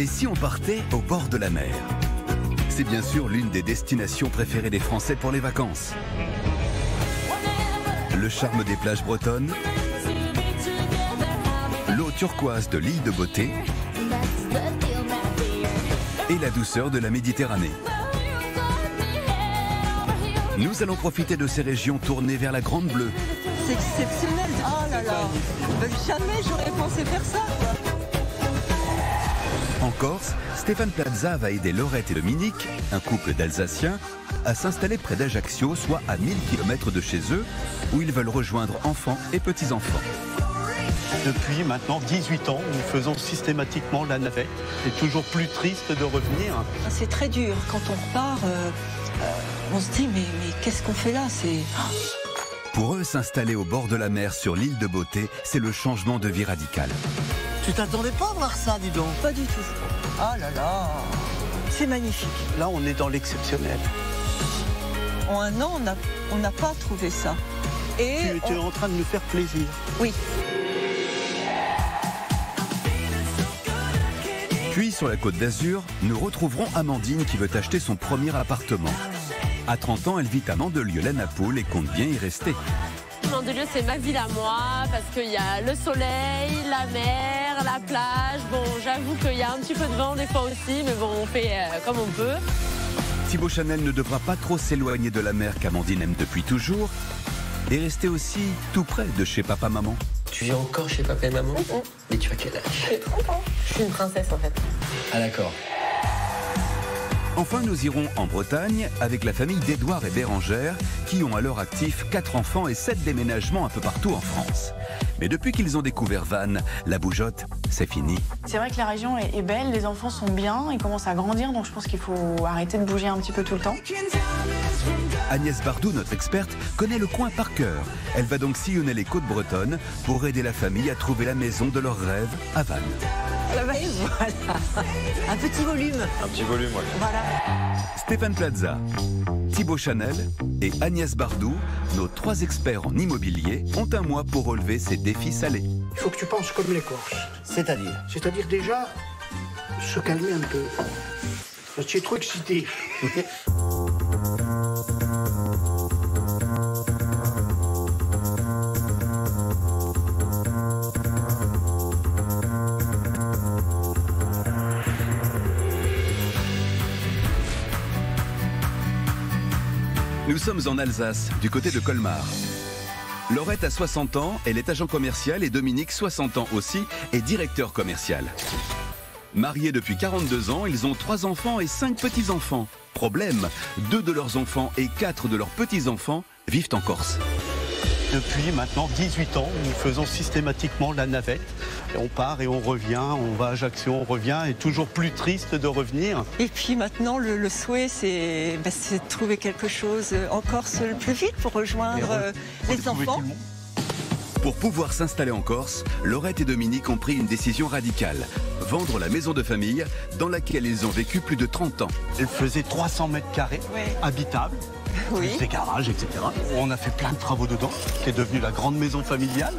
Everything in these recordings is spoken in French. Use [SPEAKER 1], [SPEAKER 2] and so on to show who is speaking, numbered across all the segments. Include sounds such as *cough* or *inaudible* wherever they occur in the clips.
[SPEAKER 1] Et si on partait au bord de la mer? C'est bien sûr l'une des destinations préférées des Français pour les vacances. Le charme des plages bretonnes, l'eau turquoise de l'île de Beauté et la douceur de la Méditerranée. Nous allons profiter de ces régions tournées vers la Grande Bleue.
[SPEAKER 2] C'est exceptionnel. Oh là là. Euh, Jamais j'aurais pensé faire ça.
[SPEAKER 1] En Corse, Stéphane Plaza va aider Laurette et Dominique, un couple d'Alsaciens, à s'installer près d'Ajaccio, soit à 1000 km de chez eux, où ils veulent rejoindre enfants et petits-enfants.
[SPEAKER 3] Depuis maintenant 18 ans, nous faisons systématiquement la navette. C'est toujours plus triste de revenir.
[SPEAKER 2] C'est très dur. Quand on repart, euh, euh, on se dit mais, mais qu'est-ce qu'on fait là? C'est
[SPEAKER 1] Pour eux, s'installer au bord de la mer sur l'île de Beauté, c'est le changement de vie radical.
[SPEAKER 4] Tu t'attendais pas à voir ça, dis donc
[SPEAKER 2] pas du tout. Ah là là. C'est magnifique.
[SPEAKER 3] Là, on est dans l'exceptionnel.
[SPEAKER 2] En un an, on n'a on n'a pas trouvé ça. Et
[SPEAKER 3] Tu étais
[SPEAKER 2] on-
[SPEAKER 3] en train de nous faire plaisir.
[SPEAKER 2] oui,
[SPEAKER 1] Puis, sur la côte d'Azur, nous retrouverons Amandine qui veut acheter son premier appartement. À 30 ans, elle vit à Mandelieu, la Napoule et compte bien y rester.
[SPEAKER 5] Mandelieu, c'est ma ville à moi parce qu'il y a le soleil, la mer, la plage. Bon, j'avoue qu'il y a un petit peu de vent des fois aussi, mais bon, on fait euh, comme on peut.
[SPEAKER 1] Thibaut Chanel ne devra pas trop s'éloigner de la mer qu'Amandine aime depuis toujours et rester aussi tout près de chez papa-maman.
[SPEAKER 6] Tu vis encore chez papa et maman? Mais tu as quel âge?
[SPEAKER 5] Je suis une princesse en fait.
[SPEAKER 6] Ah d'accord.
[SPEAKER 1] Enfin, nous irons en Bretagne avec la famille d'Édouard et Bérangère qui ont à leur actif 4 enfants et 7 déménagements un peu partout en France. Mais depuis qu'ils ont découvert Vannes, la bougeotte, c'est fini.
[SPEAKER 7] C'est vrai que la région est, belle, les enfants sont bien, ils commencent à grandir, donc je pense qu'il faut arrêter de bouger un petit peu tout le temps.
[SPEAKER 1] Agnès Bardou, notre experte, connaît le coin par cœur. Elle va donc sillonner les côtes bretonnes pour aider la famille à trouver la maison de leurs rêves à Vannes.
[SPEAKER 2] et voilà. Un petit volume.
[SPEAKER 8] Un petit volume, ouais.
[SPEAKER 2] Voilà.
[SPEAKER 1] Stéphane Plaza, Thibaut Chanel et Agnès Bardou, nos trois experts en immobilier, ont un mois pour relever ces défis salés.
[SPEAKER 4] Il faut que tu penses comme les Corses.
[SPEAKER 6] C'est-à-dire
[SPEAKER 4] C'est-à-dire déjà se calmer un peu. Tu es trop excité.
[SPEAKER 1] Sommes en Alsace, du côté de Colmar. Laurette a 60 ans, elle est agent commercial et Dominique, 60 ans aussi, est directeur commercial. Mariés depuis 42 ans, ils ont trois enfants et cinq petits-enfants. Problème, deux de leurs enfants et quatre de leurs petits-enfants vivent en Corse.
[SPEAKER 3] Depuis maintenant 18 ans, nous faisons systématiquement la navette. Et on part et on revient, on va à Ajaccio, on revient, et toujours plus triste de revenir.
[SPEAKER 2] Et puis maintenant, le, le souhait, c'est bah, c'est de trouver quelque chose en Corse le plus vite pour rejoindre euh, les
[SPEAKER 3] retrouver
[SPEAKER 2] enfants.
[SPEAKER 3] le.
[SPEAKER 1] Pour pouvoir s'installer en Corse, Laurette et Dominique ont pris une décision radicale. Vendre la maison de famille dans laquelle ils ont vécu plus de 30 ans.
[SPEAKER 3] Elle faisait 300 mètres carrés,
[SPEAKER 2] Ouais.
[SPEAKER 3] habitable, *laughs*
[SPEAKER 2] Oui.
[SPEAKER 3] des garages, etc. On a fait plein de travaux dedans, qui est devenue la grande maison familiale.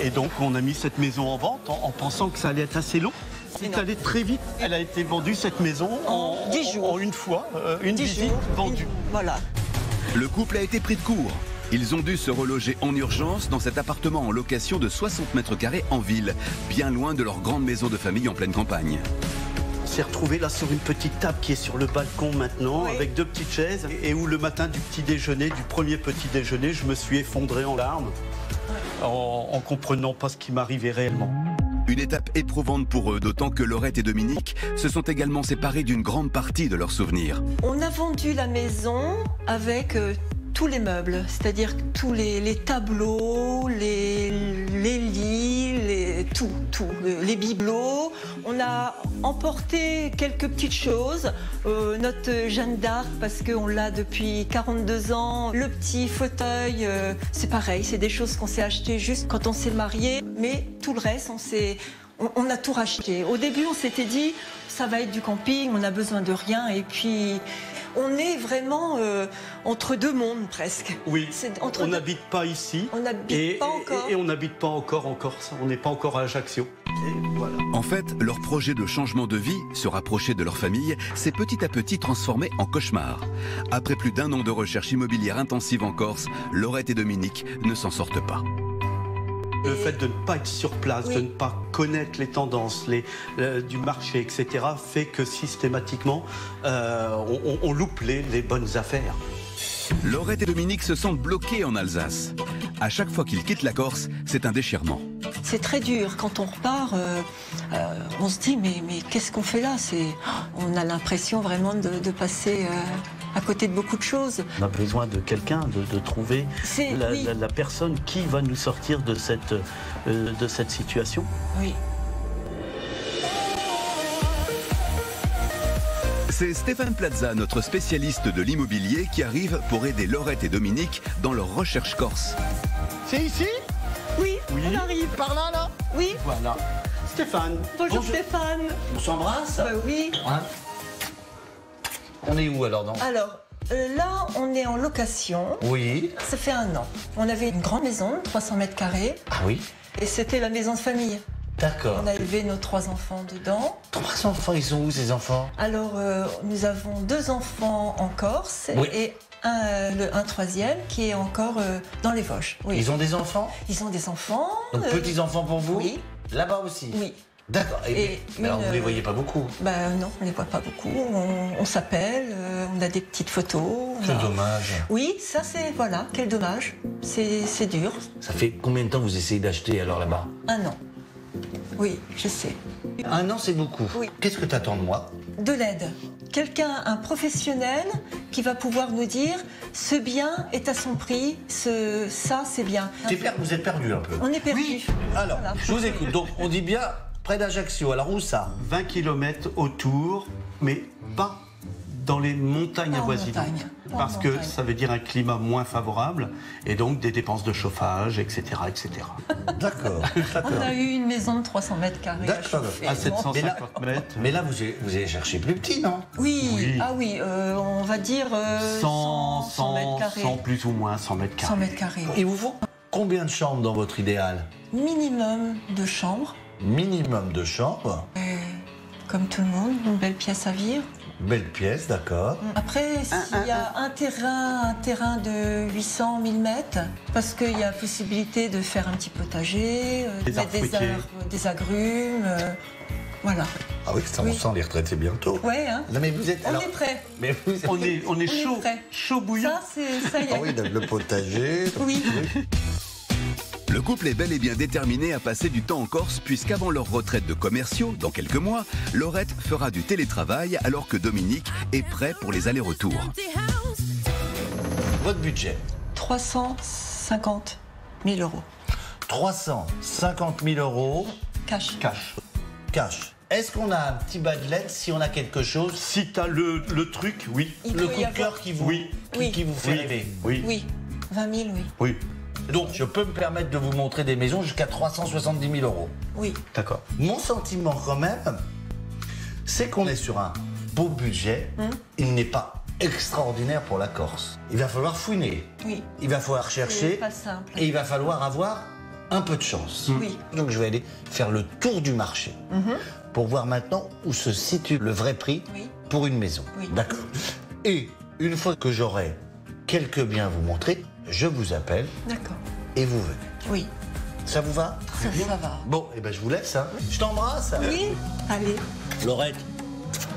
[SPEAKER 3] Et donc on a mis cette maison en vente en, en pensant que ça allait être assez long. C'est allé très vite. Elle a été vendue, cette maison, en,
[SPEAKER 2] En 10 jours.
[SPEAKER 3] en une fois, euh, une
[SPEAKER 2] 10
[SPEAKER 3] visite
[SPEAKER 2] jours,
[SPEAKER 3] vendue.
[SPEAKER 2] Voilà.
[SPEAKER 1] Le couple a été pris de court. Ils ont dû se reloger en urgence dans cet appartement en location de 60 mètres carrés en ville, bien loin de leur grande maison de famille en pleine campagne.
[SPEAKER 3] On s'est retrouvé là sur une petite table qui est sur le balcon maintenant,
[SPEAKER 2] Oui.
[SPEAKER 3] avec deux petites chaises, et où le matin du petit déjeuner, du premier petit déjeuner, je me suis effondré en larmes, en, en comprenant pas ce qui m'arrivait réellement.
[SPEAKER 1] Une étape éprouvante pour eux, d'autant que Laurette et Dominique se sont également séparés d'une grande partie de leurs souvenirs.
[SPEAKER 2] On a vendu la maison avec euh, tous les meubles, c'est-à-dire tous les, tableaux, les, lits, les, tout, tout, le- les bibelots. On a emporté quelques petites choses, euh, notre Jeanne d'Arc parce qu'on l'a depuis 42 ans, le petit fauteuil, euh, c'est pareil, c'est des choses qu'on s'est achetées juste quand on s'est marié, mais tout le reste, on s'est on, a tout racheté. Au début, on s'était dit, ça va être du camping, on n'a besoin de rien. Et puis, on est vraiment euh, entre deux mondes presque.
[SPEAKER 3] Oui,
[SPEAKER 2] entre
[SPEAKER 3] on
[SPEAKER 2] deux-
[SPEAKER 3] n'habite pas ici.
[SPEAKER 2] On n'habite
[SPEAKER 3] Et,
[SPEAKER 2] pas encore.
[SPEAKER 3] et- et on n'habite pas encore en Corse, on n'est pas encore à Ajaccio. Voilà.
[SPEAKER 1] En fait, leur projet de changement de vie, se rapprocher de leur famille, s'est petit à petit transformé en cauchemar. Après plus d'un an de recherche immobilière intensive en Corse, Laurette et Dominique ne s'en sortent pas.
[SPEAKER 3] Le fait de ne pas être sur place,
[SPEAKER 2] Oui.
[SPEAKER 3] de ne pas connaître les tendances les, euh, du marché, etc., fait que systématiquement, euh, on, on- on loupe les, les bonnes affaires.
[SPEAKER 1] Laurette et Dominique se sentent bloqués en Alsace. À chaque fois qu'ils quittent la Corse, c'est un déchirement.
[SPEAKER 2] C'est très dur. Quand on repart, euh, euh, on se dit mais, mais qu'est-ce qu'on fait là? C'est, On a l'impression vraiment de, de passer euh, à côté de beaucoup de choses.
[SPEAKER 8] On a besoin de quelqu'un, de, de trouver
[SPEAKER 2] C'est-
[SPEAKER 8] la,
[SPEAKER 2] oui.
[SPEAKER 8] la- la personne qui va nous sortir de cette, euh, de cette situation.
[SPEAKER 2] Oui.
[SPEAKER 1] C'est Stéphane Plaza, notre spécialiste de l'immobilier, qui arrive pour aider Laurette et Dominique dans leur recherche corse.
[SPEAKER 4] C'est ici?
[SPEAKER 2] Oui,
[SPEAKER 3] Oui.
[SPEAKER 2] on arrive.
[SPEAKER 4] Par là, là?
[SPEAKER 2] Oui,
[SPEAKER 3] Voilà. Stéphane,
[SPEAKER 2] bonjour, Stéphane.
[SPEAKER 8] On s'embrasse?
[SPEAKER 2] Bah oui.
[SPEAKER 8] Hein? On est où alors dans
[SPEAKER 2] Alors, euh, là, on est en location.
[SPEAKER 8] Oui.
[SPEAKER 2] Ça fait un an. On avait une grande maison, 300 mètres carrés,
[SPEAKER 8] Ah oui
[SPEAKER 2] et c'était la maison de famille.
[SPEAKER 8] D'accord.
[SPEAKER 2] On a élevé nos trois enfants dedans.
[SPEAKER 8] Trois enfants, ils sont où ces enfants?
[SPEAKER 2] Alors, euh, nous avons deux enfants en Corse
[SPEAKER 8] Oui.
[SPEAKER 2] et un, euh, le- un troisième qui est encore euh, dans les Vosges. Oui.
[SPEAKER 8] Ils ont des enfants?
[SPEAKER 2] Ils ont des enfants.
[SPEAKER 8] Donc
[SPEAKER 2] euh,
[SPEAKER 8] petits-enfants pour vous?
[SPEAKER 2] oui.
[SPEAKER 8] Là-bas aussi?
[SPEAKER 2] Oui.
[SPEAKER 8] D'accord. Et, mais alors vous les
[SPEAKER 2] euh,
[SPEAKER 8] voyez pas beaucoup?
[SPEAKER 2] Ben non, on les voit pas beaucoup. On, on s'appelle, euh, on a des petites photos. a-
[SPEAKER 8] dommage.
[SPEAKER 2] Oui, ça c'est voilà, quel dommage. C'est dur.
[SPEAKER 8] Ça fait combien de temps vous essayez d'acheter alors là-bas?
[SPEAKER 2] Un an. Oui, je sais.
[SPEAKER 8] Un an, c'est beaucoup.
[SPEAKER 2] Oui.
[SPEAKER 8] Qu'est-ce que tu attends de moi?
[SPEAKER 2] De l'aide. Quelqu'un, un professionnel qui va pouvoir nous dire ce bien est à son prix, ce, ça c'est bien.
[SPEAKER 8] Per- Vous êtes perdu un peu.
[SPEAKER 2] On est perdu.
[SPEAKER 8] Oui. Alors,
[SPEAKER 2] Voilà.
[SPEAKER 8] je vous écoute. Donc, on dit bien près d'Ajaccio. Alors, où ça
[SPEAKER 3] 20 km autour, mais pas dans les montagnes avoisinantes.
[SPEAKER 2] montagne.
[SPEAKER 3] Parce que
[SPEAKER 2] montagne.
[SPEAKER 3] ça veut dire un climat moins favorable et donc des dépenses de chauffage, etc. etc. *laughs*
[SPEAKER 8] D'accord.
[SPEAKER 2] On a eu une maison de 300 mètres carrés. à
[SPEAKER 8] D'accord.
[SPEAKER 3] À
[SPEAKER 2] Bon.
[SPEAKER 3] 750 mètres.
[SPEAKER 8] Mais là, vous avez, vous avez cherché plus petit, non?
[SPEAKER 2] Oui,
[SPEAKER 3] Oui.
[SPEAKER 2] ah oui, euh, on va dire euh,
[SPEAKER 3] 100,
[SPEAKER 2] 100 mètres
[SPEAKER 3] 100,
[SPEAKER 2] carrés.
[SPEAKER 3] 100 plus ou moins 100 mètres
[SPEAKER 2] 100
[SPEAKER 3] carrés.
[SPEAKER 2] mètres carrés.
[SPEAKER 8] Il vous faut combien de chambres dans votre idéal?
[SPEAKER 2] Minimum de chambres,
[SPEAKER 8] Minimum de chambres.
[SPEAKER 2] comme tout le monde, une belle pièce à vivre.
[SPEAKER 8] Belle pièce, d'accord.
[SPEAKER 2] Après, s'il y a un terrain, un terrain de 800 000 mètres, parce qu'il y a possibilité de faire un petit potager, euh, de
[SPEAKER 3] Des
[SPEAKER 2] mettre des, arbres, des agrumes, euh, voilà.
[SPEAKER 8] Ah oui, ça, on
[SPEAKER 2] Oui.
[SPEAKER 8] sent les retraites, c'est bientôt.
[SPEAKER 2] Ouais, hein.
[SPEAKER 8] Non, mais vous êtes.
[SPEAKER 2] On
[SPEAKER 8] alors-
[SPEAKER 2] est prêt.
[SPEAKER 8] Mais vous êtes.
[SPEAKER 3] On est, on est
[SPEAKER 2] On
[SPEAKER 3] chaud, chaud bouillant.
[SPEAKER 2] Ça, c'est ça y est.
[SPEAKER 8] Ah oui, le potager.
[SPEAKER 2] Oui.
[SPEAKER 1] Le couple est bel et bien déterminé à passer du temps en Corse puisqu'avant leur retraite de commerciaux, dans quelques mois, Laurette fera du télétravail alors que Dominique est prêt pour les allers-retours.
[SPEAKER 8] Votre budget
[SPEAKER 2] 350 000 euros.
[SPEAKER 8] 350 000 euros
[SPEAKER 2] Cash.
[SPEAKER 3] Cash.
[SPEAKER 8] cash. Est-ce qu'on a un petit bas de lettre si on a quelque chose?
[SPEAKER 3] Si t'as le, le truc, oui.
[SPEAKER 2] Il
[SPEAKER 8] Le
[SPEAKER 2] peut
[SPEAKER 8] coup
[SPEAKER 2] y
[SPEAKER 8] de cœur qui vous,
[SPEAKER 3] Oui.
[SPEAKER 8] qui,
[SPEAKER 2] Oui.
[SPEAKER 8] qui vous fait
[SPEAKER 3] Oui.
[SPEAKER 8] rêver?
[SPEAKER 3] Oui.
[SPEAKER 2] Oui. 20 000, oui.
[SPEAKER 3] Oui.
[SPEAKER 8] Donc, je peux me permettre de vous montrer des maisons jusqu'à 370 000 euros.
[SPEAKER 2] Oui.
[SPEAKER 3] D'accord.
[SPEAKER 8] Mon sentiment, quand même, c'est qu'on est sur un beau budget.
[SPEAKER 2] Hum.
[SPEAKER 8] Il n'est pas extraordinaire pour la Corse. Il va falloir fouiner.
[SPEAKER 2] Oui.
[SPEAKER 8] Il va falloir chercher.
[SPEAKER 2] C'est pas simple.
[SPEAKER 8] Et il va falloir avoir un peu de chance.
[SPEAKER 2] Oui.
[SPEAKER 8] Donc je vais aller faire le tour du marché pour voir maintenant où se situe le vrai prix
[SPEAKER 2] Oui.
[SPEAKER 8] pour une maison.
[SPEAKER 2] Oui.
[SPEAKER 8] D'accord. Et une fois que j'aurai quelques biens à vous montrer, je vous appelle
[SPEAKER 2] D'accord.
[SPEAKER 8] et vous venez.
[SPEAKER 2] Oui.
[SPEAKER 8] Ça vous va
[SPEAKER 2] Ça, ça va.
[SPEAKER 8] Bon, et ben je vous laisse. hein. Je t'embrasse.
[SPEAKER 2] Oui. Allez.
[SPEAKER 8] Laurette,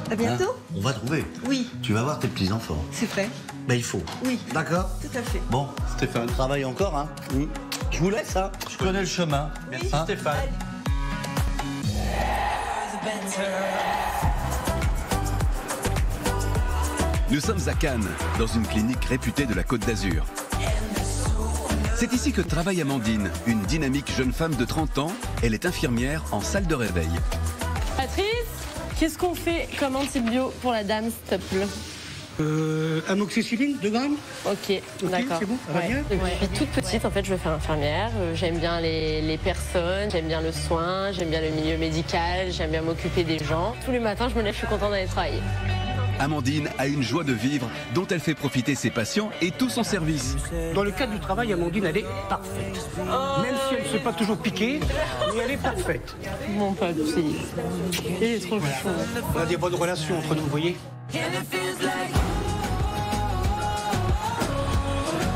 [SPEAKER 2] À bientôt.
[SPEAKER 8] hein, on va trouver.
[SPEAKER 2] Oui.
[SPEAKER 8] Tu vas voir tes petits-enfants.
[SPEAKER 2] C'est fait.
[SPEAKER 8] Ben il faut.
[SPEAKER 2] Oui.
[SPEAKER 8] D'accord
[SPEAKER 2] Tout à fait.
[SPEAKER 8] Bon,
[SPEAKER 3] Stéphane.
[SPEAKER 8] travaille encore, hein Je vous laisse, hein Je connais le chemin.
[SPEAKER 3] Merci
[SPEAKER 8] Hein
[SPEAKER 3] Stéphane.
[SPEAKER 1] Nous sommes à Cannes, dans une clinique réputée de la Côte d'Azur. C'est ici que travaille Amandine, une dynamique jeune femme de 30 ans. Elle est infirmière en salle de réveil.
[SPEAKER 5] Patrice, qu'est-ce qu'on fait comme antibio pour la dame, s'il te plaît?
[SPEAKER 4] Euh, amoxicilline, 2 grammes?
[SPEAKER 5] Ok, d'accord.
[SPEAKER 4] c'est bon, ça va bien?
[SPEAKER 5] Depuis toute petite, en fait, je veux faire infirmière. Euh, J'aime bien les, les personnes, j'aime bien le soin, j'aime bien le milieu médical, j'aime bien m'occuper des gens. Tous les matins, je me lève, je suis contente d'aller travailler.
[SPEAKER 1] Amandine a une joie de vivre dont elle fait profiter ses patients et tout son service.
[SPEAKER 4] Dans le cadre du travail, Amandine, elle est parfaite. Même si elle ne s'est pas toujours piquée, mais elle est parfaite.
[SPEAKER 5] Mon papy. Il est trop chaud.
[SPEAKER 4] On a des bonnes relations entre nous, vous voyez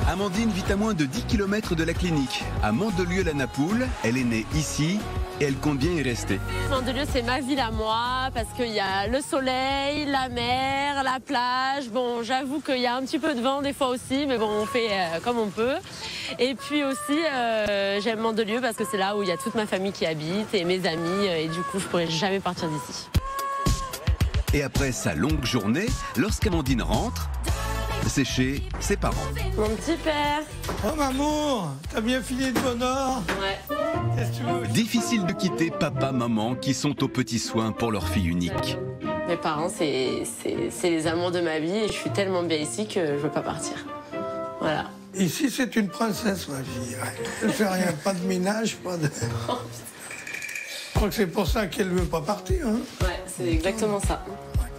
[SPEAKER 1] Amandine vit à moins de 10 km de la clinique. À Mandelieu-la-Napoule, elle est née ici et elle compte bien y rester.
[SPEAKER 5] Mandelieu, c'est ma ville à moi parce qu'il y a le soleil, la mer, la plage. Bon, j'avoue qu'il y a un petit peu de vent des fois aussi, mais bon, on fait euh, comme on peut. Et puis aussi, euh, j'aime Mandelieu parce que c'est là où il y a toute ma famille qui habite et mes amis. euh, Et du coup, je pourrais jamais partir d'ici.
[SPEAKER 1] Et après sa longue journée, lorsqu'Amandine rentre, c'est chez ses parents.
[SPEAKER 5] Mon petit père.
[SPEAKER 9] Oh maman, t'as bien filé de bonheur
[SPEAKER 5] Ouais.
[SPEAKER 9] Qu'est-ce que tu veux?
[SPEAKER 1] Difficile de quitter papa, maman qui sont aux petits soins pour leur fille unique.
[SPEAKER 5] Mes parents, c'est c'est- c'est les amours de ma vie et je suis tellement bien ici que je veux pas partir. Voilà.
[SPEAKER 9] Ici, c'est une princesse, ma fille. ouais. Elle fait rien, pas de ménage, pas de... Je crois que c'est pour ça qu'elle veut pas partir. Hein.
[SPEAKER 5] Ouais, c'est exactement ça.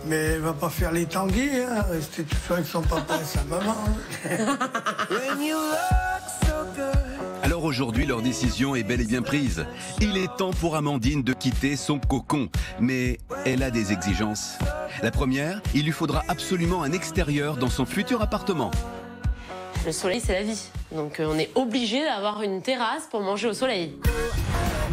[SPEAKER 9] Mais elle va pas faire les tanguis, hein. rester tout seul avec son papa et sa maman. *laughs*
[SPEAKER 1] Alors aujourd'hui, leur décision est bel et bien prise. Il est temps pour Amandine de quitter son cocon. Mais elle a des exigences. La première, il lui faudra absolument un extérieur dans son futur appartement.
[SPEAKER 5] Le soleil, c'est la vie. Donc euh, on est obligé d'avoir une terrasse pour manger au soleil.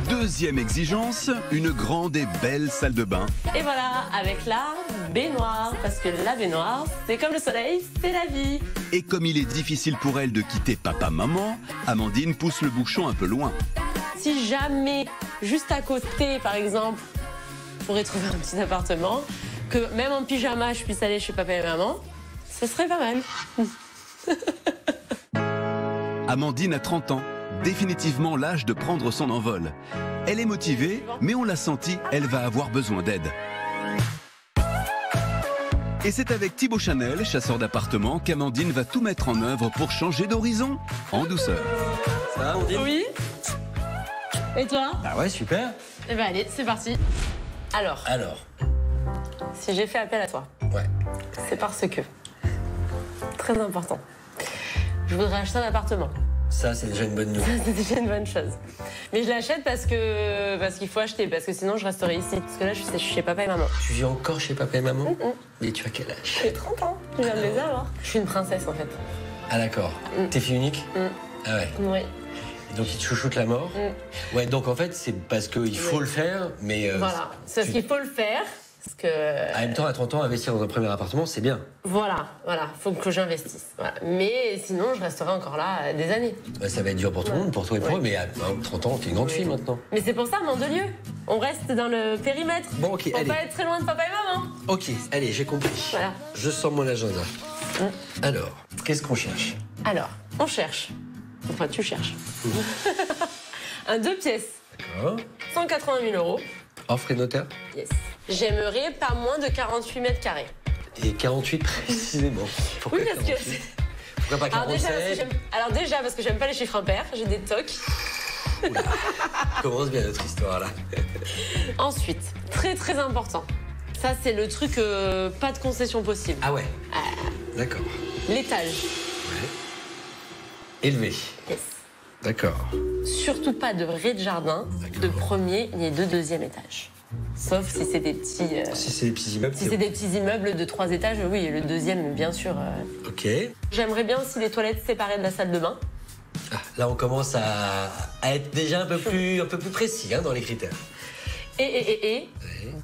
[SPEAKER 1] Deuxième exigence, une grande et belle salle de bain.
[SPEAKER 5] Et voilà, avec la baignoire. Parce que la baignoire, c'est comme le soleil, c'est la vie.
[SPEAKER 1] Et comme il est difficile pour elle de quitter papa-maman, Amandine pousse le bouchon un peu loin.
[SPEAKER 5] Si jamais, juste à côté, par exemple, je pourrais trouver un petit appartement, que même en pyjama, je puisse aller chez papa et maman, ce serait pas mal.
[SPEAKER 1] Amandine a 30 ans, définitivement l'âge de prendre son envol. Elle est motivée, mais on l'a senti, elle va avoir besoin d'aide. Et c'est avec Thibaut Chanel, chasseur d'appartements, qu'Amandine va tout mettre en œuvre pour changer d'horizon, en douceur.
[SPEAKER 6] Ça va, Amandine?
[SPEAKER 5] Oui Et toi?
[SPEAKER 6] Ah ouais, super.
[SPEAKER 5] Eh ben allez, c'est parti. Alors,
[SPEAKER 6] Alors,
[SPEAKER 5] si j'ai fait appel à toi,
[SPEAKER 6] ouais.
[SPEAKER 5] c'est parce que, très important, je voudrais acheter un appartement.
[SPEAKER 6] Ça, c'est déjà une bonne nouvelle.
[SPEAKER 5] C'est déjà une bonne chose. Mais je l'achète parce que parce qu'il faut acheter, parce que sinon je resterai ici. Parce que là, je suis chez papa et maman.
[SPEAKER 6] Tu vis encore chez papa et maman
[SPEAKER 5] Mm, mm.
[SPEAKER 6] Mais tu as quel âge?
[SPEAKER 5] J'ai 30 ans, je viens de les avoir. Je suis une princesse en fait.
[SPEAKER 6] Ah d'accord.
[SPEAKER 5] Mm.
[SPEAKER 6] T'es fille unique?
[SPEAKER 5] Mm.
[SPEAKER 6] Ah ouais.
[SPEAKER 5] Oui.
[SPEAKER 6] Donc il te chouchoute la mort? Ouais, donc en fait, c'est parce qu'il faut
[SPEAKER 5] Oui.
[SPEAKER 6] le faire, mais... euh,
[SPEAKER 5] voilà. C'est parce
[SPEAKER 6] tu-
[SPEAKER 5] qu'il faut le faire. Parce que.
[SPEAKER 6] En même temps, à 30 ans, investir dans un premier appartement, c'est bien.
[SPEAKER 5] Voilà, voilà. Faut que j'investisse. Voilà. Mais sinon, je resterai encore là euh, des années.
[SPEAKER 6] Ouais, ça va être dur pour tout le monde, pour toi et pour
[SPEAKER 5] Ouais.
[SPEAKER 6] eux, mais à 30 ans, t'es une grande fille maintenant.
[SPEAKER 5] Mais c'est pour ça, Mandelieu. On reste dans le périmètre.
[SPEAKER 6] Bon, ok,
[SPEAKER 5] Faut
[SPEAKER 6] allez.
[SPEAKER 5] pas être très loin de papa et maman.
[SPEAKER 6] Ok, allez, j'ai compris.
[SPEAKER 5] Voilà.
[SPEAKER 6] Je sors mon agenda. Alors, qu'est-ce qu'on cherche?
[SPEAKER 5] Alors, on cherche. Enfin, tu cherches. *laughs* Un deux pièces,
[SPEAKER 6] D'accord.
[SPEAKER 5] 180 000 euros.
[SPEAKER 6] Offre et notaire
[SPEAKER 5] Yes. J'aimerais pas moins de 48 mètres carrés.
[SPEAKER 6] Et 48 *laughs* précisément. Pourquoi
[SPEAKER 5] Oui, parce que.
[SPEAKER 6] 48? Pourquoi pas
[SPEAKER 5] Alors déjà, parce que
[SPEAKER 6] 47
[SPEAKER 5] j'aime- Alors déjà, parce que j'aime pas les chiffres impairs, j'ai des tocs. *laughs*
[SPEAKER 6] Commence bien notre histoire là. *laughs*
[SPEAKER 5] Ensuite, très très important. Ça, c'est le truc, euh, pas de concession possible.
[SPEAKER 6] Ah ouais D'accord.
[SPEAKER 5] L'étage.
[SPEAKER 6] Élevé.
[SPEAKER 5] Yes.
[SPEAKER 6] D'accord.
[SPEAKER 5] Surtout pas de rez-de-jardin, de premier ni de deuxième étage. Sauf si c'est des petits. euh,
[SPEAKER 6] Si c'est des petits immeubles,
[SPEAKER 5] Si c'est des petits immeubles de trois étages, oui, le deuxième, bien sûr. euh.
[SPEAKER 6] Ok.
[SPEAKER 5] J'aimerais bien aussi les toilettes séparées de la salle de bain.
[SPEAKER 6] Ah, là, on commence à, à être déjà un peu plus, un peu plus précis hein, dans les critères.
[SPEAKER 5] Et, et, et, et,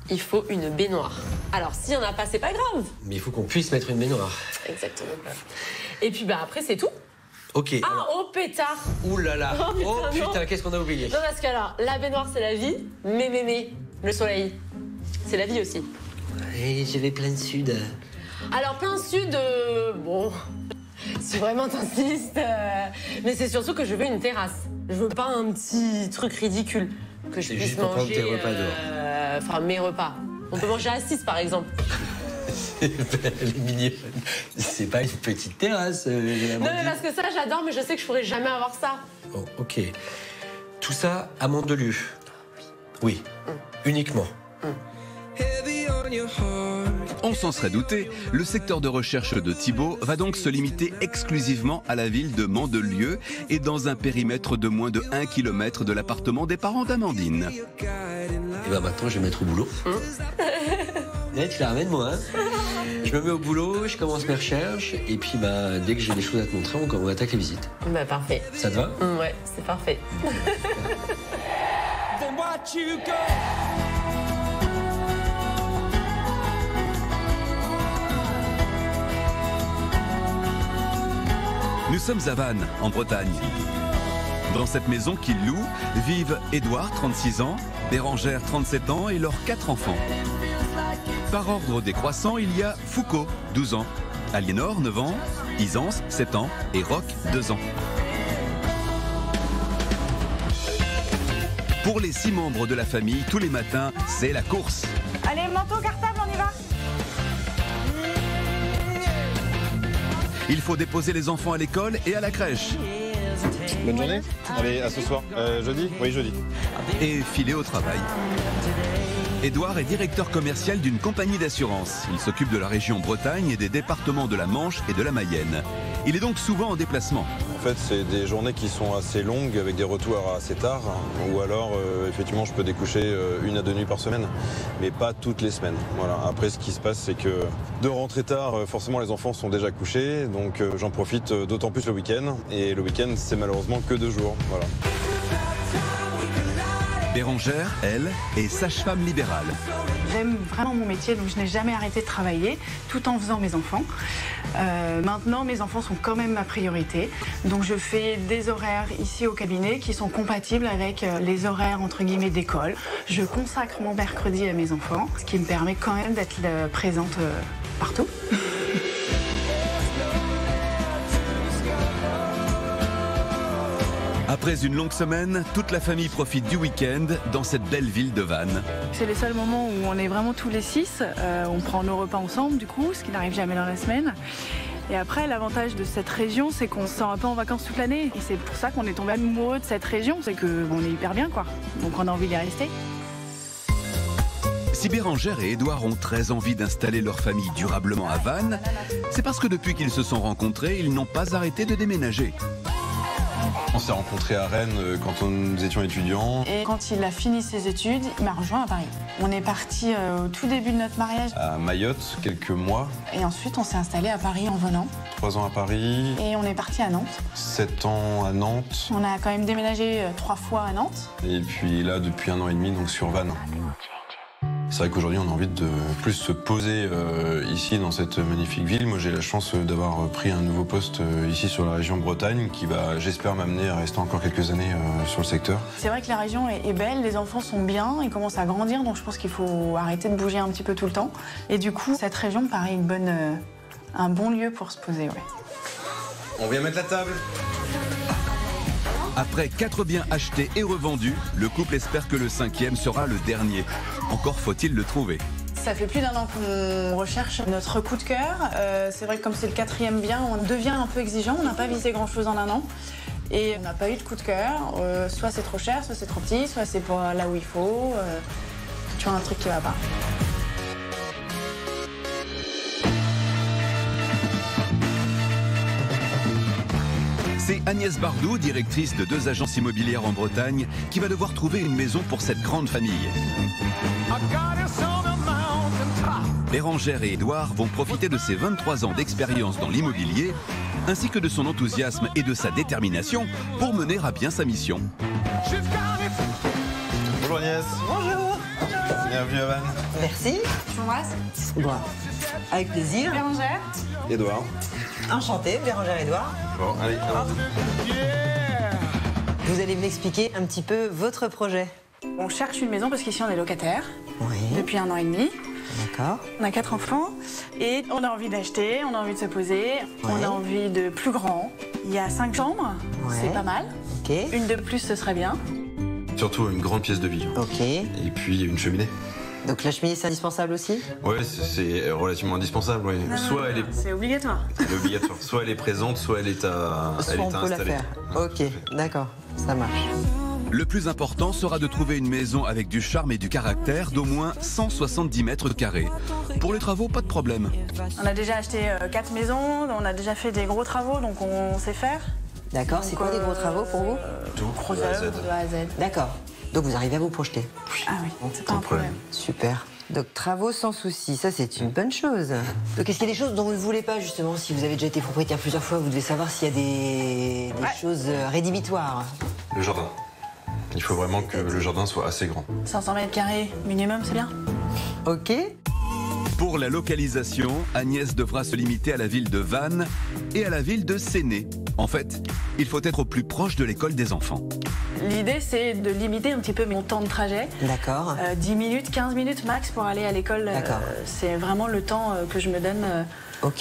[SPEAKER 5] il faut une baignoire. Alors, s'il n'y en a pas, c'est pas grave.
[SPEAKER 6] Mais il faut qu'on puisse mettre une baignoire.
[SPEAKER 5] Exactement. Et puis, bah, après, c'est tout.
[SPEAKER 6] Ok.
[SPEAKER 5] Ah,
[SPEAKER 6] alors-
[SPEAKER 5] oh pétard
[SPEAKER 6] Ouh là là.
[SPEAKER 5] Oh, putain,
[SPEAKER 6] Oh putain, qu'est-ce qu'on a oublié
[SPEAKER 5] Non, parce que alors, la baignoire, c'est la vie, mais, mais, mais, le soleil, c'est la vie aussi.
[SPEAKER 6] Et je vais plein sud.
[SPEAKER 5] Alors, plein sud, euh, bon, si vraiment t'insistes, euh, mais c'est surtout que je veux une terrasse. Je veux pas un petit truc ridicule que je puisse
[SPEAKER 6] juste pour prendre
[SPEAKER 5] manger.
[SPEAKER 6] tes repas
[SPEAKER 5] euh, Enfin, mes repas. On peut manger à 6 par exemple. *laughs*
[SPEAKER 6] Elle est mignonne. C'est pas une petite terrasse. euh,
[SPEAKER 5] Non, mais parce que ça, j'adore, mais je sais que je pourrais jamais avoir ça.
[SPEAKER 6] Bon, ok. Tout ça à Mandelieu. Oui. Uniquement.
[SPEAKER 1] On s'en serait douté, le secteur de recherche de Thibault va donc se limiter exclusivement à la ville de Mandelieu et dans un périmètre de moins de 1 km de l'appartement des parents d'Amandine.
[SPEAKER 6] Et bah maintenant, je vais mettre au boulot. *laughs* Tu la ramènes, moi. hein je me mets au boulot, je commence mes recherches, et puis bah, dès que j'ai des choses à te montrer, on, on attaque les visites.
[SPEAKER 5] Bah parfait.
[SPEAKER 6] Ça te va?
[SPEAKER 5] Ouais, c'est parfait. *laughs*
[SPEAKER 1] Nous sommes à Vannes, en Bretagne. Dans cette maison qu'ils louent vivent Édouard, 36 ans, Bérangère, 37 ans et leurs quatre enfants. Par ordre décroissant, il y a Foucault, 12 ans, Aliénor, 9 ans, Isance, 7 ans et Roch, 2 ans. Pour les six membres de la famille, tous les matins, c'est la course.
[SPEAKER 7] Allez, manteau, cartable, on y va
[SPEAKER 1] Il faut déposer les enfants à l'école et à la crèche.
[SPEAKER 10] Bonne journée. Allez, à ce soir. Euh, jeudi? Oui, jeudi.
[SPEAKER 1] Et filer au travail. Édouard est directeur commercial d'une compagnie d'assurance. Il s'occupe de la région Bretagne et des départements de la Manche et de la Mayenne. Il est donc souvent en déplacement.
[SPEAKER 10] En fait, c'est des journées qui sont assez longues avec des retours assez tard. Ou alors, euh, effectivement, je peux découcher euh, une à deux nuits par semaine, mais pas toutes les semaines. Voilà. Après, ce qui se passe, c'est que de rentrer tard, euh, forcément, les enfants sont déjà couchés. Donc, j'en profite d'autant plus le week-end. Et le week-end, c'est malheureusement que deux jours. Voilà.
[SPEAKER 1] Bérangère, elle, est sage-femme libérale.
[SPEAKER 7] J'aime vraiment mon métier, donc je n'ai jamais arrêté de travailler tout en faisant mes enfants. Euh, maintenant, mes enfants sont quand même ma priorité. Donc je fais des horaires ici au cabinet qui sont compatibles avec euh, les horaires entre guillemets d'école. Je consacre mon mercredi à mes enfants, ce qui me permet quand même d'être euh, présente partout. *laughs*
[SPEAKER 1] Après une longue semaine, toute la famille profite du week-end dans cette belle ville de Vannes.
[SPEAKER 7] C'est les seuls moments où on est vraiment tous les six. Euh, on prend nos repas ensemble, du coup, ce qui n'arrive jamais dans la semaine. Et après, l'avantage de cette région, c'est qu'on sort un peu en vacances toute l'année. Et c'est pour ça qu'on est tombé amoureux de cette région. C'est que on est hyper bien, quoi. Donc on a envie d'y rester.
[SPEAKER 1] Si Bérangère et Édouard ont très envie d'installer leur famille durablement à Vannes, c'est parce que depuis qu'ils se sont rencontrés, ils n'ont pas arrêté de déménager.
[SPEAKER 10] On s'est rencontrés à Rennes euh, quand nous étions étudiants.
[SPEAKER 7] Et quand il a fini ses études, il m'a rejoint à Paris. On est parti euh, au tout début de notre mariage.
[SPEAKER 10] À Mayotte, quelques mois.
[SPEAKER 7] Et ensuite, on s'est installé à Paris en venant.
[SPEAKER 10] Trois ans à Paris.
[SPEAKER 7] Et on est parti à Nantes.
[SPEAKER 10] Sept ans à Nantes.
[SPEAKER 7] On a quand même déménagé euh, trois fois à Nantes.
[SPEAKER 10] Et puis là, depuis un an et demi, donc sur Vannes. C'est vrai qu'aujourd'hui, on a envie de plus se poser euh, ici dans cette magnifique ville. Moi, j'ai la chance d'avoir pris un nouveau poste euh, ici sur la région Bretagne qui va, j'espère, m'amener à rester encore quelques années euh, sur le secteur.
[SPEAKER 7] C'est vrai que la région est, belle, les enfants sont bien, ils commencent à grandir, donc je pense qu'il faut arrêter de bouger un petit peu tout le temps. Et du coup, cette région me paraît une bonne, un bon lieu pour se poser. Ouais.
[SPEAKER 10] On vient mettre la table.
[SPEAKER 1] Après quatre biens achetés et revendus, le couple espère que le cinquième sera le dernier. Encore faut-il le trouver.
[SPEAKER 7] Ça fait plus d'un an qu'on recherche notre coup de cœur. Euh, c'est vrai que comme c'est le quatrième bien, on devient un peu exigeant. On n'a pas visé grand-chose en un an. Et on n'a pas eu de coup de cœur. Euh, soit c'est trop cher, soit c'est trop petit, soit c'est pas là où il faut. Euh, tu vois un truc qui va pas.
[SPEAKER 1] C'est Agnès Bardou, directrice de deux agences immobilières en Bretagne, qui va devoir trouver une maison pour cette grande famille. Bérangère et Édouard vont profiter de ses 23 ans d'expérience dans l'immobilier, ainsi que de son enthousiasme et de sa détermination pour mener à bien sa mission.
[SPEAKER 10] Bonjour Agnès.
[SPEAKER 11] Bonjour.
[SPEAKER 10] Bienvenue à Vannes.
[SPEAKER 11] Merci.
[SPEAKER 7] Je t'embrasse.
[SPEAKER 11] Bon, avec plaisir.
[SPEAKER 7] Bérangère
[SPEAKER 10] Edouard.
[SPEAKER 11] Enchanté, Bérangère Edouard.
[SPEAKER 10] Bon, allez.
[SPEAKER 11] Vous allez m'expliquer un petit peu votre projet.
[SPEAKER 7] On cherche une maison parce qu'ici on est locataire
[SPEAKER 11] Oui.
[SPEAKER 7] depuis un an et demi.
[SPEAKER 11] D'accord.
[SPEAKER 7] On a quatre enfants et on a envie d'acheter, on a envie de se poser, on a envie de plus grand. Il y a cinq chambres,
[SPEAKER 11] Ouais.
[SPEAKER 7] c'est pas mal.
[SPEAKER 11] Ok.
[SPEAKER 7] Une de plus, ce serait bien.
[SPEAKER 10] Surtout une grande pièce de vie.
[SPEAKER 11] Ok.
[SPEAKER 10] Et puis une cheminée.
[SPEAKER 11] Donc la cheminée, c'est indispensable aussi
[SPEAKER 10] Ouais, c'est- relativement indispensable. oui. Soit elle est,
[SPEAKER 7] C'est obligatoire.
[SPEAKER 10] elle est obligatoire, soit elle est présente, soit elle est à,
[SPEAKER 11] Soit
[SPEAKER 10] elle est
[SPEAKER 11] on
[SPEAKER 10] à
[SPEAKER 11] peut la
[SPEAKER 10] installer.
[SPEAKER 11] faire. Ok, d'accord, ça marche.
[SPEAKER 1] Le plus important sera de trouver une maison avec du charme et du caractère d'au moins 170 mètres carrés. Pour les travaux, pas de problème.
[SPEAKER 7] On a déjà acheté euh, quatre maisons, on a déjà fait des gros travaux, donc on sait faire.
[SPEAKER 11] D'accord, c'est quoi des gros travaux pour vous?
[SPEAKER 10] Tout,
[SPEAKER 7] Gros
[SPEAKER 10] de A à Z.
[SPEAKER 7] œuvres, de A à Z.
[SPEAKER 11] D'accord. Donc vous arrivez à vous projeter
[SPEAKER 7] Ah oui, c'est pas un problème.
[SPEAKER 11] Super. Donc travaux sans souci, ça c'est une bonne chose. Donc est-ce qu'il y a des choses dont vous ne voulez pas justement Si vous avez déjà été propriétaire plusieurs fois, vous devez savoir s'il y a des, des choses euh, rédhibitoires.
[SPEAKER 10] Le jardin. Il faut vraiment que le jardin soit assez grand.
[SPEAKER 7] 500 mètres carrés minimum, c'est bien.
[SPEAKER 11] Ok.
[SPEAKER 1] Pour la localisation, Agnès devra se limiter à la ville de Vannes et à la ville de Séné. En fait, il faut être au plus proche de l'école des enfants.
[SPEAKER 7] L'idée, c'est de limiter un petit peu mon temps de trajet.
[SPEAKER 11] D'accord.
[SPEAKER 7] Euh, 10 minutes, 15 minutes max pour aller à l'école. euh,
[SPEAKER 11] D'accord.
[SPEAKER 7] c'est vraiment le temps euh, que je me donne euh,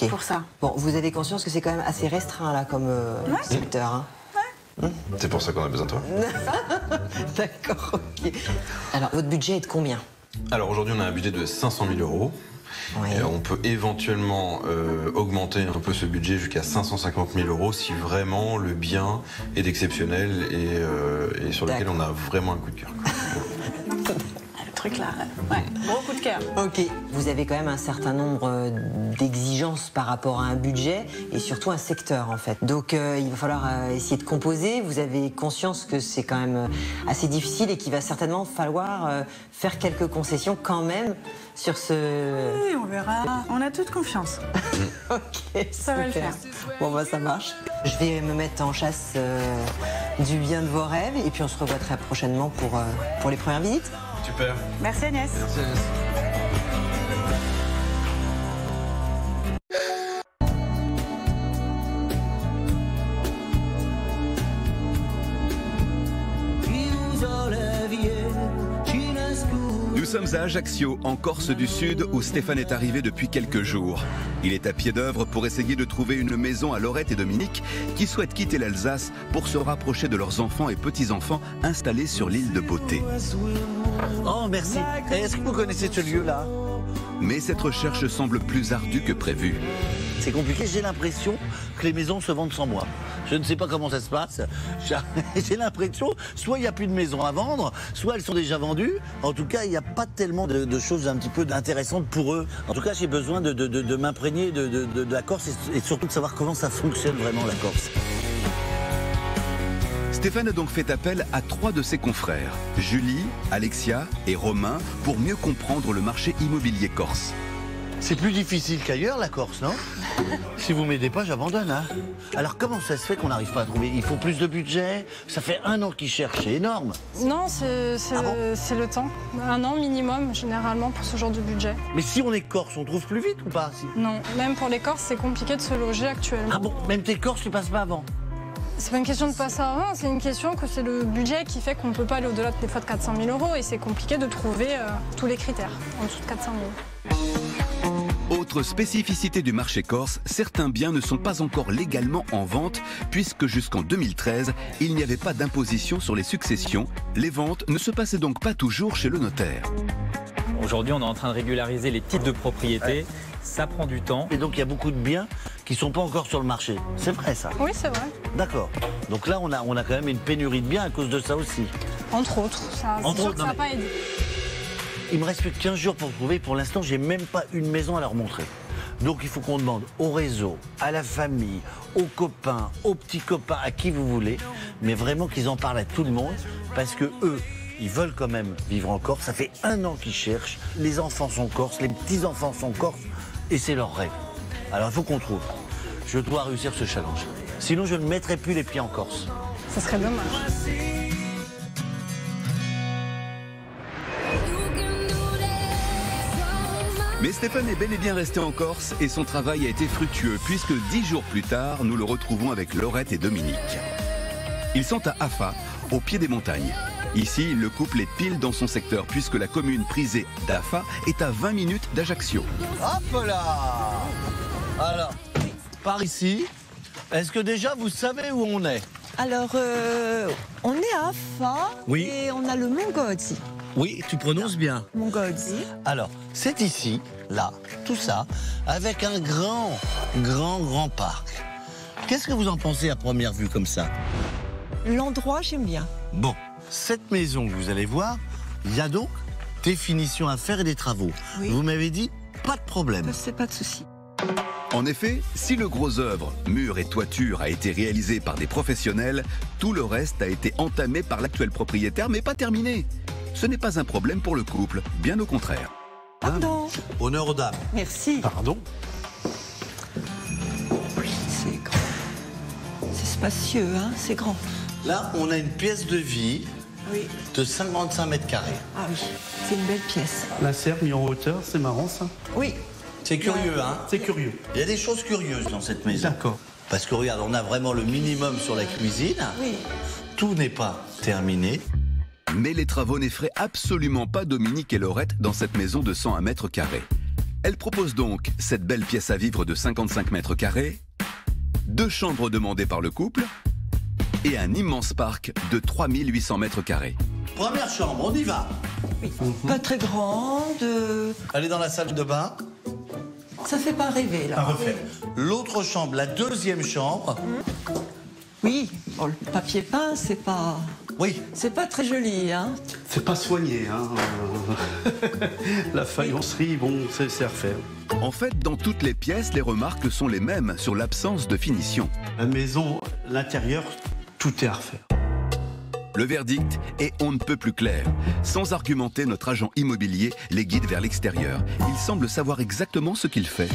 [SPEAKER 7] pour ça.
[SPEAKER 11] Bon, vous avez conscience que c'est quand même assez restreint là comme euh, secteur. hein
[SPEAKER 10] C'est pour ça qu'on a besoin de toi. *laughs*
[SPEAKER 11] D'accord, ok. Alors, votre budget est de combien?
[SPEAKER 10] Alors aujourd'hui, on a un budget de 500 000 euros.
[SPEAKER 11] Oui.
[SPEAKER 10] Et on peut éventuellement euh, augmenter un peu ce budget jusqu'à 550 000 euros si vraiment le bien est d'exceptionnel et, euh, et sur lequel on a vraiment un coup de cœur. *laughs*
[SPEAKER 7] Le truc là, ouais, gros coup de cœur.
[SPEAKER 11] Ok. Vous avez quand même un certain nombre euh, d'exigences par rapport à un budget et surtout un secteur en fait. Donc euh, il va falloir euh, essayer de composer. Vous avez conscience que c'est quand même euh, assez difficile et qu'il va certainement falloir euh, faire quelques concessions quand même sur ce.
[SPEAKER 7] Oui, on verra. On a toute confiance. *laughs*
[SPEAKER 11] ok,
[SPEAKER 7] Ça va le
[SPEAKER 11] super.
[SPEAKER 7] faire.
[SPEAKER 11] Bon bah ça marche. Je vais me mettre en chasse euh, du bien de vos rêves et puis on se revoit très prochainement pour, euh, pour les premières visites.
[SPEAKER 10] Super.
[SPEAKER 7] Merci Agnès.
[SPEAKER 10] Merci Agnès.
[SPEAKER 1] Sommes à Ajaccio, en Corse du Sud, où Stéphane est arrivé depuis quelques jours. Il est à pied d'œuvre pour essayer de trouver une maison à Laurette et Dominique, qui souhaitent quitter l'Alsace pour se rapprocher de leurs enfants et petits-enfants installés sur l'île de Beauté.
[SPEAKER 8] Oh, merci. Et Est-ce que vous connaissez ce lieu-là?
[SPEAKER 1] Mais cette recherche semble plus ardue que prévu.
[SPEAKER 8] C'est compliqué. J'ai l'impression que les maisons se vendent sans moi. Je ne sais pas comment ça se passe. *laughs* J'ai- l'impression, soit il n'y a plus de maisons à vendre, soit elles sont déjà vendues. En tout cas, il n'y a pas tellement de, choses un petit peu intéressantes pour eux. En tout cas, j'ai besoin de, m'imprégner de, la Corse et surtout de savoir comment ça fonctionne vraiment la Corse.
[SPEAKER 1] Stéphane a donc fait appel à trois de ses confrères, Julie, Alexia et Romain, pour mieux comprendre le marché immobilier corse.
[SPEAKER 8] C'est plus difficile qu'ailleurs, la Corse, non? Si vous m'aidez pas, j'abandonne. Hein Alors comment ça se fait qu'on n'arrive pas à trouver? Il faut plus de budget? Ça fait un an qu'ils cherchent, c'est énorme.
[SPEAKER 12] Non, c'est c'est- le temps. Un an minimum, généralement, pour ce genre de budget.
[SPEAKER 8] Mais si on est Corse, on trouve plus vite ou pas si-
[SPEAKER 12] Non, même pour les Corses, c'est compliqué de se loger actuellement.
[SPEAKER 8] Ah bon? Même tes Corses, tu passes pas avant?
[SPEAKER 12] C'est pas une question de passer avant, c'est une question que c'est le budget qui fait qu'on ne peut pas aller au-delà des fois de 400 000 euros et c'est compliqué de trouver euh, tous les critères en dessous de 400 000.
[SPEAKER 1] Autre spécificité du marché corse, certains biens ne sont pas encore légalement en vente puisque jusqu'en 2013, il n'y avait pas d'imposition sur les successions. Les ventes ne se passaient donc pas toujours chez le notaire.
[SPEAKER 13] Aujourd'hui, on est en train de régulariser les titres de propriété. Ça prend du temps.
[SPEAKER 8] Et donc il y a beaucoup de biens qui sont pas encore sur le marché. C'est vrai ça
[SPEAKER 12] Oui, c'est vrai.
[SPEAKER 8] D'accord. Donc là, on a, on a quand même une pénurie de biens à cause de ça aussi.
[SPEAKER 12] Entre autres, ça,
[SPEAKER 8] Entre
[SPEAKER 12] sûr
[SPEAKER 8] autres,
[SPEAKER 12] que ça n'a pas aidé.
[SPEAKER 8] Il me reste plus que 15 jours pour trouver. Pour l'instant, j'ai même pas une maison à leur montrer. Donc il faut qu'on demande au réseau, à la famille, aux copains, aux petits copains, à qui vous voulez, mais vraiment qu'ils en parlent à tout le monde, parce que eux, ils veulent quand même vivre en Corse. Ça fait un an qu'ils cherchent. Les enfants sont corses, les petits enfants sont corses, et c'est leur rêve. Alors il faut qu'on trouve. Je dois réussir ce challenge. Sinon, je ne mettrai plus les pieds en Corse.
[SPEAKER 12] Ça serait dommage.
[SPEAKER 1] Mais Stéphane est bel et bien resté en Corse et son travail a été fructueux puisque dix jours plus tard, nous le retrouvons avec Laurette et Dominique. Ils sont à Afa, au pied des montagnes. Ici, le couple est pile dans son secteur puisque la commune prisée d'Afa est à 20 minutes d'Ajaccio.
[SPEAKER 8] Hop là Alors, par ici, est-ce que déjà vous savez où on est?
[SPEAKER 14] Alors, euh, on est à Afa
[SPEAKER 8] Oui.
[SPEAKER 14] et on a le Mont Godzi.
[SPEAKER 8] Oui, tu prononces bien.
[SPEAKER 14] Mont Godzi.
[SPEAKER 8] Alors, c'est ici, là, tout ça, avec un grand, grand, grand parc. Qu'est-ce que vous en pensez à première vue comme ça?
[SPEAKER 14] L'endroit, j'aime bien.
[SPEAKER 8] Bon, cette maison que vous allez voir, il y a donc des finitions à faire et des travaux. Vous m'avez dit, pas de problème.
[SPEAKER 2] C'est pas de souci.
[SPEAKER 1] En effet, si le gros œuvre, mur et toiture, a été réalisé par des professionnels, tout le reste a été entamé par l'actuel propriétaire, mais pas terminé. Ce n'est pas un problème pour le couple, bien au contraire.
[SPEAKER 2] Pardon.
[SPEAKER 8] Honneur aux dames.
[SPEAKER 2] Merci.
[SPEAKER 3] Pardon
[SPEAKER 2] C'est grand. C'est spacieux, hein C'est grand.
[SPEAKER 8] Là, on a une pièce de vie
[SPEAKER 2] Oui.
[SPEAKER 8] de 55 mètres carrés.
[SPEAKER 2] Ah oui, c'est une belle pièce.
[SPEAKER 3] La serre mise en hauteur, c'est marrant ça?
[SPEAKER 2] Oui.
[SPEAKER 8] C'est curieux, hein?
[SPEAKER 3] C'est curieux.
[SPEAKER 8] Il y a des choses curieuses dans cette maison.
[SPEAKER 3] D'accord.
[SPEAKER 8] Parce que regarde, on a vraiment le minimum sur la cuisine.
[SPEAKER 2] Oui.
[SPEAKER 8] Tout n'est pas terminé.
[SPEAKER 1] Mais les travaux n'effraient absolument pas Dominique et Laurette dans cette maison de 101 mètres carrés. Elle propose donc cette belle pièce à vivre de 55 mètres carrés, deux chambres demandées par le couple et un immense parc de 3800 mètres carrés.
[SPEAKER 8] Première chambre, on y va.
[SPEAKER 2] Pas très grande.
[SPEAKER 8] Allez dans la salle de bain.
[SPEAKER 2] Ça fait pas rêver, là.
[SPEAKER 8] L'autre chambre, la deuxième chambre.
[SPEAKER 2] Oui. Bon, le papier peint, c'est pas.
[SPEAKER 8] Oui.
[SPEAKER 2] C'est pas très joli, hein.
[SPEAKER 3] C'est pas soigné, hein. *laughs* La faïencerie, bon, c'est c'est à refaire.
[SPEAKER 1] En fait, dans toutes les pièces, les remarques sont les mêmes sur l'absence de finition.
[SPEAKER 3] La maison, l'intérieur, tout est à refaire.
[SPEAKER 1] Le verdict est on ne peut plus clair. Sans argumenter, notre agent immobilier les guide vers l'extérieur. Il semble savoir exactement ce qu'il fait.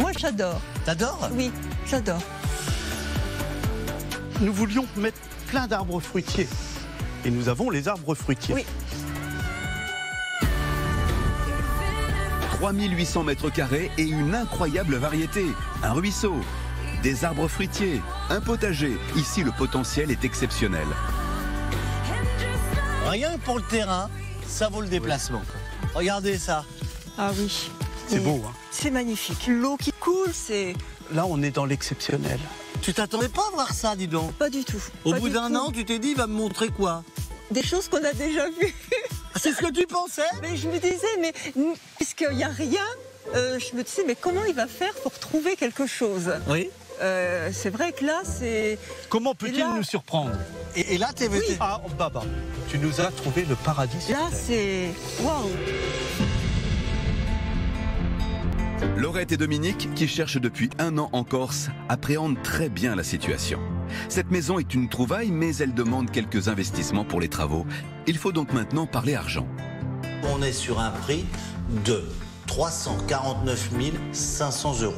[SPEAKER 14] Moi, j'adore.
[SPEAKER 8] T'adores?
[SPEAKER 14] Oui, j'adore.
[SPEAKER 3] Nous voulions mettre plein d'arbres fruitiers. Et nous avons les arbres fruitiers.
[SPEAKER 14] Oui.
[SPEAKER 1] 3800 mètres carrés et une incroyable variété. Un ruisseau, des arbres fruitiers, un potager. Ici, le potentiel est exceptionnel.
[SPEAKER 8] Rien que pour le terrain, ça vaut le déplacement. Regardez ça.
[SPEAKER 2] Ah oui.
[SPEAKER 3] C'est beau, hein.
[SPEAKER 2] C'est magnifique. L'eau qui coule, c'est.
[SPEAKER 3] Là, on est dans l'exceptionnel.
[SPEAKER 8] Tu t'attendais pas à voir ça, dis donc
[SPEAKER 2] Pas du tout.
[SPEAKER 8] Au
[SPEAKER 2] Pas
[SPEAKER 8] bout
[SPEAKER 2] du
[SPEAKER 8] d'un an, tu t'es dit, il va me montrer quoi?
[SPEAKER 2] Des choses qu'on a déjà vues. *laughs*
[SPEAKER 8] C'est ce que tu pensais?
[SPEAKER 2] Mais je me disais, mais puisqu'il n'y a rien, euh, je me disais, mais comment il va faire pour trouver quelque chose?
[SPEAKER 8] Oui.
[SPEAKER 2] Euh, C'est vrai que là, c'est.
[SPEAKER 3] Comment peut-il
[SPEAKER 2] là-
[SPEAKER 3] nous surprendre?
[SPEAKER 8] Et, et là, t'es
[SPEAKER 2] Oui.
[SPEAKER 3] Ah, Baba, tu nous as trouvé le paradis. sur
[SPEAKER 2] Là, c'est. Waouh
[SPEAKER 1] Laurette et Dominique, qui cherchent depuis un an en Corse, appréhendent très bien la situation. Cette maison est une trouvaille, mais elle demande quelques investissements pour les travaux. Il faut donc maintenant parler argent.
[SPEAKER 8] On est sur un prix de 349 500 euros.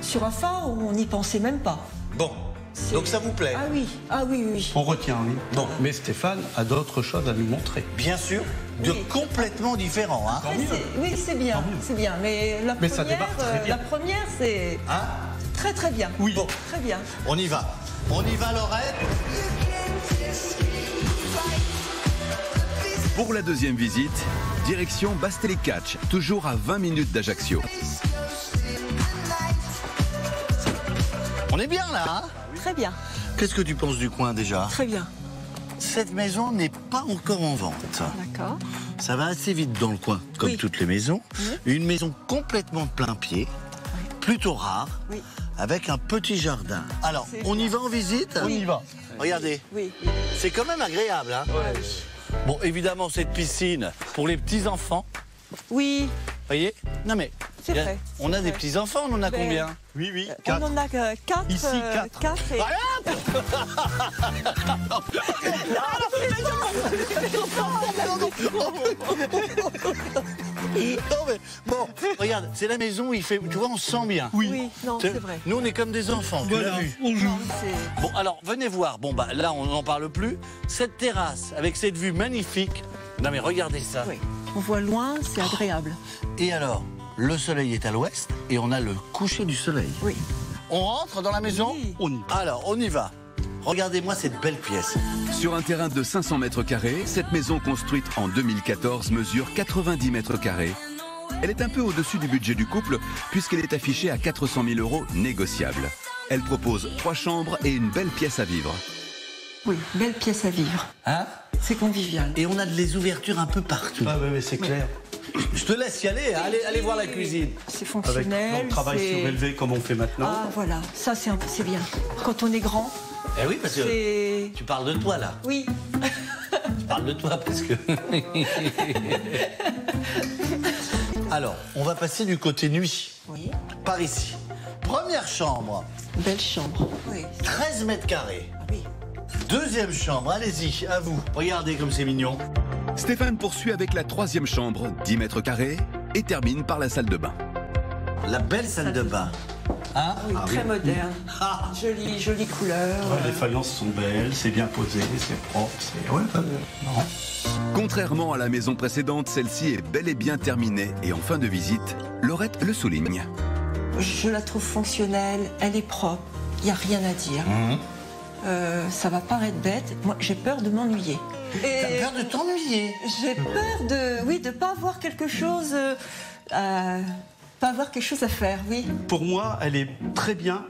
[SPEAKER 2] Sur un phare, on n'y pensait même pas.
[SPEAKER 8] Bon, donc ça vous plaît
[SPEAKER 2] Ah oui, ah oui, oui.
[SPEAKER 3] On retient, oui.
[SPEAKER 8] Bon.
[SPEAKER 3] Mais Stéphane a d'autres choses à nous montrer.
[SPEAKER 8] Bien sûr, de
[SPEAKER 2] Oui.
[SPEAKER 8] complètement différents. Hein
[SPEAKER 2] Oui, c'est bien, c'est bien. Mais la
[SPEAKER 3] Mais
[SPEAKER 2] première, euh,
[SPEAKER 3] bien.
[SPEAKER 2] la première, c'est
[SPEAKER 8] Hein
[SPEAKER 2] très très bien.
[SPEAKER 3] Oui.
[SPEAKER 8] Bon,
[SPEAKER 2] Très bien.
[SPEAKER 8] on y va. On y va, Lorette
[SPEAKER 1] Pour la deuxième visite, direction Bastelli-Catch, toujours à 20 minutes d'Ajaccio.
[SPEAKER 8] On est bien là, hein?
[SPEAKER 2] Très bien,
[SPEAKER 8] Qu'est-ce que tu penses du coin déjà?
[SPEAKER 2] Très bien.
[SPEAKER 8] Cette maison n'est pas encore en vente.
[SPEAKER 2] D'accord.
[SPEAKER 8] Ça va assez vite dans le coin, comme
[SPEAKER 2] Oui.
[SPEAKER 8] toutes les maisons. Une maison complètement de plein pied, plutôt rare,
[SPEAKER 2] Oui.
[SPEAKER 8] avec un petit jardin. Alors, on y va en visite?
[SPEAKER 3] On y va.
[SPEAKER 8] Regardez,
[SPEAKER 2] Oui.
[SPEAKER 8] c'est quand même agréable. Hein? Bon, évidemment, cette piscine pour les petits-enfants.
[SPEAKER 2] Oui,
[SPEAKER 8] voyez Non mais,
[SPEAKER 2] C'est vrai,
[SPEAKER 8] on a des petits-enfants, on en a
[SPEAKER 2] Ben,
[SPEAKER 8] combien?
[SPEAKER 3] Oui, oui,
[SPEAKER 2] on en a que quatre.
[SPEAKER 3] Ici,
[SPEAKER 2] euh,
[SPEAKER 3] quatre.
[SPEAKER 2] quatre et... *laughs*
[SPEAKER 8] Non mais, bon, regarde, c'est la maison où il fait, tu vois, on se sent bien.
[SPEAKER 2] Oui, non,
[SPEAKER 8] Tu-
[SPEAKER 2] c'est vrai.
[SPEAKER 8] Nous, on est comme des enfants, tu l'as vu
[SPEAKER 2] Non, c'est-
[SPEAKER 8] Bon, alors, venez voir. Bon, bah là, on n'en parle plus. Cette terrasse, avec cette vue magnifique. Non, mais regardez ça.
[SPEAKER 2] Oui. On voit loin, c'est agréable.
[SPEAKER 8] Et alors, le soleil est à l'ouest et on a le coucher du soleil.
[SPEAKER 2] Oui.
[SPEAKER 8] On rentre dans la maison
[SPEAKER 2] Oui.
[SPEAKER 3] On y va.
[SPEAKER 8] Alors, on y va. Regardez-moi cette belle pièce.
[SPEAKER 1] Sur un terrain de 500 mètres carrés, cette maison construite en 2014 mesure 90 mètres carrés. Elle est un peu au-dessus du budget du couple puisqu'elle est affichée à 400 000 euros négociables. Elle propose trois chambres et une belle pièce à vivre.
[SPEAKER 2] Oui, belle pièce à vivre.
[SPEAKER 8] Hein?
[SPEAKER 2] C'est convivial.
[SPEAKER 8] Et on a des ouvertures un peu partout.
[SPEAKER 3] Ah mais c'est clair.
[SPEAKER 8] Je te laisse y aller, allez, allez voir la cuisine.
[SPEAKER 2] C'est
[SPEAKER 3] Avec
[SPEAKER 2] fonctionnel.
[SPEAKER 3] le travail surélevé comme on fait maintenant.
[SPEAKER 2] Ah voilà, ça c'est un peu- c'est bien. Quand on est grand,
[SPEAKER 8] Eh oui, parce que
[SPEAKER 2] c'est.
[SPEAKER 8] tu parles de toi là.
[SPEAKER 2] Oui.
[SPEAKER 8] Tu parles de toi parce que. *laughs* Alors, on va passer du côté nuit.
[SPEAKER 2] Oui.
[SPEAKER 8] Par ici. Première chambre,
[SPEAKER 2] Belle chambre. Oui.
[SPEAKER 8] 13 mètres carrés.
[SPEAKER 2] Oui.
[SPEAKER 8] Deuxième chambre, allez-y, à vous. Regardez comme c'est mignon.
[SPEAKER 1] Stéphane poursuit avec la troisième chambre, 10 mètres carrés, et termine par la salle de bain.
[SPEAKER 8] La belle salle de bain. Hein
[SPEAKER 2] Oui, très moderne. *laughs*
[SPEAKER 8] Ah.
[SPEAKER 2] Jolie, jolie couleur.
[SPEAKER 3] Ouais, les faïences sont belles, c'est bien posé, c'est propre, c'est. Ouais.
[SPEAKER 1] Contrairement à la maison précédente, celle-ci est bel et bien terminée et en fin de visite, Laurette le souligne.
[SPEAKER 2] Je la trouve fonctionnelle, elle est propre, il n'y a rien à dire.
[SPEAKER 8] Mhm.
[SPEAKER 2] Euh, ça va paraître bête, moi j'ai peur de m'ennuyer.
[SPEAKER 8] T'as peur de t'ennuyer
[SPEAKER 2] J'ai peur de, oui, de pas avoir quelque chose, euh, à- pas avoir quelque chose à faire, oui.
[SPEAKER 3] Pour moi, elle est très bien,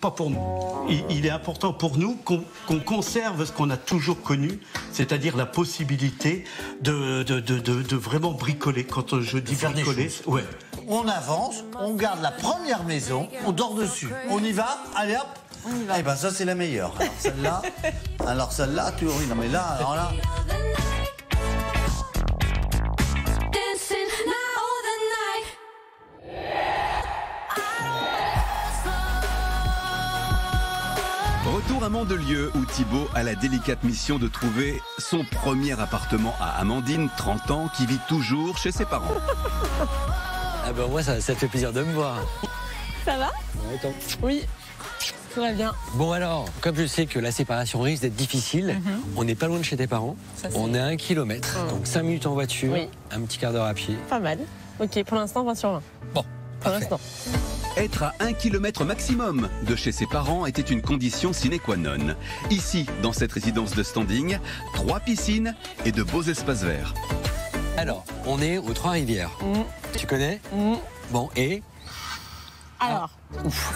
[SPEAKER 3] pas pour nous. Il, il est important pour nous qu'on conserve ce qu'on a toujours connu, c'est-à-dire la possibilité de, de, de, de- de vraiment bricoler. Quand je dis
[SPEAKER 8] faire
[SPEAKER 3] bricoler, ouais.
[SPEAKER 8] On avance, on garde la première maison, on dort dessus. On y va Allez hop Eh ben ça c'est la meilleure. Alors celle-là, *laughs* alors celle-là, tu oui, non mais là, alors là.
[SPEAKER 1] Retour à Mandelieu où Thibaut a la délicate mission de trouver son premier appartement à Amandine, 30 ans, qui vit toujours chez ses parents.
[SPEAKER 6] Ah ben moi, ça, ça te fait plaisir de me voir.
[SPEAKER 5] Ça va?
[SPEAKER 6] Ouais.
[SPEAKER 5] Oui. Tout va bien.
[SPEAKER 6] Bon alors, comme je sais que la séparation risque d'être difficile, on n'est pas loin de chez tes parents.
[SPEAKER 5] Ça,
[SPEAKER 6] on est à un kilomètre, donc 5 minutes en voiture,
[SPEAKER 5] Oui.
[SPEAKER 6] un petit quart d'heure à pied.
[SPEAKER 5] Pas mal. Ok, pour l'instant, 20 sur 20.
[SPEAKER 6] Bon,
[SPEAKER 5] Pour l'instant.
[SPEAKER 1] Être à un kilomètre maximum de chez ses parents était une condition sine qua non. Ici, dans cette résidence de standing, trois piscines et de beaux espaces verts.
[SPEAKER 6] Alors, on est aux Trois-Rivières. Tu connais? Bon, et?
[SPEAKER 5] Alors,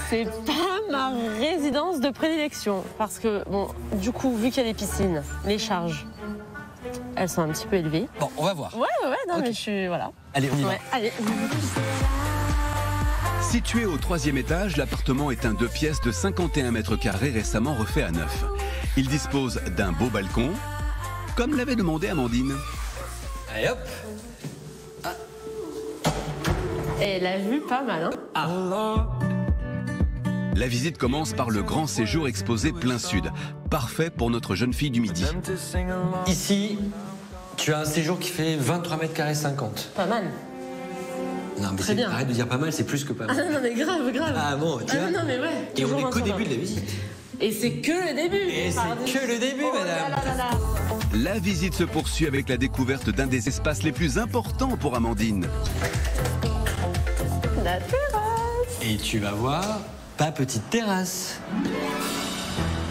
[SPEAKER 5] c'est pas ma résidence de prédilection. Parce que, bon, du coup, vu qu'il y a des piscines, les charges, elles sont un petit peu élevées.
[SPEAKER 6] Bon, on va voir.
[SPEAKER 5] Ouais, ouais, ouais, non, mais je suis. Voilà.
[SPEAKER 6] Allez, on y va.
[SPEAKER 5] Ouais, allez.
[SPEAKER 1] Situé au troisième étage, l'appartement est un deux pièces de 51 mètres carrés récemment refait à neuf. Il dispose d'un beau balcon, comme l'avait demandé Amandine.
[SPEAKER 6] Allez hop
[SPEAKER 5] Et la vue, pas mal, hein
[SPEAKER 1] La visite commence par le grand séjour exposé plein sud, parfait pour notre jeune fille du midi.
[SPEAKER 6] Ici, tu as un séjour qui fait 23 mètres carrés 50.
[SPEAKER 5] Pas mal.
[SPEAKER 6] Non, mais
[SPEAKER 5] Très
[SPEAKER 6] c'est-
[SPEAKER 5] bien.
[SPEAKER 6] arrête de dire pas mal, c'est plus que pas
[SPEAKER 5] Ah
[SPEAKER 6] mal.
[SPEAKER 5] non, mais grave, grave.
[SPEAKER 6] Ah bon, tu
[SPEAKER 5] Ah
[SPEAKER 6] vois
[SPEAKER 5] non, mais ouais.
[SPEAKER 6] Et on est qu'au début de la visite.
[SPEAKER 5] Et c'est que le début.
[SPEAKER 6] Et c'est que le début,
[SPEAKER 5] Oh
[SPEAKER 6] madame.
[SPEAKER 5] là là là.
[SPEAKER 1] La visite se poursuit avec la découverte d'un des espaces les plus importants pour Amandine.
[SPEAKER 5] La terrasse.
[SPEAKER 6] Et tu vas voir, pas petite terrasse.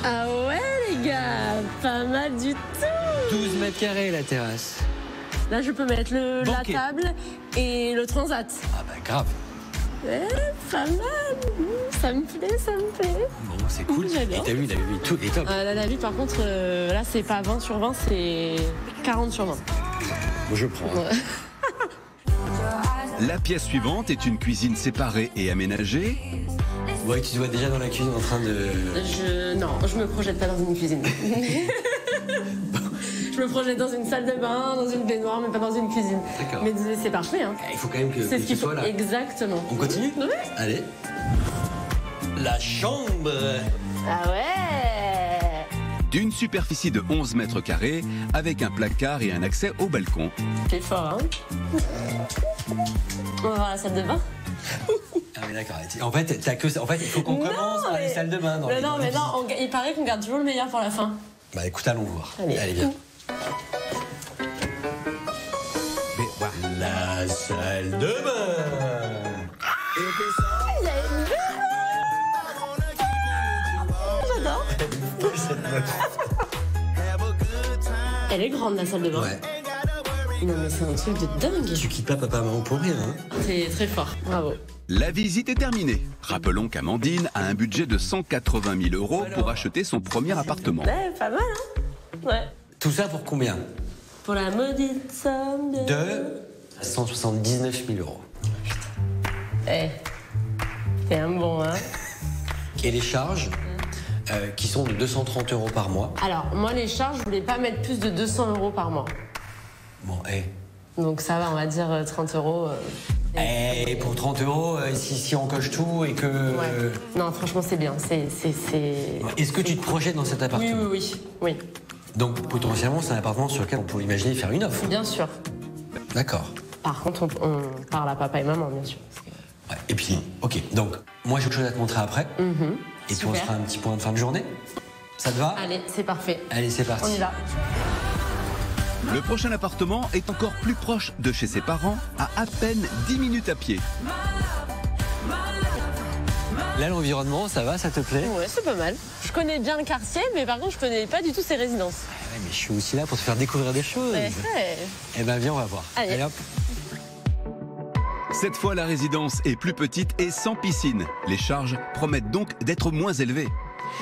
[SPEAKER 5] Ah ouais, les gars, pas mal du tout.
[SPEAKER 6] 12 mètres carrés la terrasse.
[SPEAKER 5] Là, je peux mettre le, la table et le transat.
[SPEAKER 6] Ah bah grave.
[SPEAKER 5] Eh, pas mal. Ça me plaît, ça me plaît.
[SPEAKER 6] Bon, c'est cool. Et t'as vu, avait mis tout est top.
[SPEAKER 5] Euh, là, la vue, par contre, euh, là, c'est pas 20 sur 20, c'est 40 sur 20.
[SPEAKER 6] Bon, je prends. hein. *laughs*
[SPEAKER 1] La pièce suivante est une cuisine séparée et aménagée.
[SPEAKER 6] Ouais, tu te vois déjà dans la cuisine en train de.
[SPEAKER 5] Je... Non, je me projette pas dans une cuisine. *laughs* je me projette dans une salle de bain, dans une baignoire, mais pas dans une cuisine.
[SPEAKER 6] D'accord.
[SPEAKER 5] Mais c'est parfait, hein.
[SPEAKER 6] Il faut quand même que,
[SPEAKER 5] C'est
[SPEAKER 6] que
[SPEAKER 5] ce qu'il
[SPEAKER 6] tu
[SPEAKER 5] faut.
[SPEAKER 6] sois là.
[SPEAKER 5] Exactement.
[SPEAKER 6] On continue
[SPEAKER 5] Ouais.
[SPEAKER 6] Allez. La chambre.
[SPEAKER 5] Ah ouais
[SPEAKER 1] D'une superficie de 11 mètres carrés, avec un placard et un accès au balcon.
[SPEAKER 5] C'est fort, hein On va voir la salle de bain
[SPEAKER 6] Ah mais d'accord. En fait, t'as que ça. En fait, il faut qu'on commence par les
[SPEAKER 5] mais-
[SPEAKER 6] salles de bain. Dans
[SPEAKER 5] Mais
[SPEAKER 6] les-
[SPEAKER 5] non, mais
[SPEAKER 6] les
[SPEAKER 5] non, on- il paraît qu'on garde toujours le meilleur pour la fin.
[SPEAKER 6] Bah écoute, allons voir.
[SPEAKER 5] Allez.
[SPEAKER 6] Allez, viens. La salle de bain.
[SPEAKER 5] Il y a une Elle est grande la salle de bain.
[SPEAKER 6] Ouais.
[SPEAKER 5] Non mais c'est un truc de dingue.
[SPEAKER 6] Tu quittes pas papa maman pour rien. Hein.
[SPEAKER 5] C'est très fort. Bravo.
[SPEAKER 1] La visite est terminée. Rappelons qu'Amandine a un budget de 180 000 euros pour acheter son premier appartement.
[SPEAKER 5] Ouais, pas mal, hein Ouais.
[SPEAKER 6] Tout ça pour combien?
[SPEAKER 5] Pour la maudite somme de.
[SPEAKER 6] De 179 000 euros.
[SPEAKER 5] Eh. C'est un bon, hein
[SPEAKER 6] Et les charges, euh, qui sont de 230 euros par mois.
[SPEAKER 5] Alors, moi, les charges, je voulais pas mettre plus de 200 euros par mois.
[SPEAKER 6] Bon, eh.
[SPEAKER 5] Donc, ça va, on va dire euh, 30 euros. euh.
[SPEAKER 6] Et pour 30 euros, euh, si, si on coche tout et que. euh,
[SPEAKER 5] Non, franchement, c'est bien. C'est. c'est- c'est-
[SPEAKER 6] Est-ce que tu te projettes dans cet appartement
[SPEAKER 5] Oui, oui, oui. Oui,
[SPEAKER 6] Donc potentiellement, c'est un appartement sur lequel on pourrait imaginer faire une offre.
[SPEAKER 5] bien sûr.
[SPEAKER 6] D'accord.
[SPEAKER 5] Par contre, on, on parle à papa et maman, bien sûr.
[SPEAKER 6] Ouais, Et puis, ok. Donc, moi, j'ai autre chose à te montrer après.
[SPEAKER 5] Mhm.
[SPEAKER 6] Et puis, on se fera un petit point de fin de journée. Ça te va
[SPEAKER 5] Allez, c'est parfait.
[SPEAKER 6] Allez, c'est parti.
[SPEAKER 5] On y va.
[SPEAKER 1] Le prochain appartement est encore plus proche de chez ses parents, à à peine 10 minutes à pied.
[SPEAKER 6] Là, l'environnement, ça va, ça te plaît?
[SPEAKER 5] Ouais, c'est pas mal. Je connais bien le quartier, mais par contre, je connais pas du tout ses résidences.
[SPEAKER 6] Ouais, mais je suis aussi là pour te faire découvrir des choses.
[SPEAKER 5] Ouais, ouais.
[SPEAKER 6] Eh ben, viens, on va voir.
[SPEAKER 5] Allez.
[SPEAKER 6] hop.
[SPEAKER 1] Cette fois, la résidence est plus petite et sans piscine. Les charges promettent donc d'être moins élevées.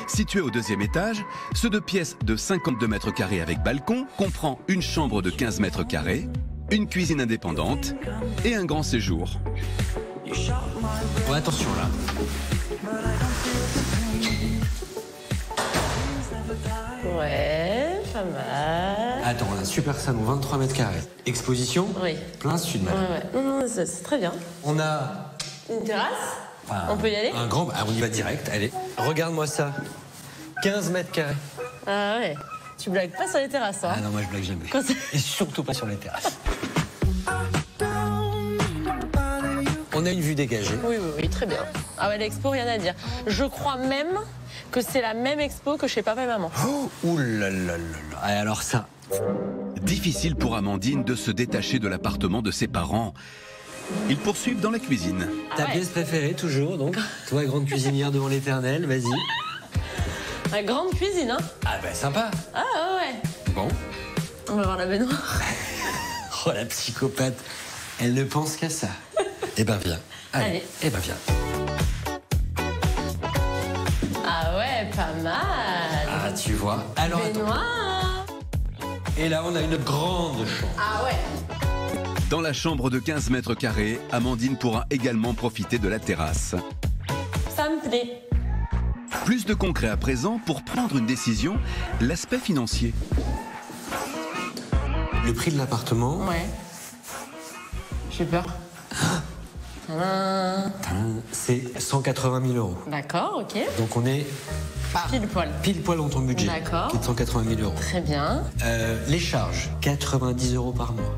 [SPEAKER 1] Situé au deuxième étage, ce deux pièces de 52 mètres carrés avec balcon comprend une chambre de 15 mètres carrés, une cuisine indépendante et un grand séjour.
[SPEAKER 6] Attention là.
[SPEAKER 5] Ouais, pas mal.
[SPEAKER 6] Attends, on a un super salon, 23 mètres carrés. Exposition
[SPEAKER 5] Oui.
[SPEAKER 6] Plein sud,
[SPEAKER 5] Ouais,
[SPEAKER 6] madame.
[SPEAKER 5] ouais. Non, non, c'est très bien.
[SPEAKER 6] On a.
[SPEAKER 5] Une terrasse
[SPEAKER 6] enfin,
[SPEAKER 5] On peut y aller
[SPEAKER 6] Un grand. Ah, on y va direct, allez. Regarde-moi ça. 15 mètres carrés.
[SPEAKER 5] Ah ouais. Tu blagues pas sur les terrasses, hein
[SPEAKER 6] Ah non, moi je blague jamais. Et surtout pas sur les terrasses. On a une vue dégagée.
[SPEAKER 5] Oui, oui, oui, très bien. Ah ouais, l'expo, rien à dire. Je crois même que c'est la même expo que chez papa et maman.
[SPEAKER 6] Oh, ouh là là là là. Alors ça,
[SPEAKER 1] Difficile pour Amandine de se détacher de l'appartement de ses parents. Ils poursuivent dans la cuisine.
[SPEAKER 6] ta
[SPEAKER 5] Ah ouais.
[SPEAKER 6] pièce préférée toujours, donc. Toi, grande cuisinière devant l'éternel, vas-y.
[SPEAKER 5] La grande cuisine, hein
[SPEAKER 6] Ah bah sympa.
[SPEAKER 5] Ah ouais.
[SPEAKER 6] Bon.
[SPEAKER 5] On va voir la baignoire. *laughs*
[SPEAKER 6] Oh la psychopathe. Elle ne pense qu'à ça. *laughs* Eh ben viens. Allez.
[SPEAKER 5] Allez.
[SPEAKER 6] Eh ben viens.
[SPEAKER 5] Ah ouais, pas mal.
[SPEAKER 6] Ah tu vois. Alors attends. Et là on a une grande chambre.
[SPEAKER 5] Ah ouais.
[SPEAKER 1] Dans la chambre de 15 mètres carrés, Amandine pourra également profiter de la terrasse.
[SPEAKER 5] Ça me plaît.
[SPEAKER 1] Plus de concret à présent pour prendre une décision, l'aspect financier.
[SPEAKER 6] Le prix de l'appartement.
[SPEAKER 5] Ouais. J'ai peur.
[SPEAKER 6] Tain, C'est 180 000 euros.
[SPEAKER 5] D'accord, ok.
[SPEAKER 6] Donc on est
[SPEAKER 5] Pile poil.
[SPEAKER 6] pile poil dans ton budget.
[SPEAKER 5] D'accord.
[SPEAKER 6] Qui est de 180 000 euros.
[SPEAKER 5] Très bien.
[SPEAKER 6] Euh, les charges, 90 euros par mois.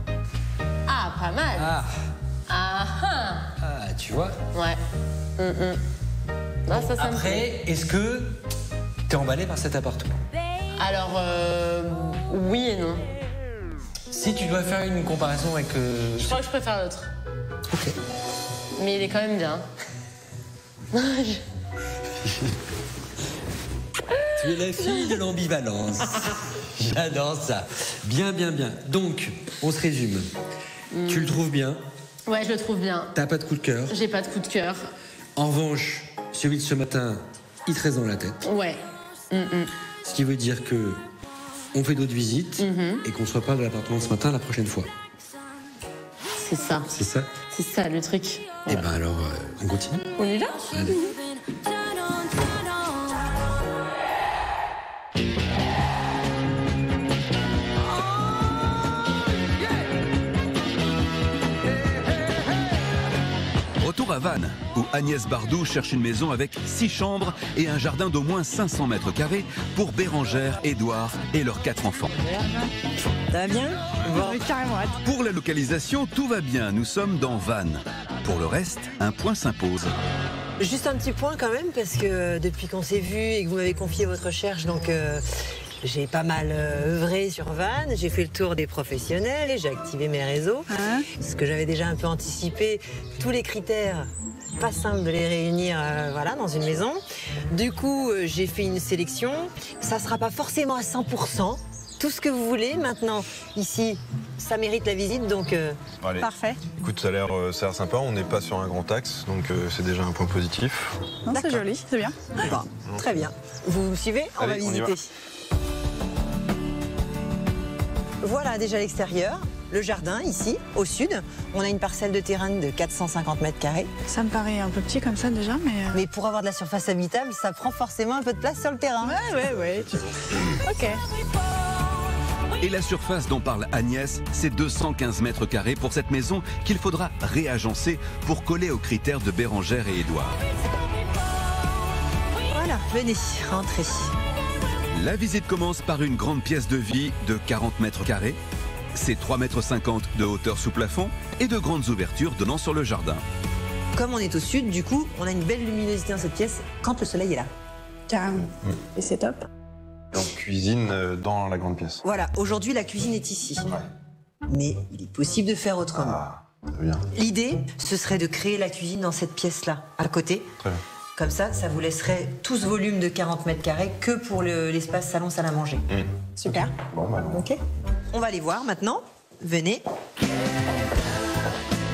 [SPEAKER 5] Ah, pas mal.
[SPEAKER 6] Ah,
[SPEAKER 5] Ah ah.
[SPEAKER 6] ah tu vois.
[SPEAKER 5] Ouais. Ah, ça, ça me plaît.
[SPEAKER 6] Après, est-ce que t'es emballé par cet appartement?
[SPEAKER 5] Alors, euh, oui et non.
[SPEAKER 6] Si tu dois faire une comparaison avec. euh,
[SPEAKER 5] Je crois que je préfère l'autre.
[SPEAKER 6] Ok.
[SPEAKER 5] Mais il est quand même bien. *laughs*
[SPEAKER 6] Tu es la fille de l'ambivalence. J'adore ça. Bien, bien, bien. Donc, on se résume. Tu le trouves bien,
[SPEAKER 5] Ouais, je le trouve bien.
[SPEAKER 6] t'as pas de coup de cœur.
[SPEAKER 5] J'ai pas de coup de cœur.
[SPEAKER 6] En revanche, celui de ce matin, il te reste dans la tête.
[SPEAKER 5] Ouais. Hum, hum.
[SPEAKER 6] Ce qui veut dire que on fait d'autres visites et qu'on se reparle de l'appartement ce matin la prochaine fois.
[SPEAKER 5] C'est ça.
[SPEAKER 6] C'est ça
[SPEAKER 5] C'est ça le truc.
[SPEAKER 6] Eh ben alors, euh, on continue
[SPEAKER 5] On y va
[SPEAKER 6] Allez.
[SPEAKER 1] Vannes, où Agnès Bardou cherche une maison avec six chambres et un jardin d'au moins 500 mètres carrés pour Bérangère, Édouard et leurs quatre enfants.
[SPEAKER 14] Ça va bien.
[SPEAKER 1] Pour la localisation, tout va bien, nous sommes dans Vannes. Pour le reste, un point s'impose.
[SPEAKER 11] Juste un petit point quand même, parce que depuis qu'on s'est vu et que vous m'avez confié votre recherche, donc euh, j'ai pas mal euh, œuvré sur Vannes, j'ai fait le tour des professionnels et j'ai activé mes réseaux. Ce que j'avais déjà un peu anticipé, tous les critères, pas simple de les réunir euh, voilà, dans une maison. Du coup, euh, j'ai fait une sélection. Ça sera pas forcément à 100%. Tout ce que vous voulez maintenant, ici, ça mérite la visite, donc euh,
[SPEAKER 10] Allez.
[SPEAKER 12] Parfait.
[SPEAKER 10] Écoute, ça a l'air euh, sympa. On n'est pas sur un grand axe, donc euh, c'est déjà un point positif.
[SPEAKER 12] Non, c'est joli, c'est bien.
[SPEAKER 11] Bon, très bien. Vous me suivez? On
[SPEAKER 10] Allez,
[SPEAKER 11] va
[SPEAKER 10] on y va.
[SPEAKER 11] visiter. Voilà déjà l'extérieur, le jardin ici, au sud. On a une parcelle de terrain de 450 mètres carrés.
[SPEAKER 7] Ça me paraît un peu petit comme ça déjà, mais. euh,
[SPEAKER 11] Mais pour avoir de la surface habitable, ça prend forcément un peu de place sur le terrain.
[SPEAKER 7] Ouais, ouais, ouais. Ok.
[SPEAKER 1] Et la surface dont parle Agnès, c'est 215 mètres carrés pour cette maison qu'il faudra réagencer pour coller aux critères de Bérangère et Édouard.
[SPEAKER 11] Voilà, venez, rentrez.
[SPEAKER 1] La visite commence par une grande pièce de vie de 40 mètres carrés. C'est 3,50 mètres de hauteur sous plafond et de grandes ouvertures donnant sur le jardin.
[SPEAKER 11] Comme on est au sud, du coup, on a une belle luminosité dans cette pièce quand le soleil est là.
[SPEAKER 7] Carrément. Et c'est top.
[SPEAKER 10] Et on cuisine euh, dans la grande pièce.
[SPEAKER 11] Voilà, aujourd'hui la cuisine est ici. Mais il est possible de faire autrement.
[SPEAKER 10] Très bien.
[SPEAKER 11] L'idée, ce serait de créer la cuisine dans cette pièce-là, à côté.
[SPEAKER 10] Très bien.
[SPEAKER 11] Comme ça, ça vous laisserait tout ce volume de 40 mètres carrés que pour le- l'espace salon salle à manger. Super.
[SPEAKER 10] Bon, bah, bon.
[SPEAKER 11] Ok. On va aller voir maintenant. Venez.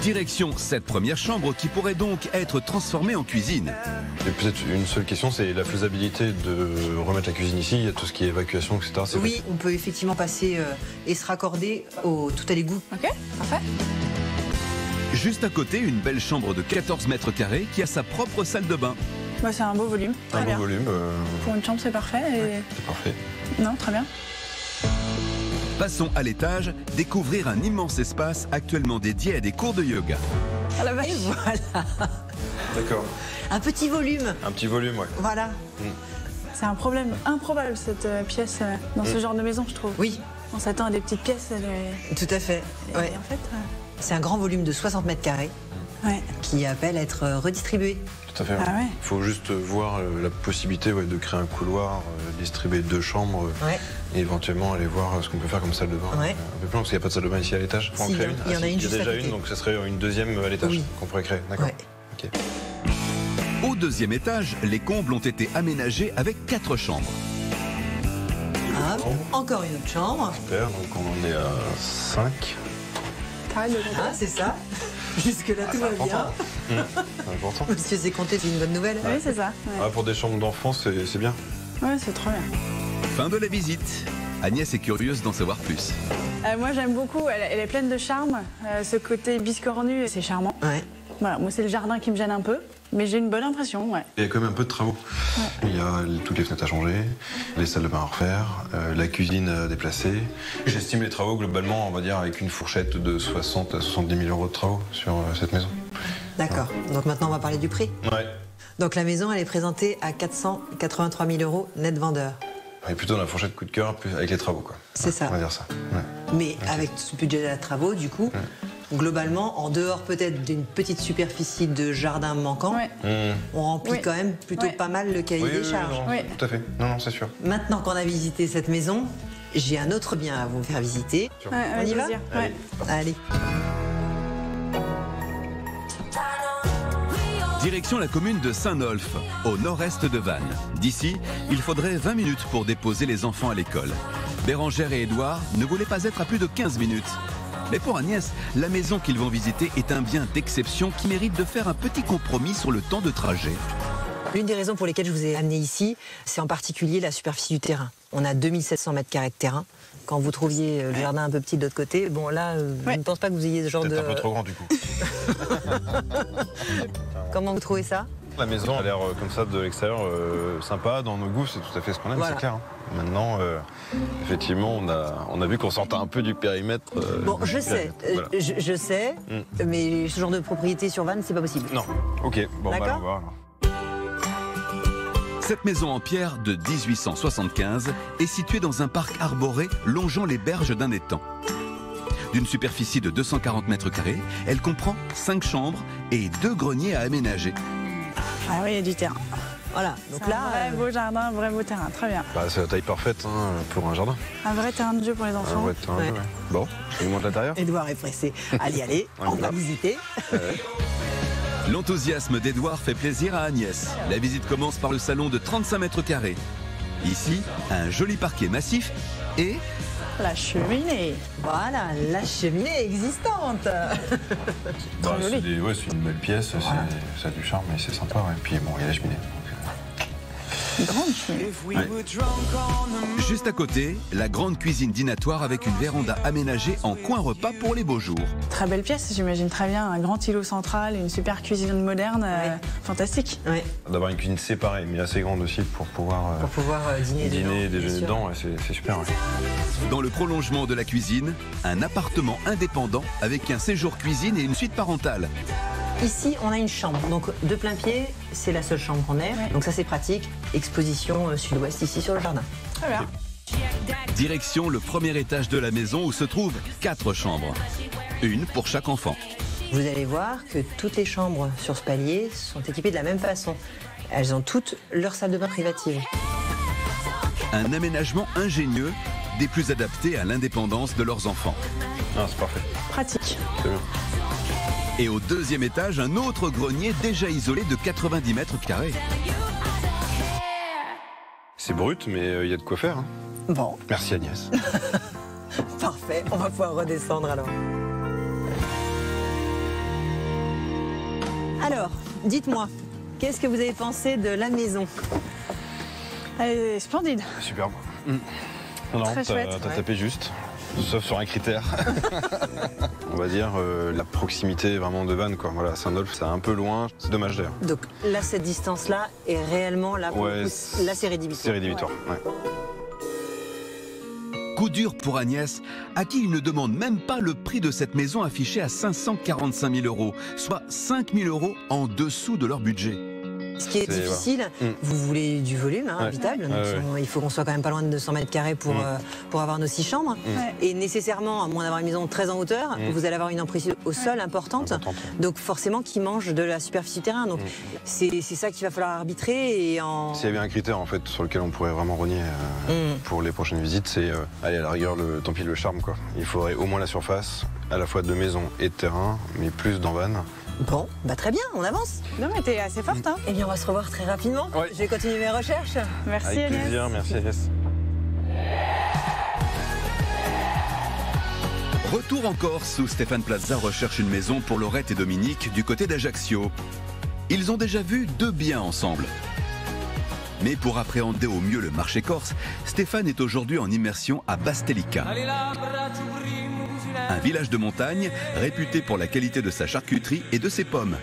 [SPEAKER 1] Direction cette première chambre qui pourrait donc être transformée en cuisine.
[SPEAKER 10] Et peut-être une seule question, c'est la faisabilité de remettre la cuisine ici. Il y a tout ce qui est évacuation, etc.
[SPEAKER 11] Oui, on peut effectivement passer euh, et se raccorder au tout à l'égout.
[SPEAKER 7] Ok, parfait.
[SPEAKER 1] Juste à côté, une belle chambre de 14 mètres carrés qui a sa propre salle de bain.
[SPEAKER 7] Bah, c'est un beau volume.
[SPEAKER 10] Un
[SPEAKER 7] Très
[SPEAKER 10] beau
[SPEAKER 7] bien.
[SPEAKER 10] volume, euh,
[SPEAKER 7] Pour une chambre, c'est parfait. Et...
[SPEAKER 10] c'est parfait.
[SPEAKER 7] Non, très bien.
[SPEAKER 1] Passons à l'étage, découvrir un immense espace actuellement dédié à des cours de yoga.
[SPEAKER 7] À la vache.
[SPEAKER 11] Voilà.
[SPEAKER 10] D'accord.
[SPEAKER 11] Un petit volume.
[SPEAKER 10] Un petit volume, ouais.
[SPEAKER 11] Voilà.
[SPEAKER 7] C'est un problème improbable cette euh, pièce euh, dans ce
[SPEAKER 11] Mm.
[SPEAKER 7] genre de maison, je trouve.
[SPEAKER 11] Oui.
[SPEAKER 7] On s'attend à des petites pièces.
[SPEAKER 11] Tout à fait.
[SPEAKER 7] et
[SPEAKER 11] Ouais.
[SPEAKER 7] En fait,
[SPEAKER 11] C'est un grand volume de 60 mètres carrés
[SPEAKER 7] Ouais.
[SPEAKER 11] qui appelle à être euh, redistribué.
[SPEAKER 10] Tout à fait.
[SPEAKER 7] Ah ouais.
[SPEAKER 10] Il faut juste voir euh, la possibilité ouais, de créer un couloir, euh, distribuer deux chambres
[SPEAKER 11] Ouais.
[SPEAKER 10] et éventuellement aller voir ce qu'on peut faire comme salle de bain.
[SPEAKER 11] Ouais.
[SPEAKER 10] Euh, Un peu plus loin, parce qu'il n'y a pas de salle de bain ici à l'étage.
[SPEAKER 11] Si, il y en-
[SPEAKER 10] une
[SPEAKER 11] il y en
[SPEAKER 10] Ah,
[SPEAKER 11] a
[SPEAKER 10] si,
[SPEAKER 11] une
[SPEAKER 10] Il y a déjà une, donc ça serait une deuxième à l'étage
[SPEAKER 11] Oui.
[SPEAKER 10] qu'on pourrait créer. D'accord.
[SPEAKER 1] Au deuxième étage, les combles ont été aménagés avec quatre chambres.
[SPEAKER 11] Hop. Encore une autre chambre.
[SPEAKER 10] Super, donc on en est à 5.
[SPEAKER 11] Ah, c'est ça. Jusque-là, tout va bien.
[SPEAKER 10] C'est important.
[SPEAKER 11] Monsieur compté, c'est une bonne nouvelle.
[SPEAKER 7] Oui, c'est ça. Ouais,
[SPEAKER 10] Ah, pour des chambres d'enfants, c'est c'est bien.
[SPEAKER 7] Ouais, c'est trop bien.
[SPEAKER 1] Fin de la visite. Agnès est curieuse d'en savoir plus.
[SPEAKER 7] Euh, moi, j'aime beaucoup. Elle, elle est pleine de charme. Euh, ce côté biscornu, c'est charmant.
[SPEAKER 11] Ouais.
[SPEAKER 7] Voilà, moi, c'est le jardin qui me gêne un peu. Mais j'ai une bonne impression, ouais.
[SPEAKER 10] Il y a quand même un peu de travaux. Il y a toutes les fenêtres à changer, les salles de bain à refaire, euh, la cuisine à déplacer. J'estime les travaux globalement, on va dire, avec une fourchette de 60 à 70 000 euros de travaux sur euh, cette maison.
[SPEAKER 11] D'accord. Donc maintenant, on va parler du prix.
[SPEAKER 10] Ouais.
[SPEAKER 11] Donc la maison, elle est présentée à 483 000 euros net vendeur.
[SPEAKER 10] Et plutôt dans la fourchette coup de cœur avec les travaux, quoi.
[SPEAKER 11] C'est ça.
[SPEAKER 10] On va dire ça. Ouais.
[SPEAKER 11] Mais avec ce budget de travaux, du coup, globalement, en dehors peut-être d'une petite superficie de jardin manquant,
[SPEAKER 10] Mmh.
[SPEAKER 11] on remplit
[SPEAKER 7] Oui.
[SPEAKER 11] quand même plutôt
[SPEAKER 7] Ouais.
[SPEAKER 11] pas mal le cahier
[SPEAKER 10] Oui,
[SPEAKER 11] des
[SPEAKER 10] oui,
[SPEAKER 11] charges.
[SPEAKER 10] non, tout à fait. Non, non, c'est sûr.
[SPEAKER 11] Maintenant qu'on a visité cette maison, j'ai un autre bien à vous faire visiter.
[SPEAKER 7] Ouais,
[SPEAKER 11] On y va. Allez.
[SPEAKER 1] Direction la commune de Saint-Nolf, au nord-est de Vannes. D'ici, il faudrait 20 minutes pour déposer les enfants à l'école. Bérangère et Édouard ne voulaient pas être à plus de 15 minutes. Mais pour Agnès, la maison qu'ils vont visiter est un bien d'exception qui mérite de faire un petit compromis sur le temps de trajet.
[SPEAKER 11] L'une des raisons pour lesquelles je vous ai amené ici, c'est en particulier la superficie du terrain. On a 2700 mètres carrés de terrain. Quand vous trouviez euh, le jardin un peu petit de l'autre côté, bon là, euh, je ne pense pas que vous ayez ce genre de...
[SPEAKER 10] Un peu trop grand du coup. *laughs* *laughs*
[SPEAKER 11] Comment vous trouvez ça?
[SPEAKER 10] La maison a l'air euh, comme ça de l'extérieur euh, sympa, dans nos goûts, c'est tout à fait ce qu'on aime,
[SPEAKER 11] Voilà.
[SPEAKER 10] c'est clair. hein. Maintenant, euh, effectivement, on a, on a vu qu'on sortait un peu du périmètre. euh,
[SPEAKER 11] Bon, je sais,
[SPEAKER 10] Voilà.
[SPEAKER 11] je, je sais,
[SPEAKER 10] Mm.
[SPEAKER 11] mais ce genre de propriété sur Vannes, c'est pas possible.
[SPEAKER 10] Non, ok, bon, bah,
[SPEAKER 11] D'accord
[SPEAKER 10] on va alors.
[SPEAKER 1] Cette maison en pierre de 1875 est située dans un parc arboré longeant les berges d'un étang. D'une superficie de 240 mètres carrés, elle comprend 5 chambres et deux greniers à aménager.
[SPEAKER 7] Ah oui, il y a du terrain.
[SPEAKER 11] Voilà, donc là,
[SPEAKER 7] un vrai
[SPEAKER 11] euh,
[SPEAKER 7] beau jardin, un vrai beau terrain. Très bien.
[SPEAKER 10] Bah, c'est la taille parfaite hein, pour un jardin.
[SPEAKER 7] Un vrai terrain de jeu pour les
[SPEAKER 10] Un
[SPEAKER 7] enfants.
[SPEAKER 10] vrai terrain,
[SPEAKER 11] Ouais.
[SPEAKER 10] ouais. Bon, je vous montre l'intérieur
[SPEAKER 11] Edouard est pressé. Allez, allez, *laughs*
[SPEAKER 10] On
[SPEAKER 11] on
[SPEAKER 10] va.
[SPEAKER 11] visiter.
[SPEAKER 1] L'enthousiasme d'Edouard fait plaisir à Agnès. La visite commence par le salon de 35 mètres carrés. Ici, un joli parquet massif et
[SPEAKER 7] La cheminée.
[SPEAKER 11] Voilà, la cheminée existante. *laughs*
[SPEAKER 10] Bah, c'est des- ouais, c'est une belle pièce, c'est- ça a du charme et c'est sympa. ouais. Puis bon, il y a la cheminée. Euh.
[SPEAKER 1] Juste à côté, la grande cuisine dînatoire avec une véranda aménagée en coin repas pour les beaux jours.
[SPEAKER 7] Très belle pièce, j'imagine très bien. Un grand îlot central, une super cuisine moderne, euh, fantastique.
[SPEAKER 10] D'avoir une cuisine séparée, mais assez grande aussi pour pouvoir, euh,
[SPEAKER 11] Pour pouvoir euh, dîner dedans,
[SPEAKER 10] dîner et
[SPEAKER 11] bien
[SPEAKER 10] déjeuner dedans, ouais, c'est c'est super. ouais.
[SPEAKER 1] Dans le prolongement de la cuisine, un appartement indépendant avec un séjour cuisine et une suite parentale.
[SPEAKER 11] Ici, on a une chambre. Donc, de plein pied, c'est la seule chambre qu'on ait. Donc, ça, c'est pratique. Exposition euh, sud-ouest, ici, sur le jardin.
[SPEAKER 7] Bien.
[SPEAKER 1] Direction le premier étage de la maison où se trouvent quatre chambres. Une pour chaque enfant.
[SPEAKER 11] Vous allez voir que toutes les chambres sur ce palier sont équipées de la même façon. Elles ont toutes leur salle de bain privative.
[SPEAKER 1] Un aménagement ingénieux des plus adaptés à l'indépendance de leurs enfants.
[SPEAKER 10] Ah, c'est parfait.
[SPEAKER 7] Pratique.
[SPEAKER 1] Et au deuxième étage, un autre grenier déjà isolé de 90 mètres carrés.
[SPEAKER 10] C'est brut, mais euh, il y a de quoi faire. hein.
[SPEAKER 11] Bon,
[SPEAKER 10] Merci Agnès. *laughs*
[SPEAKER 11] parfait. On va pouvoir redescendre alors. Alors, dites-moi, qu'est-ce que vous avez pensé de la maison?
[SPEAKER 7] Elle est splendide.
[SPEAKER 10] Superbe. Mm. Non,
[SPEAKER 7] Très
[SPEAKER 10] t'as
[SPEAKER 7] chouette.
[SPEAKER 10] t'as
[SPEAKER 7] Ouais.
[SPEAKER 10] tapé juste, sauf sur un critère. *laughs* On va dire euh, la proximité vraiment de Vannes, quoi. Voilà, Saint-Dolphe, c'est un peu loin. C'est dommage d'ailleurs.
[SPEAKER 11] Donc là, cette distance-là est réellement là. pour
[SPEAKER 10] Ouais,
[SPEAKER 11] coup, là, c'est rédhibitoire.
[SPEAKER 10] C'est rédhibitoire. ouais.
[SPEAKER 1] Coup dur pour Agnès, à qui il ne demande même pas le prix de cette maison affichée à 545 000 euros, soit 5 000 euros en dessous de leur budget.
[SPEAKER 11] Ce qui est difficile,
[SPEAKER 1] voilà. Mm.
[SPEAKER 11] vous voulez du volume hein,
[SPEAKER 1] Ouais.
[SPEAKER 11] habitable. donc
[SPEAKER 1] Ouais,
[SPEAKER 11] si
[SPEAKER 1] ouais.
[SPEAKER 11] on- il faut qu'on soit quand même pas loin de 200 mètres carrés pour,
[SPEAKER 1] Mm.
[SPEAKER 11] euh, pour avoir nos six chambres.
[SPEAKER 1] Mm.
[SPEAKER 11] Et nécessairement, à moins d'avoir une maison très en hauteur, vous allez avoir une emprise au sol importante. Donc forcément, qui mange de la superficie terrain. Donc c'est c'est ça qu'il va falloir arbitrer. Et en...
[SPEAKER 10] S'il y avait un critère en fait sur lequel on pourrait vraiment renier euh, pour les prochaines visites, c'est euh, allez à la rigueur le tant pis le charme quoi. Il faudrait au moins la surface, à la fois de maison et de terrain, mais plus dans Vannes.
[SPEAKER 11] Bon, bah très bien, on avance.
[SPEAKER 7] Non, mais t'es assez forte, hein
[SPEAKER 11] Eh bien, on va se revoir très rapidement. Je vais continuer mes recherches.
[SPEAKER 7] Merci
[SPEAKER 10] Avec
[SPEAKER 7] Agnès.
[SPEAKER 10] plaisir, merci Agnès.
[SPEAKER 1] Retour en Corse où Stéphane Plaza recherche une maison pour Laurette et Dominique du côté d'Ajaccio. Ils ont déjà vu deux biens ensemble. Mais pour appréhender au mieux le marché corse, Stéphane est aujourd'hui en immersion à Bastelica. Un village de montagne réputé pour la qualité de sa charcuterie et de ses pommes.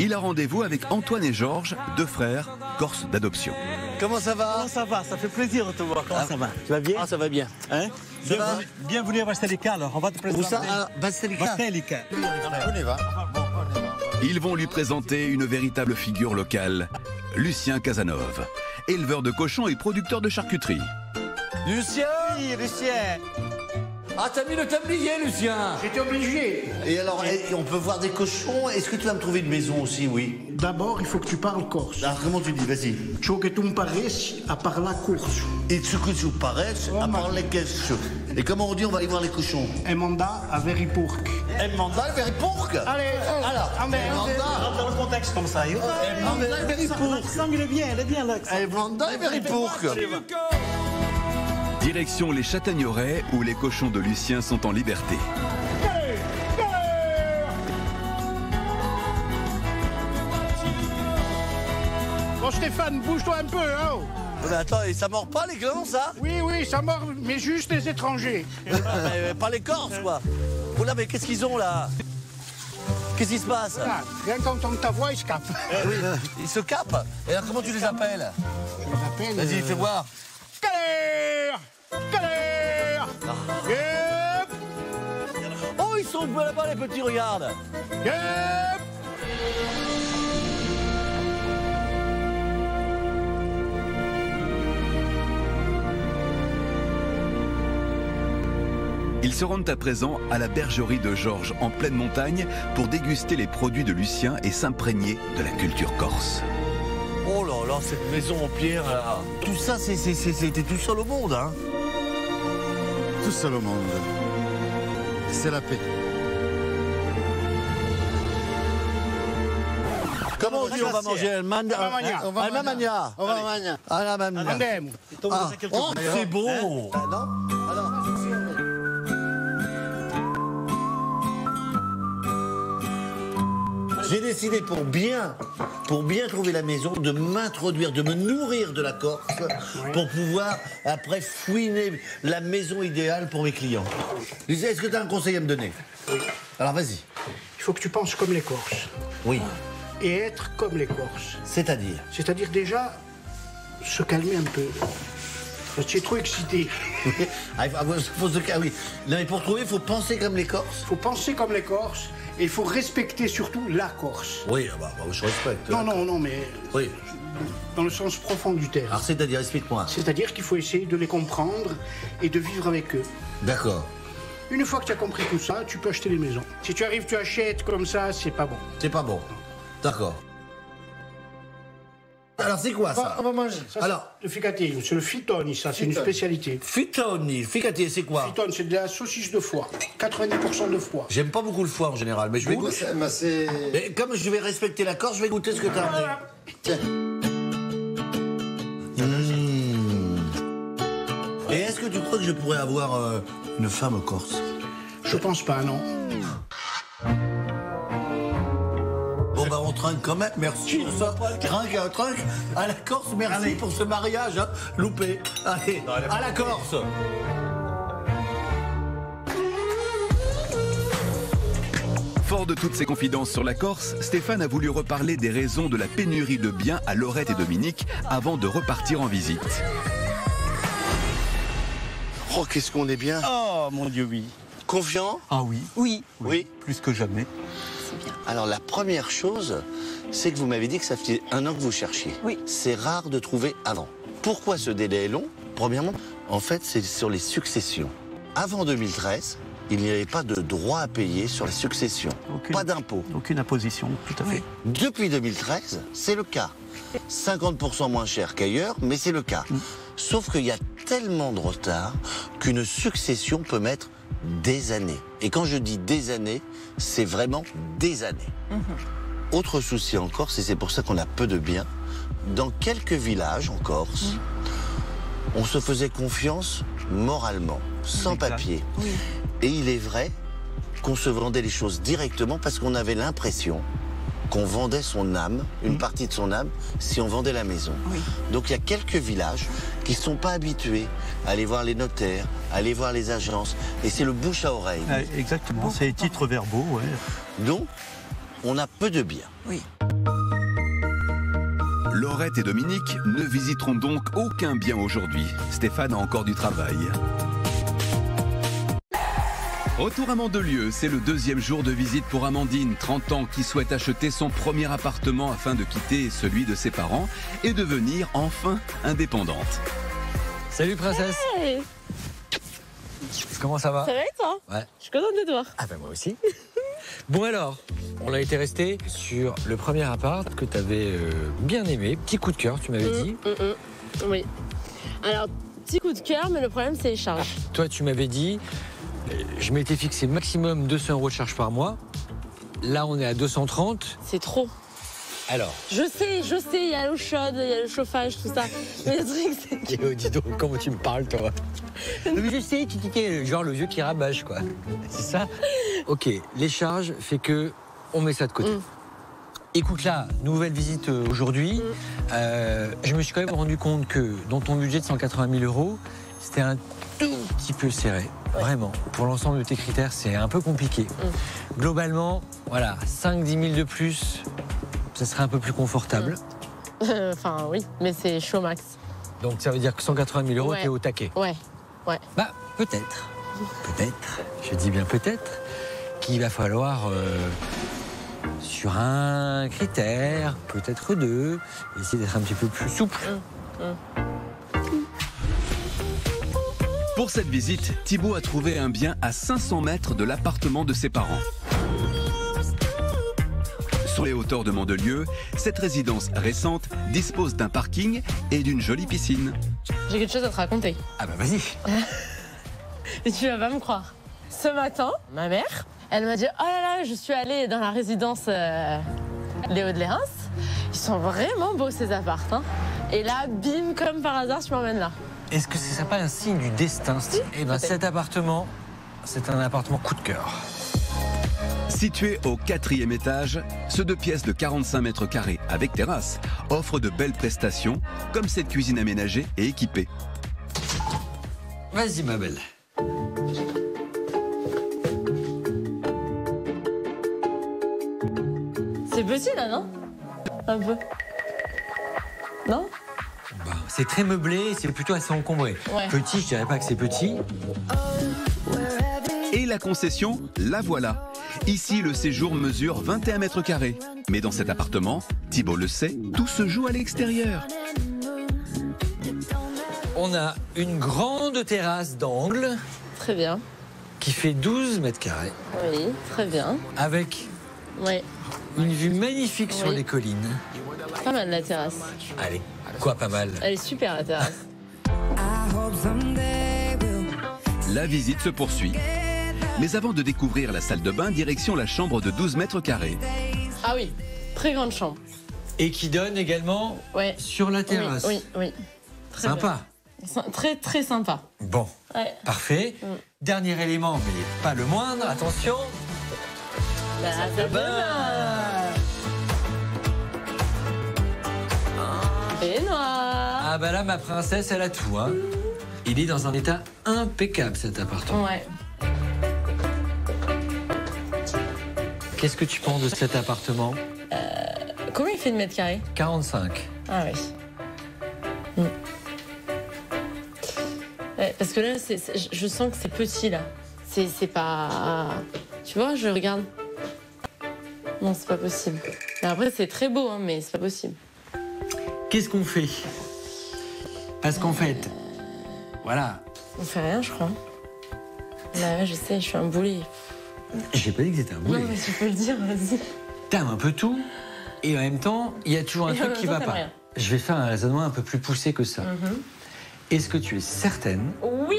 [SPEAKER 1] Il a rendez-vous avec Antoine et Georges, deux frères, corses d'adoption.
[SPEAKER 8] Comment ça va
[SPEAKER 15] Comment ça va Ça fait plaisir de te voir. Comment ça va Tu vas bien
[SPEAKER 8] Ah, ça va bien.
[SPEAKER 15] Hein
[SPEAKER 8] Ça va
[SPEAKER 15] bienvenue, bienvenue à Bastelica, alors. On va te présenter.
[SPEAKER 8] Où ça Ah, Bastelica
[SPEAKER 15] Bastelica.
[SPEAKER 8] On y va.
[SPEAKER 1] Ils vont lui présenter une véritable figure locale, Lucien Casanove, éleveur de cochons et producteur de charcuterie.
[SPEAKER 8] Lucien
[SPEAKER 15] Oui, Lucien
[SPEAKER 8] Ah, t'as mis le tablier, Lucien
[SPEAKER 9] J'étais obligé.
[SPEAKER 8] Et alors, et on peut voir des cochons Est-ce que tu vas me trouver une maison aussi, oui
[SPEAKER 9] D'abord, il faut que tu parles corse.
[SPEAKER 8] Alors, comment tu dis? Vas-y.
[SPEAKER 9] Ciò che tu imparessi a parlare corso.
[SPEAKER 8] Et ce que tu paraît, à part les caisses. Et comment on dit on va aller voir les cochons?
[SPEAKER 9] E manda a veri porc.
[SPEAKER 8] Mandat vers porc
[SPEAKER 9] Allez, oh,
[SPEAKER 8] Alors,
[SPEAKER 9] ah,
[SPEAKER 8] mandat
[SPEAKER 15] Dans le contexte comme ça.
[SPEAKER 8] Un mandat vers porc
[SPEAKER 15] L'accent, il est bien, il est bien l'accent.
[SPEAKER 8] Un mandat vers porc
[SPEAKER 1] Direction les Châtaignerets où les cochons de Lucien sont en liberté.
[SPEAKER 9] Bon, Stéphane, bouge-toi un peu, hein.
[SPEAKER 8] Mais attends, et ça mord pas les glands, ça?
[SPEAKER 9] Oui, oui, ça mord, mais juste les étrangers.
[SPEAKER 8] Ah, mais Pas les Corses, quoi. Oh là, mais qu'est-ce qu'ils ont, là? Qu'est-ce qui se passe?
[SPEAKER 9] Voilà, rien qu'entendre ta voix, il se capent.
[SPEAKER 8] Eh oui, Ils se capent? Et alors, comment tu les appelles?
[SPEAKER 9] Je me rappelle...
[SPEAKER 8] Vas-y,
[SPEAKER 9] euh,
[SPEAKER 8] fais voir
[SPEAKER 9] Galère Galère Yep.
[SPEAKER 8] Oh, ils sont là-bas, les petits, regarde.
[SPEAKER 9] Yep.
[SPEAKER 1] Ils se rendent à présent à la bergerie de Georges en pleine montagne pour déguster les produits de Lucien et s'imprégner de la culture corse.
[SPEAKER 8] Oh là là, cette maison en pierre, là Tout ça, c'est- c'est- c'est- c'était tout seul au monde, hein.
[SPEAKER 16] Tout seul au monde. C'est la paix.
[SPEAKER 8] Comment on dit on va manger El Mania
[SPEAKER 9] On va magna.
[SPEAKER 8] On J'ai décidé pour bien, pour bien trouver la maison, de m'introduire, de me nourrir de la Corse, pour pouvoir après fouiner la maison idéale pour mes clients. Lisa, Est-ce que tu as un conseil à me donner?
[SPEAKER 15] Oui.
[SPEAKER 8] Alors vas-y.
[SPEAKER 15] Il faut que tu penses comme les Corses.
[SPEAKER 8] Oui.
[SPEAKER 15] Et être comme les Corses.
[SPEAKER 8] C'est-à-dire?
[SPEAKER 15] C'est-à-dire déjà se calmer un peu. Parce que tu es trop excité. *laughs*
[SPEAKER 8] Ah, il faut- ah, faut se- ah oui. Non, mais pour trouver, il faut penser comme les Corses.
[SPEAKER 15] Il faut penser comme les Corses et il faut respecter surtout la Corse.
[SPEAKER 8] Oui, ah bah, bah, je respecte.
[SPEAKER 15] Non, non, non, mais
[SPEAKER 8] Oui.
[SPEAKER 15] dans le sens profond du terme.
[SPEAKER 8] Alors c'est-à-dire, explique-moi.
[SPEAKER 15] C'est-à-dire qu'il faut essayer de les comprendre et de vivre avec eux.
[SPEAKER 8] D'accord.
[SPEAKER 15] Une fois que tu as compris tout ça, tu peux acheter les maisons. Si tu arrives, tu achètes comme ça, c'est pas bon.
[SPEAKER 8] C'est pas bon. D'accord. Alors c'est quoi ça
[SPEAKER 15] On va manger. Ça,
[SPEAKER 8] Alors-
[SPEAKER 15] le ficatino, c'est le fitoni, ça, c'est une
[SPEAKER 8] Fitone.
[SPEAKER 15] spécialité.
[SPEAKER 8] Fitoni, ficati, c'est quoi
[SPEAKER 15] Fitone, c'est de la saucisse de foie. 90% de foie.
[SPEAKER 8] J'aime pas beaucoup le foie en général, mais je vais goûter.
[SPEAKER 15] c'est-
[SPEAKER 8] Mais comme je vais respecter la Corse, je vais goûter ce que tu as amené. Tiens. Mmh. Et est-ce que tu crois que je pourrais avoir euh, une femme corse?
[SPEAKER 15] Je pense pas, non.
[SPEAKER 8] Trinque quand même, merci pour ça. Trinque à trinque à la Corse, merci pour ce mariage, hein. loupé. Allez, à la Corse
[SPEAKER 1] Fort de toutes ces confidences sur la Corse, Stéphane a voulu reparler des raisons de la pénurie de biens à Laurette et Dominique avant de repartir en visite.
[SPEAKER 17] Oh, qu'est-ce qu'on est bien.
[SPEAKER 18] Oh mon Dieu, oui.
[SPEAKER 17] Confiant
[SPEAKER 18] Ah oui.
[SPEAKER 17] Oui. Oui.
[SPEAKER 18] Plus que jamais.
[SPEAKER 17] Alors, la première chose, c'est que vous m'avez dit que ça fait un an que vous cherchiez. Oui. C'est rare de trouver avant. Pourquoi ce délai est long? Premièrement, en fait, c'est sur les successions. Avant 2013, il n'y avait pas de droit à payer sur les successions. Pas d'impôt.
[SPEAKER 3] Aucune imposition, tout à fait.
[SPEAKER 17] Depuis 2013, c'est le cas. 50% moins cher qu'ailleurs, mais c'est le cas. Sauf qu'il y a tellement de retard qu'une succession peut mettre des années. Et quand je dis des années, c'est vraiment des années. Autre souci en Corse, et c'est pour ça qu'on a peu de biens, dans quelques villages en Corse, on se faisait confiance moralement, sans papier. Et il est vrai qu'on se vendait les choses directement parce qu'on avait l'impression qu'on vendait son âme, une partie de son âme, si on vendait la maison. Donc il y a quelques villages qui ne sont pas habitués à aller voir les notaires, à aller voir les agences, et c'est le bouche à oreille.
[SPEAKER 3] Ah, exactement, c'est les titres verbaux, ouais.
[SPEAKER 17] Donc, on a peu de biens.
[SPEAKER 2] Oui.
[SPEAKER 1] Laurette et Dominique ne visiteront donc aucun bien aujourd'hui. Stéphane a encore du travail. Retour à Mandelieu, c'est le deuxième jour de visite pour Amandine, 30 ans, qui souhaite acheter son premier appartement afin de quitter celui de ses parents et devenir enfin indépendante.
[SPEAKER 6] Salut princesse
[SPEAKER 5] Hey,
[SPEAKER 6] Comment ça va?
[SPEAKER 5] Ça va et toi?
[SPEAKER 6] Ouais.
[SPEAKER 5] Je suis contente de te voir.
[SPEAKER 6] Ah ben moi aussi. *laughs* bon alors, on a été resté sur le premier appart que tu avais bien aimé. Petit coup de cœur, tu m'avais dit.
[SPEAKER 5] Mm, mm, mm. Oui. Alors, petit coup de cœur, mais le problème, c'est les charges.
[SPEAKER 6] Toi, tu m'avais dit, euh, je m'étais fixé maximum 200 euros de charge par mois. Là, on est à 230.
[SPEAKER 5] C'est trop.
[SPEAKER 6] Alors,
[SPEAKER 5] Je sais, je sais, il y a l'eau chaude, il y a le chauffage, tout ça. Mais le truc, c'est *laughs* que.
[SPEAKER 6] Dis donc, comment tu me parles, toi Mais je sais, tu dis genre le vieux qui rabâche, quoi. C'est ça Ok, les charges fait que on met ça de côté. Écoute là, nouvelle visite euh, aujourd'hui. Euh, je me suis quand même rendu compte que dans ton budget de 180 000 euros, c'était un tout petit peu serré. Vraiment. Pour l'ensemble de tes critères, c'est un peu compliqué. Globalement, voilà, 5-10 000 de plus, ça serait un peu plus confortable. *laughs*
[SPEAKER 5] enfin, oui, mais c'est chaud max.
[SPEAKER 6] Donc ça veut dire que 180 000 euros,
[SPEAKER 5] Ouais.
[SPEAKER 6] t'es au taquet.
[SPEAKER 5] Ouais, ouais.
[SPEAKER 6] Bah, peut-être. Peut-être. Je dis bien peut-être qu'il va falloir, euh, sur un critère, peut-être deux, essayer d'être un petit peu plus souple.
[SPEAKER 1] Pour cette visite, Thibaut a trouvé un bien à 500 mètres de l'appartement de ses parents. Sur les hauteurs de Mandelieu, cette résidence récente dispose d'un parking et d'une jolie piscine.
[SPEAKER 5] J'ai quelque chose à te raconter.
[SPEAKER 6] Ah bah vas-y. *laughs*
[SPEAKER 5] Et tu vas pas me croire. Ce matin, ma mère, elle m'a dit Oh là là, je suis allée dans la résidence euh, Léo de Lérins. Ils sont vraiment beaux ces apparts. hein. Et là, bim, comme par hasard, tu m'emmènes là.
[SPEAKER 6] Est-ce que c'est pas un signe du destin Eh ben,
[SPEAKER 5] peut-être.
[SPEAKER 6] cet appartement, c'est un appartement coup de cœur.
[SPEAKER 1] Situé au quatrième étage, ce deux pièces de 45 mètres carrés avec terrasse offre de belles prestations, comme cette cuisine aménagée et équipée.
[SPEAKER 6] Vas-y, ma belle.
[SPEAKER 5] C'est petit là, non Un peu. Non?
[SPEAKER 6] C'est très meublé, c'est plutôt assez encombré.
[SPEAKER 5] Ouais.
[SPEAKER 6] Petit, je dirais pas que c'est petit.
[SPEAKER 1] Et la concession, la voilà. Ici, le séjour mesure 21 mètres carrés. Mais dans cet appartement, Thibault le sait, tout se joue à l'extérieur.
[SPEAKER 6] On a une grande terrasse d'angle.
[SPEAKER 5] Très bien.
[SPEAKER 6] Qui fait 12 mètres carrés.
[SPEAKER 5] Oui, très bien.
[SPEAKER 6] Avec
[SPEAKER 5] Oui.
[SPEAKER 6] une vue magnifique sur les collines.
[SPEAKER 5] Pas mal la terrasse.
[SPEAKER 6] Allez, quoi pas mal
[SPEAKER 5] Elle est super la terrasse.
[SPEAKER 1] La visite se poursuit. Mais avant de découvrir la salle de bain, direction la chambre de 12 mètres carrés.
[SPEAKER 5] Ah oui, très grande chambre.
[SPEAKER 6] Et qui donne également
[SPEAKER 5] Ouais.
[SPEAKER 6] sur la terrasse.
[SPEAKER 5] Oui, oui. oui. Très
[SPEAKER 6] Sympa.
[SPEAKER 5] bien. Très, très sympa.
[SPEAKER 6] Bon,
[SPEAKER 5] Ouais.
[SPEAKER 6] parfait.
[SPEAKER 5] Mm.
[SPEAKER 6] Dernier élément, mais pas le moindre, attention.
[SPEAKER 5] La salle de bain. Baignoire.
[SPEAKER 6] Ah bah là, ma princesse, elle a tout. Hein. Il est dans un état impeccable, cet appartement.
[SPEAKER 5] Ouais.
[SPEAKER 6] Qu'est-ce que tu penses de cet appartement?
[SPEAKER 5] Combien il fait de mètres carrés?
[SPEAKER 6] 45.
[SPEAKER 5] Ah oui. Mm. Ouais, parce que là, je- je sens que c'est petit là. C'est c'est pas. Tu vois, je regarde. Non, c'est pas possible. Mais après, c'est très beau, hein, mais c'est pas possible.
[SPEAKER 6] Qu'est-ce qu'on fait? Parce qu'en fait, voilà,
[SPEAKER 5] On fait rien, je crois. Bah ouais, je sais, je suis un boulet.
[SPEAKER 6] j'ai pas dit que c'était un boulet.
[SPEAKER 5] Non, mais tu peux le dire, vas-y.
[SPEAKER 6] T'aimes un peu tout, et en même temps, il y a toujours un
[SPEAKER 5] Et
[SPEAKER 6] truc qui
[SPEAKER 5] temps,
[SPEAKER 6] va pas.
[SPEAKER 5] rien.
[SPEAKER 6] Je vais faire un raisonnement un peu plus poussé que ça.
[SPEAKER 5] Mhm.
[SPEAKER 6] Est-ce que tu es certaine
[SPEAKER 5] Oui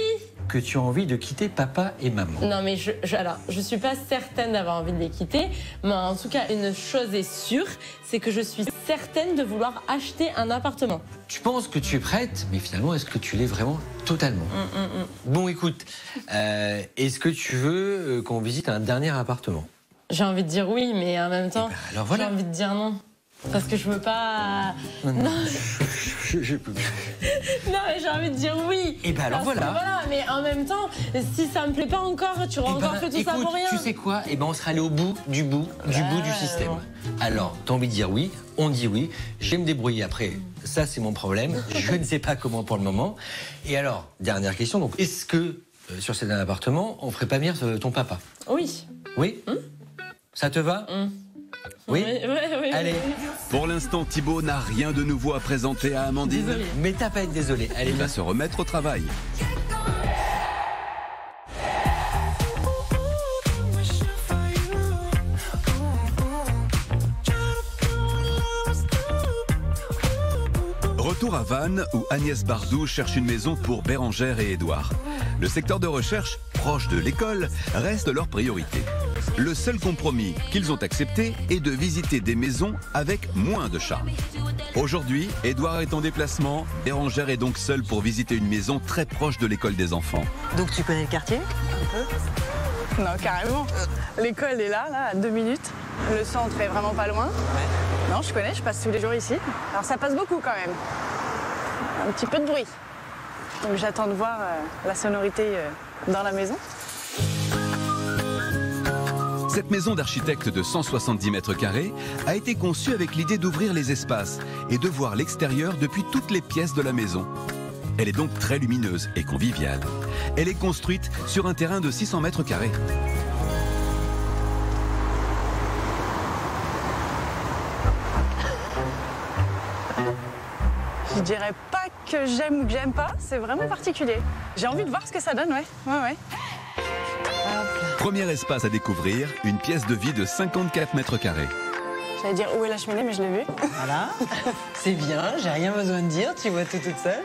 [SPEAKER 6] que tu as envie de quitter papa et maman
[SPEAKER 5] Non, mais je, je- alors, je suis pas certaine d'avoir envie de les quitter, mais en tout cas, une chose est sûre, c'est que je suis certaine de vouloir acheter un appartement.
[SPEAKER 6] Tu penses que tu es prête, mais finalement, est-ce que tu l'es vraiment totalement?
[SPEAKER 5] Mm, mm, mm.
[SPEAKER 6] Bon, écoute, euh, est-ce que tu veux euh, qu'on visite un dernier appartement?
[SPEAKER 5] J'ai envie de dire oui, mais en même temps,
[SPEAKER 6] alors voilà.
[SPEAKER 5] j'ai envie de dire non. Parce que je veux pas. Non,
[SPEAKER 6] je, je peux. *laughs*
[SPEAKER 5] non, mais j'ai envie de dire oui.
[SPEAKER 6] Eh ben alors
[SPEAKER 5] Parce que
[SPEAKER 6] voilà.
[SPEAKER 5] Mais en même temps, si ça me plaît pas encore, tu auras
[SPEAKER 6] Eh
[SPEAKER 5] encore
[SPEAKER 6] ben,
[SPEAKER 5] fait tout ça pour rien.
[SPEAKER 6] Tu sais quoi? Eh ben, on sera allé au bout du bout du bout du système. Alors, t'as envie de dire oui? On dit oui. Je vais me débrouiller après. Ça, c'est mon problème. *laughs* Je ne sais pas comment pour le moment. Et alors, dernière question. Donc, est-ce que euh, sur cet appartement, on ferait pas venir euh, ton papa?
[SPEAKER 5] Oui.
[SPEAKER 6] Oui? Ça te va? Oui
[SPEAKER 5] Oui, oui, oui,
[SPEAKER 6] Allez.
[SPEAKER 1] Pour l'instant, Thibault n'a rien de nouveau à présenter à Amandine.
[SPEAKER 6] Désolé. Mais t'as pas à être désolé.
[SPEAKER 1] Il va se remettre au travail. Retour à Vannes où Agnès Bardou cherche une maison pour Bérangère et Édouard. Le secteur de recherche, proche de l'école, reste leur priorité. Le seul compromis qu'ils ont accepté est de visiter des maisons avec moins de charme. Aujourd'hui, Édouard est en déplacement, Bérangère est donc seule pour visiter une maison très proche de l'école des enfants.
[SPEAKER 14] Donc tu connais le quartier? Un peu
[SPEAKER 7] Non, carrément. L'école est là, là, à deux minutes. Le centre est vraiment pas loin. Non, je connais, je passe tous les jours ici. Alors ça passe beaucoup quand même. Un petit peu de bruit. Donc j'attends de voir euh, la sonorité euh, dans la maison.
[SPEAKER 1] Cette maison d'architecte de 170 mètres carrés a été conçue avec l'idée d'ouvrir les espaces et de voir l'extérieur depuis toutes les pièces de la maison. Elle est donc très lumineuse et conviviale. Elle est construite sur un terrain de 600 mètres carrés.
[SPEAKER 7] Je dirais pas que j'aime ou que j'aime pas, c'est vraiment particulier. J'ai envie de voir ce que ça donne, ouais. Ouais, ouais.
[SPEAKER 1] Premier espace à découvrir, une pièce de vie de 54 mètres carrés.
[SPEAKER 7] J'allais dire où est la cheminée, mais je l'ai vue.
[SPEAKER 14] Voilà. C'est bien, j'ai rien besoin de dire, tu vois tout toute seule.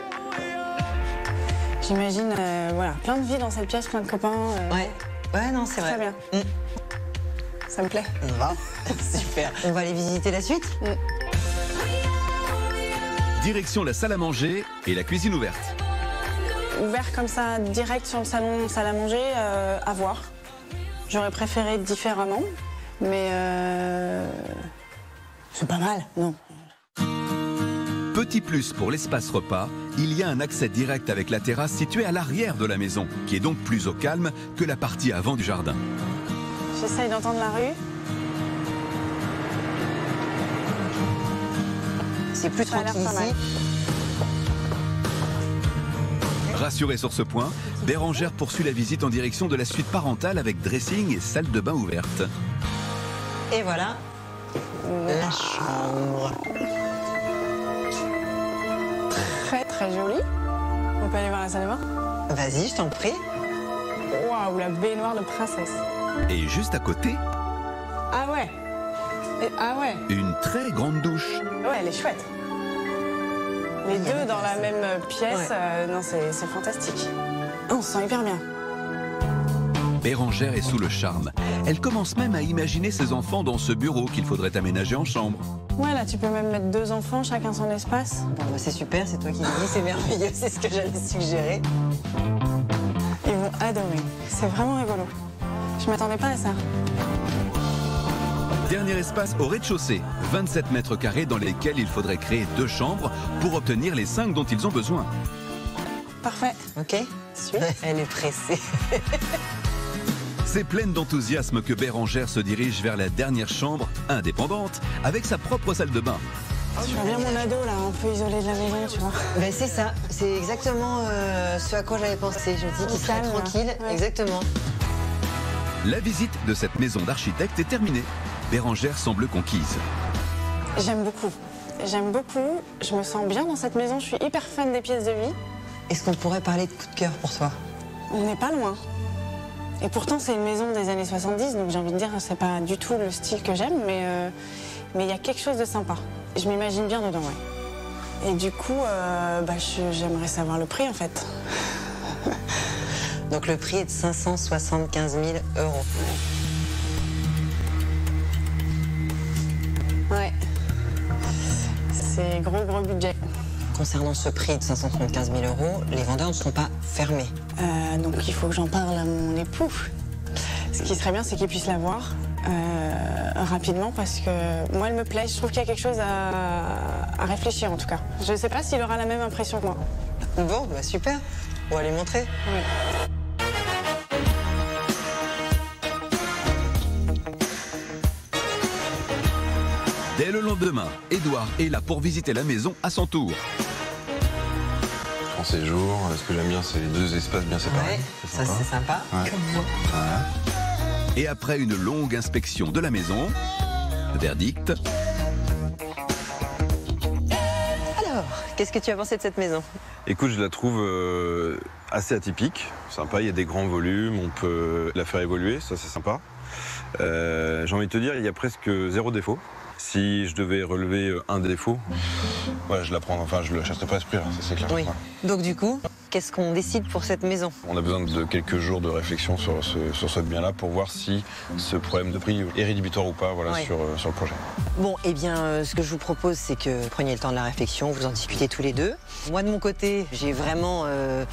[SPEAKER 7] J'imagine, euh, voilà, plein de vie dans cette pièce, plein de copains. euh,
[SPEAKER 14] Ouais. Ouais, non, c'est
[SPEAKER 7] Très
[SPEAKER 14] vrai.
[SPEAKER 7] bien. Ça me plaît. *laughs*
[SPEAKER 14] Super. On va aller visiter la suite?
[SPEAKER 1] Direction la salle à manger et la cuisine ouverte.
[SPEAKER 7] Ouvert comme ça, direct sur le salon, salle à manger, euh, à voir. J'aurais préféré différemment. Mais euh, c'est pas mal, non.
[SPEAKER 1] Petit plus pour l'espace repas, il y a un accès direct avec la terrasse située à l'arrière de la maison, qui est donc plus au calme que la partie avant du jardin.
[SPEAKER 7] J'essaye d'entendre la rue.
[SPEAKER 11] C'est plus tranquille ici.
[SPEAKER 1] Rassurée sur ce point, Bérangère poursuit la visite en direction de la suite parentale avec dressing et salle de bain ouverte.
[SPEAKER 11] Et voilà, la chambre.
[SPEAKER 7] Très très jolie. On peut aller voir la salle de bain
[SPEAKER 11] Vas-y, je t'en prie.
[SPEAKER 7] Waouh, la baignoire de princesse.
[SPEAKER 1] Et juste à côté,
[SPEAKER 7] Ah ouais. Et- ah ouais.
[SPEAKER 1] une très grande douche.
[SPEAKER 7] Ouais, elle est chouette. Les deux dans la même pièce, euh, non, c'est c'est fantastique. On se sent hyper bien.
[SPEAKER 1] Bérangère est sous le charme. Elle commence même à imaginer ses enfants dans ce bureau qu'il faudrait aménager en chambre.
[SPEAKER 7] Ouais, là, tu peux même mettre deux enfants, chacun son espace.
[SPEAKER 11] Bon, bah, c'est super, c'est toi qui le dis, c'est merveilleux, *laughs* c'est ce que j'allais suggérer.
[SPEAKER 7] Ils vont adorer. C'est vraiment rigolo. Je m'attendais pas à ça.
[SPEAKER 1] Dernier espace au rez-de-chaussée, 27 mètres carrés dans lesquels il faudrait créer deux chambres pour obtenir les cinq dont ils ont besoin.
[SPEAKER 7] Parfait.
[SPEAKER 11] Ok *laughs* Elle est pressée. *laughs*
[SPEAKER 1] C'est pleine d'enthousiasme que Bérangère se dirige vers la dernière chambre, indépendante, avec sa propre salle de bain.
[SPEAKER 7] Je vois bien mon ado, là, un peu isolé de la maison, tu vois.
[SPEAKER 11] Ben, c'est ça, c'est exactement euh, ce à quoi j'avais pensé. Je me dis qu'il serait tranquille,
[SPEAKER 7] ouais.
[SPEAKER 11] exactement.
[SPEAKER 1] La visite de cette maison d'architecte est terminée. Bérangère semble conquise.
[SPEAKER 7] J'aime beaucoup. J'aime beaucoup. Je me sens bien dans cette maison. Je suis hyper fan des pièces de vie.
[SPEAKER 11] Est-ce qu'on pourrait parler de coup de cœur pour toi?
[SPEAKER 7] On n'est pas loin. Et pourtant, c'est une maison des années 70, donc j'ai envie de dire, c'est pas du tout le style que j'aime, mais euh, mais il y a quelque chose de sympa. Je m'imagine bien dedans, ouais. Et du coup, euh, bah, j'aimerais savoir le prix, en fait. *laughs*
[SPEAKER 11] Donc le prix est de 575 000 euros.
[SPEAKER 7] C'est gros, gros budget.
[SPEAKER 11] Concernant ce prix de 575 000 euros, les vendeurs ne sont pas fermés.
[SPEAKER 7] Euh, donc il faut que j'en parle à mon époux. Ce qui serait bien, c'est qu'il puisse la voir euh, rapidement parce que moi, elle me plaît. Je trouve qu'il y a quelque chose à, à réfléchir en tout cas. Je ne sais pas s'il aura la même impression que moi.
[SPEAKER 11] Bon, bah super. On va lui montrer.
[SPEAKER 1] Le lendemain, Édouard est là pour visiter la maison à son tour.
[SPEAKER 10] En séjour, ce que j'aime bien, c'est les deux espaces bien séparés.
[SPEAKER 11] Ouais, ça c'est sympa.
[SPEAKER 10] Ouais.
[SPEAKER 11] Comme moi.
[SPEAKER 1] Et après une longue inspection de la maison, verdict,
[SPEAKER 11] Alors, qu'est-ce que tu as pensé de cette maison?
[SPEAKER 10] Écoute, je la trouve euh, assez atypique, sympa, il y a des grands volumes, on peut la faire évoluer, ça c'est sympa. Euh, J'ai envie de te dire, il y a presque zéro défaut. Si je devais relever euh, un défaut, ouais, je la prends, enfin je l'achèterais pas à ce prix-là, ça c'est clair.
[SPEAKER 11] Oui.
[SPEAKER 10] Ouais.
[SPEAKER 11] Donc du coup, qu'est-ce qu'on décide pour cette maison?
[SPEAKER 10] On a besoin de quelques jours de réflexion sur ce, sur ce bien-là pour voir si ce problème de prix est rédhibitoire ou pas voilà,
[SPEAKER 11] Ouais.
[SPEAKER 10] sur, euh, sur le projet.
[SPEAKER 11] Bon, eh bien, euh, ce que je vous propose, c'est que vous preniez le temps de la réflexion, vous en discutez tous les deux. Moi, de mon côté, j'ai vraiment euh,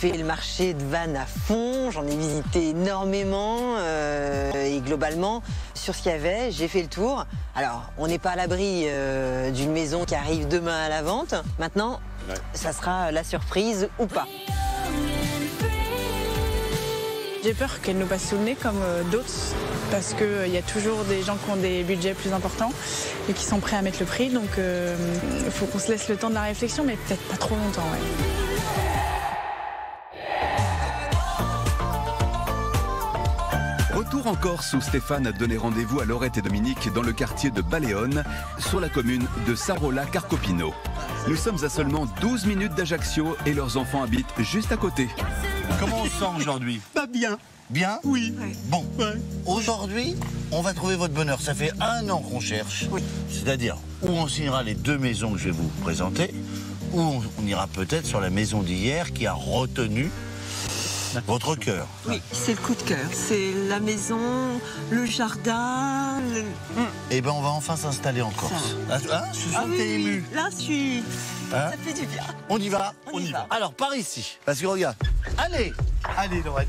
[SPEAKER 11] fait le marché de Vannes à fond, j'en ai visité énormément, euh, et globalement, sur ce qu'il y avait, j'ai fait le tour. Alors, on n'est pas à l'abri euh, d'une maison qui arrive demain à la vente. Maintenant, ça sera la surprise ou pas.
[SPEAKER 7] J'ai peur qu'elle nous passe sous le nez comme euh, d'autres, parce qu'il y a toujours des gens qui ont des budgets plus importants et qui sont prêts à mettre le prix. Donc il faut qu'on se laisse le temps de la réflexion, mais peut-être pas trop longtemps. ouais.
[SPEAKER 1] Retour en Corse où Stéphane a donné rendez-vous à Laurette et Dominique dans le quartier de Baléone, sur la commune de Sarola Carcopino. Nous sommes à seulement 12 minutes d'Ajaccio et leurs enfants habitent juste à côté.
[SPEAKER 17] Comment on se sent aujourd'hui?
[SPEAKER 3] Pas bien.
[SPEAKER 17] Bien?
[SPEAKER 3] Oui.
[SPEAKER 17] Bon, aujourd'hui, on va trouver votre bonheur. Ça fait un an qu'on cherche. C'est-à-dire où on signera les deux maisons que je vais vous présenter, ou on, on ira peut-être sur la maison d'hier qui a retenu votre cœur.
[SPEAKER 2] Oui, c'est le coup de cœur. C'est la maison, le jardin. le-
[SPEAKER 17] Eh ben, on va enfin s'installer en Corse. Ah, hein, je suis
[SPEAKER 2] Ah oui,
[SPEAKER 17] ému.
[SPEAKER 2] Là, je suis.
[SPEAKER 17] Hein
[SPEAKER 2] Ça fait du bien.
[SPEAKER 17] On y va, on, y, va. Alors, par ici. Parce que regarde. Allez
[SPEAKER 3] Allez, Laurette.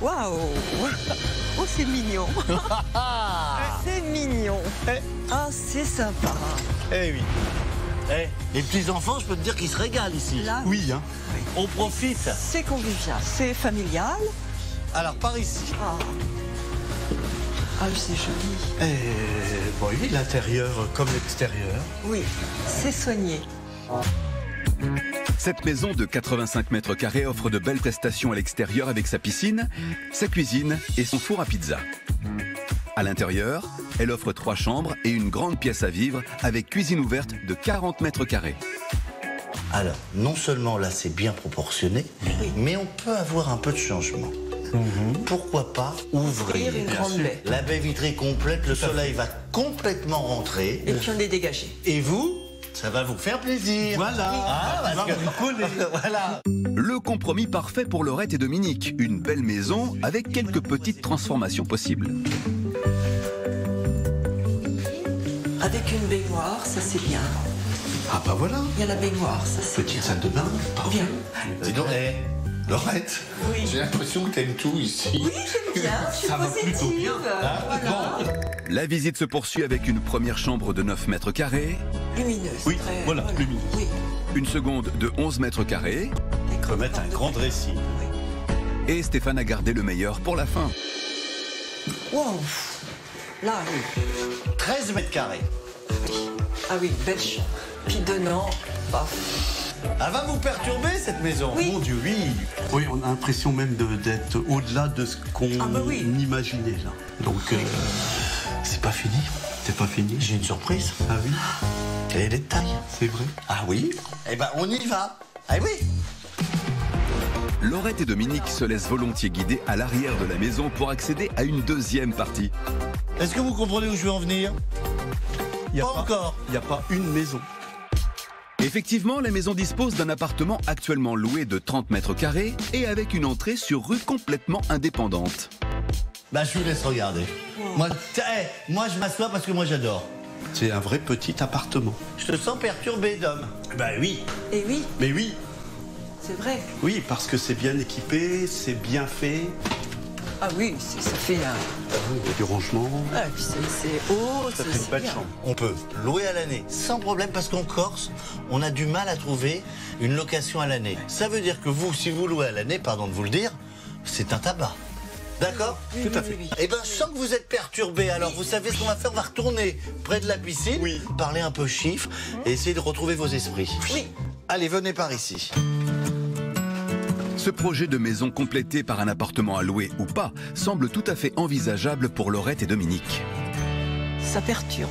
[SPEAKER 2] Waouh Oh, c'est mignon *laughs* C'est mignon Ah, c'est sympa
[SPEAKER 19] Eh oui. Eh, les petits-enfants, je peux te dire qu'ils se régalent ici.
[SPEAKER 2] Là,
[SPEAKER 3] Oui, hein.
[SPEAKER 19] On profite.
[SPEAKER 2] C'est convivial, c'est familial.
[SPEAKER 19] Alors, par ici.
[SPEAKER 2] Ah, ah oui, c'est joli.
[SPEAKER 3] Et bon, oui, l'intérieur comme l'extérieur.
[SPEAKER 2] Oui, c'est soigné.
[SPEAKER 1] Cette maison de 85 mètres carrés offre de belles prestations à l'extérieur avec sa piscine, sa cuisine et son four à pizza. À l'intérieur, elle offre trois chambres et une grande pièce à vivre avec cuisine ouverte de 40 mètres carrés.
[SPEAKER 8] Alors, non seulement là c'est bien proportionné, mais on peut avoir un peu de changement. Pourquoi pas ouvrir
[SPEAKER 2] Ouvrir une grande baie.
[SPEAKER 8] La baie vitrée complète, le soleil va complètement rentrer.
[SPEAKER 2] Et puis on est dégagé.
[SPEAKER 8] Et vous, ça va vous faire plaisir.
[SPEAKER 3] Voilà.
[SPEAKER 8] Ah, parce que- *laughs* voilà.
[SPEAKER 1] Le compromis parfait pour Laurette et Dominique. Une belle maison avec quelques petites transformations possibles.
[SPEAKER 2] Avec une baignoire, ça c'est bien.
[SPEAKER 3] Ah bah voilà.
[SPEAKER 2] Il y a la baignoire, ça c'est
[SPEAKER 3] Petite salle de bain.
[SPEAKER 2] bien.
[SPEAKER 8] Dis donc, eh,
[SPEAKER 17] Laurette,
[SPEAKER 2] Oui.
[SPEAKER 17] j'ai l'impression que t'aimes tout ici.
[SPEAKER 2] Oui, j'aime bien, je suis
[SPEAKER 3] Ça va
[SPEAKER 2] positive.
[SPEAKER 3] bien.
[SPEAKER 2] Voilà.
[SPEAKER 1] La visite se poursuit avec une première chambre de 9 mètres carrés,
[SPEAKER 2] Lumineuse.
[SPEAKER 3] Oui,
[SPEAKER 2] très-
[SPEAKER 3] voilà, lumineuse.
[SPEAKER 2] Oui.
[SPEAKER 1] une seconde de 11 mètres carrés
[SPEAKER 3] On peut mettre un grand dressing.
[SPEAKER 1] et Stéphane a gardé le meilleur pour la fin.
[SPEAKER 2] Wow. Là, oui.
[SPEAKER 8] 13 mètres carrés.
[SPEAKER 2] Ah oui, belle chambre. Puis donnant, bah,
[SPEAKER 8] Elle va vous perturber cette maison.
[SPEAKER 2] Oui.
[SPEAKER 3] Mon Dieu, oui. Oui, on a l'impression même de- d'être au-delà de ce qu'on
[SPEAKER 2] Ah bah oui.
[SPEAKER 3] imaginait là. Donc, euh, c'est pas fini. C'est pas fini.
[SPEAKER 8] J'ai une surprise.
[SPEAKER 3] Ah oui,
[SPEAKER 8] Et les tailles.
[SPEAKER 3] c'est vrai.
[SPEAKER 8] Ah oui Eh ben, on y va. Ah oui
[SPEAKER 1] Laurette et Dominique se laissent volontiers guider à l'arrière de la maison pour accéder à une deuxième partie.
[SPEAKER 8] Est-ce que vous comprenez où je veux en venir?
[SPEAKER 3] Il y a
[SPEAKER 8] Pas encore.
[SPEAKER 3] Il n'y a pas une maison.
[SPEAKER 1] Effectivement, la maison dispose d'un appartement actuellement loué de 30 mètres carrés et avec une entrée sur rue complètement indépendante.
[SPEAKER 8] Bah, je vous laisse regarder. Moi, eh, moi, je m'assois parce que moi, j'adore.
[SPEAKER 3] C'est un vrai petit appartement.
[SPEAKER 8] Je te sens perturbé, Dom.
[SPEAKER 3] Ben oui.
[SPEAKER 2] et oui,
[SPEAKER 3] Mais oui,
[SPEAKER 2] c'est vrai.
[SPEAKER 3] oui, parce que c'est bien équipé, c'est bien fait.
[SPEAKER 2] Ah oui, ça fait un.
[SPEAKER 3] Il y a du rangement.
[SPEAKER 2] Ah, puis c'est c'est haut,
[SPEAKER 3] Ça
[SPEAKER 2] c'est
[SPEAKER 3] fait belle
[SPEAKER 2] bien.
[SPEAKER 3] chambre.
[SPEAKER 8] On peut louer à l'année sans problème parce qu'en Corse, on a du mal à trouver une location à l'année. Ça veut dire que vous, si vous louez à l'année, pardon de vous le dire, c'est un tabac. D'accord
[SPEAKER 2] Oui,
[SPEAKER 3] Tout à fait.
[SPEAKER 2] oui, oui.
[SPEAKER 8] Eh ben, je sens que vous êtes perturbé. Alors, vous savez ce qu'on va faire? On va retourner près de la piscine,
[SPEAKER 3] Oui.
[SPEAKER 8] parler un peu chiffres et essayer de retrouver vos esprits.
[SPEAKER 2] Oui.
[SPEAKER 8] Allez, venez par ici.
[SPEAKER 1] Ce projet de maison complété par un appartement à louer ou pas semble tout à fait envisageable pour Laurette et Dominique.
[SPEAKER 2] Ça perturbe.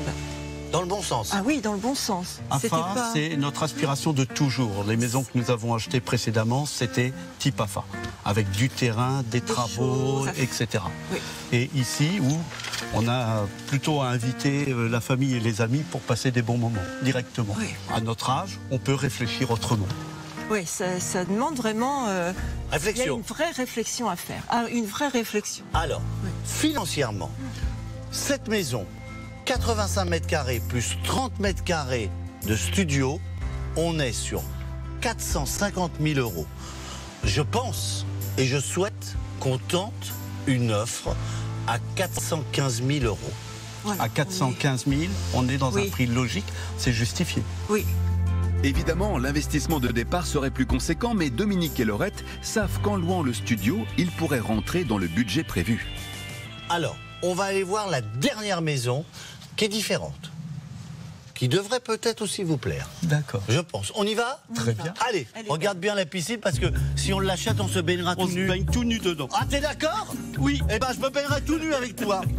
[SPEAKER 8] Dans le bon sens.
[SPEAKER 2] Ah oui, dans le bon sens.
[SPEAKER 3] AFA,
[SPEAKER 2] pas-
[SPEAKER 3] c'est notre aspiration de toujours. Les maisons que nous avons achetées précédemment, c'était type AFA, avec du terrain, des travaux,
[SPEAKER 2] choses
[SPEAKER 3] etc.
[SPEAKER 2] Oui.
[SPEAKER 3] Et ici, où on a plutôt à inviter euh, la famille et les amis pour passer des bons moments directement.
[SPEAKER 2] Oui.
[SPEAKER 3] À notre âge, on peut réfléchir autrement.
[SPEAKER 2] Oui, ça, ça demande vraiment. euh, Il y a
[SPEAKER 8] Réflexion.
[SPEAKER 2] une vraie réflexion à faire. Ah, une vraie réflexion.
[SPEAKER 8] Alors, financièrement, cette maison, 85 mètres carrés plus 30 mètres carrés de studio, on est sur 450 000 euros. Je pense et je souhaite qu'on tente une offre à 415 000 euros.
[SPEAKER 2] Voilà.
[SPEAKER 3] À 415 000, on est dans
[SPEAKER 2] Oui.
[SPEAKER 3] un prix logique, c'est justifié.
[SPEAKER 2] Oui.
[SPEAKER 1] Évidemment, l'investissement de départ serait plus conséquent, mais Dominique et Laurette savent qu'en louant le studio, ils pourraient rentrer dans le budget prévu.
[SPEAKER 8] Alors, on va aller voir la dernière maison qui est différente, qui devrait peut-être aussi vous plaire.
[SPEAKER 3] D'accord.
[SPEAKER 8] Je pense. On y va?
[SPEAKER 3] Très bien.
[SPEAKER 8] Allez, regarde bien la piscine parce que si on l'achète, on se baignera
[SPEAKER 3] On
[SPEAKER 8] tout
[SPEAKER 3] se
[SPEAKER 8] nu.
[SPEAKER 3] baigne tout nu dedans.
[SPEAKER 8] Ah, t'es d'accord? Oui. Eh ben, je me baignerai tout nu avec toi. *laughs*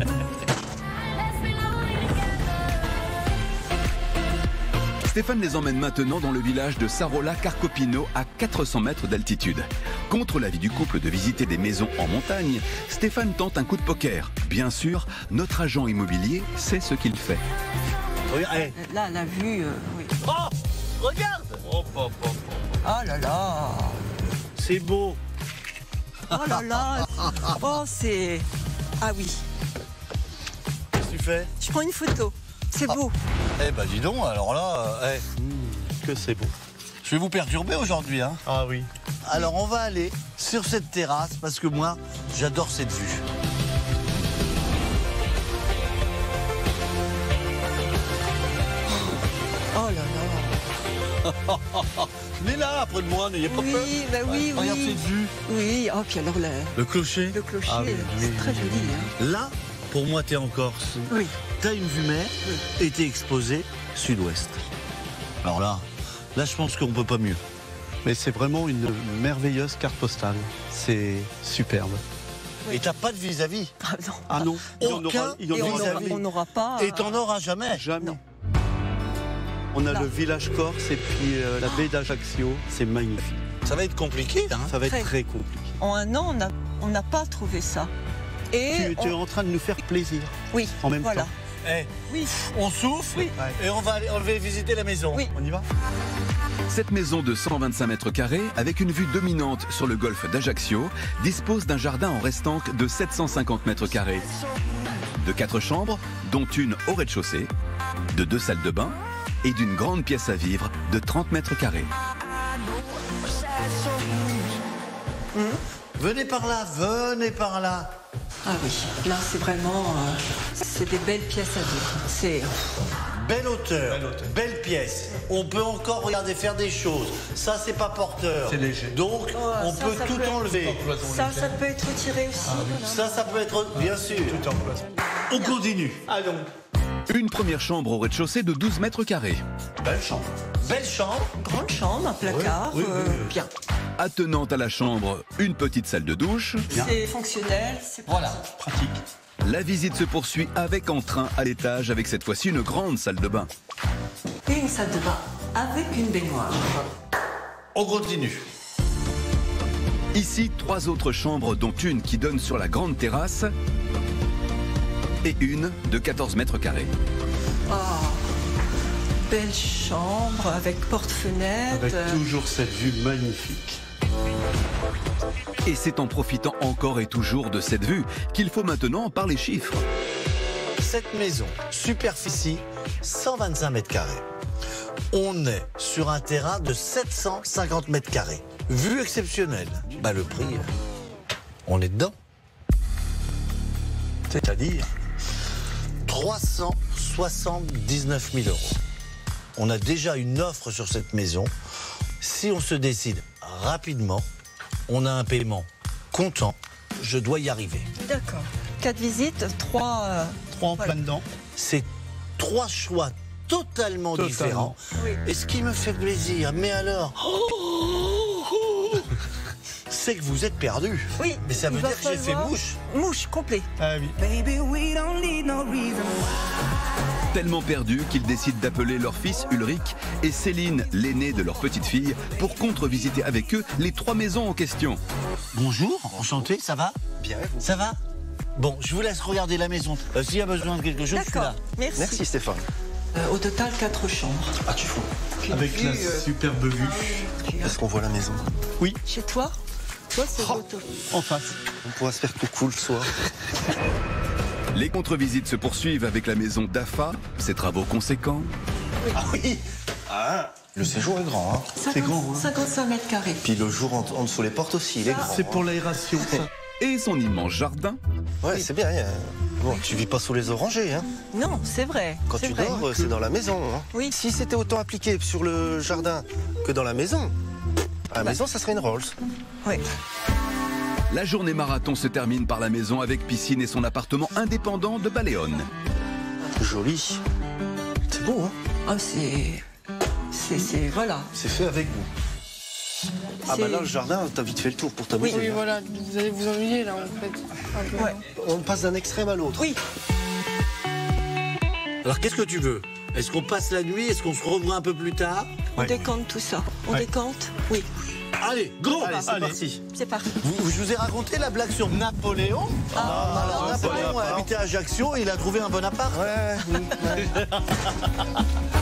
[SPEAKER 1] Stéphane les emmène maintenant dans le village de Sarola Carcopino à 400 mètres d'altitude. Contre l'avis du couple de visiter des maisons en montagne, Stéphane tente un coup de poker. Bien sûr, notre agent immobilier sait ce qu'il fait.
[SPEAKER 8] Regarde.
[SPEAKER 2] Euh, Là, la vue, euh, oui.
[SPEAKER 8] Oh Regarde
[SPEAKER 2] Oh là là
[SPEAKER 8] C'est beau.
[SPEAKER 2] Oh là là *laughs* Oh, c'est. Ah oui.
[SPEAKER 8] Qu'est-ce que tu fais?
[SPEAKER 2] Je prends une photo. C'est beau.
[SPEAKER 8] Eh ben, dis donc, alors là, euh, eh,
[SPEAKER 3] Que c'est beau.
[SPEAKER 8] Je vais vous perturber aujourd'hui. Hein.
[SPEAKER 3] Ah oui.
[SPEAKER 8] Alors on va aller sur cette terrasse parce que moi, j'adore cette vue.
[SPEAKER 2] Oh là là. *laughs*
[SPEAKER 8] Mais là, après de moi, n'ayez pas
[SPEAKER 2] Oui,
[SPEAKER 8] peur.
[SPEAKER 2] bah oui,
[SPEAKER 8] Regarde
[SPEAKER 2] oui.
[SPEAKER 8] cette vue.
[SPEAKER 2] Oui, oh, puis alors le,
[SPEAKER 8] Le clocher.
[SPEAKER 2] le clocher,
[SPEAKER 8] Ah oui,
[SPEAKER 2] c'est
[SPEAKER 8] oui,
[SPEAKER 2] très
[SPEAKER 8] oui,
[SPEAKER 2] joli.
[SPEAKER 8] oui.
[SPEAKER 2] hein.
[SPEAKER 8] Là, pour moi, t'es en Corse.
[SPEAKER 2] Oui.
[SPEAKER 8] T'as une vue mer et t'es exposé sud-ouest. Alors là, là, je pense qu'on peut pas mieux.
[SPEAKER 3] Mais c'est vraiment une merveilleuse carte postale. C'est superbe.
[SPEAKER 8] Et t'as pas de vis-à-vis.
[SPEAKER 2] Ah non.
[SPEAKER 3] Ah non, il y en
[SPEAKER 8] Aucun
[SPEAKER 3] aura- il y en aura
[SPEAKER 2] on n'aura pas.
[SPEAKER 8] Et t'en auras jamais.
[SPEAKER 3] Jamais. On a
[SPEAKER 2] Là.
[SPEAKER 3] le village corse et puis euh, la baie d'Ajaccio. C'est magnifique.
[SPEAKER 8] Ça va être compliqué. Hein.
[SPEAKER 3] Ça va être
[SPEAKER 2] Très.
[SPEAKER 3] très compliqué.
[SPEAKER 2] En un an, on n'a on n'a pas trouvé ça. Et
[SPEAKER 3] Tu, tu es en train de nous faire plaisir
[SPEAKER 2] oui,
[SPEAKER 3] en même
[SPEAKER 2] voilà.
[SPEAKER 3] temps.
[SPEAKER 8] Eh,
[SPEAKER 2] Oui.
[SPEAKER 8] on souffle et on va, aller, on va visiter la maison.
[SPEAKER 2] Oui.
[SPEAKER 3] On y va
[SPEAKER 1] Cette maison de 125 mètres carrés, avec une vue dominante sur le golfe d'Ajaccio, dispose d'un jardin en restanque de 750 mètres carrés. De quatre chambres, dont une au rez-de-chaussée, de deux salles de bain et d'une grande pièce à vivre de 30 mètres carrés.
[SPEAKER 8] Venez par là, venez par là.
[SPEAKER 2] Ah oui, là c'est vraiment. euh, c'est des belles pièces à vivre. C'est.
[SPEAKER 8] Belle hauteur, belle, pièce. On peut encore regarder faire des choses. Ça, c'est pas porteur.
[SPEAKER 3] C'est léger.
[SPEAKER 8] Donc,
[SPEAKER 2] Oh,
[SPEAKER 8] on
[SPEAKER 2] ça,
[SPEAKER 8] peut
[SPEAKER 2] ça
[SPEAKER 8] tout
[SPEAKER 2] peut être-
[SPEAKER 8] enlever.
[SPEAKER 2] Ça, ça peut être tiré aussi. voilà.
[SPEAKER 8] Ça, ça peut être, bien sûr. On continue.
[SPEAKER 3] Ah non.
[SPEAKER 1] Une première chambre au rez-de-chaussée de 12 mètres carrés.
[SPEAKER 8] Belle chambre. Belle chambre.
[SPEAKER 2] Grande chambre, un placard,
[SPEAKER 8] Oui, oui,
[SPEAKER 2] euh,
[SPEAKER 8] oui.
[SPEAKER 2] bien.
[SPEAKER 1] Attenante à la chambre, une petite salle de douche.
[SPEAKER 2] C'est fonctionnel, c'est
[SPEAKER 8] Voilà.
[SPEAKER 3] Pratique.
[SPEAKER 1] La visite se poursuit avec entrain à l'étage, avec cette fois-ci une grande salle de bain.
[SPEAKER 2] Et une salle de bain avec une baignoire.
[SPEAKER 8] On continue.
[SPEAKER 1] Ici, trois autres chambres, dont une qui donne sur la grande terrasse et une de 14 mètres carrés.
[SPEAKER 2] Ah, belle chambre avec porte-fenêtre.
[SPEAKER 3] Avec toujours cette vue magnifique.
[SPEAKER 1] Et c'est en profitant encore et toujours de cette vue qu'il faut maintenant parler chiffres.
[SPEAKER 8] Cette maison, superficie 125 mètres carrés. On est sur un terrain de 750 mètres carrés. Vue exceptionnelle. Bah, le prix, euh, on est dedans. C'est-à-dire 379 000 euros. On a déjà une offre sur cette maison. Si on se décide rapidement, on a un paiement comptant. Je dois y arriver.
[SPEAKER 2] D'accord. Quatre visites, trois. euh,
[SPEAKER 3] Trois en
[SPEAKER 2] Voilà.
[SPEAKER 3] plein dedans.
[SPEAKER 8] C'est trois choix totalement,
[SPEAKER 3] Totalement.
[SPEAKER 8] différents.
[SPEAKER 2] Oui.
[SPEAKER 8] Et ce qui me fait plaisir, mais alors, c'est que vous êtes perdu.
[SPEAKER 2] Oui.
[SPEAKER 8] Mais ça veut dire que j'ai fait mouche.
[SPEAKER 2] Mouche, complet.
[SPEAKER 3] Ah oui.
[SPEAKER 1] Tellement perdus qu'ils décident d'appeler leur fils Ulrich et Céline, l'aînée de leur petite fille, pour contre-visiter avec eux les trois maisons en question.
[SPEAKER 8] Bonjour, enchanté, ça va?
[SPEAKER 17] Bien,
[SPEAKER 8] Ça va? Bon, je vous laisse regarder la maison. Euh, S'il y a besoin de quelque chose, je suis là.
[SPEAKER 2] D'accord. Merci.
[SPEAKER 17] Merci Stéphane.
[SPEAKER 2] Euh, au total, quatre chambres.
[SPEAKER 17] Ah, tu fous.
[SPEAKER 3] Avec
[SPEAKER 2] vue,
[SPEAKER 3] la
[SPEAKER 2] euh,
[SPEAKER 3] superbe vue.
[SPEAKER 17] Est-ce qu'on voit la maison
[SPEAKER 3] Oui,
[SPEAKER 2] Chez toi? Toi, c'est
[SPEAKER 3] Oh. en face.
[SPEAKER 17] On pourra se faire coucou le soir. *laughs*
[SPEAKER 1] Les contre-visites se poursuivent avec la maison d'AFA, ses travaux conséquents.
[SPEAKER 8] Ah oui
[SPEAKER 17] Ah, le séjour est grand, hein.
[SPEAKER 2] 50
[SPEAKER 3] grand, hein.
[SPEAKER 2] 55 mètres carrés.
[SPEAKER 17] Puis le jour en, en dessous les portes aussi, il est grand.
[SPEAKER 3] C'est
[SPEAKER 17] hein.
[SPEAKER 3] pour l'aération, ça. *laughs*
[SPEAKER 1] Et son immense jardin.
[SPEAKER 17] Ouais, c'est bien. hein. Bon, tu vis pas sous les orangers, hein.
[SPEAKER 2] Non, c'est vrai.
[SPEAKER 17] Quand
[SPEAKER 2] c'est
[SPEAKER 17] tu
[SPEAKER 2] vrai.
[SPEAKER 17] dors, c'est dans la maison. Hein.
[SPEAKER 2] Oui.
[SPEAKER 17] Si c'était autant appliqué sur le jardin que dans la maison, à la maison, ça serait une Rolls.
[SPEAKER 2] Oui.
[SPEAKER 1] La journée marathon se termine par la maison avec piscine et son appartement indépendant de Baléone.
[SPEAKER 17] Joli. C'est beau, hein.
[SPEAKER 2] Ah, c'est. C'est. c'est- Voilà.
[SPEAKER 17] C'est fait avec vous. Ah bah là, le jardin, t'as vite fait le tour pour t'amuser.
[SPEAKER 12] Oui,
[SPEAKER 17] hein.
[SPEAKER 12] voilà, vous allez vous ennuyer là en fait.
[SPEAKER 2] Ouais.
[SPEAKER 17] On passe d'un extrême à l'autre.
[SPEAKER 2] Oui.
[SPEAKER 8] Alors, qu'est-ce que tu veux? Est-ce qu'on passe la nuit? Est-ce qu'on se revoit un peu plus tard?
[SPEAKER 2] On décante tout ça. On
[SPEAKER 3] Ouais.
[SPEAKER 2] décante? Oui.
[SPEAKER 8] Allez, go
[SPEAKER 17] Allez, c'est parti.
[SPEAKER 2] C'est parti.
[SPEAKER 8] Vous- Je vous ai raconté la blague sur Napoléon
[SPEAKER 2] Ah,
[SPEAKER 8] Alors,
[SPEAKER 2] non,
[SPEAKER 8] Napoléon a habité à Ajaccio et il a trouvé un bon appart.
[SPEAKER 17] Ouais, ouais. *laughs*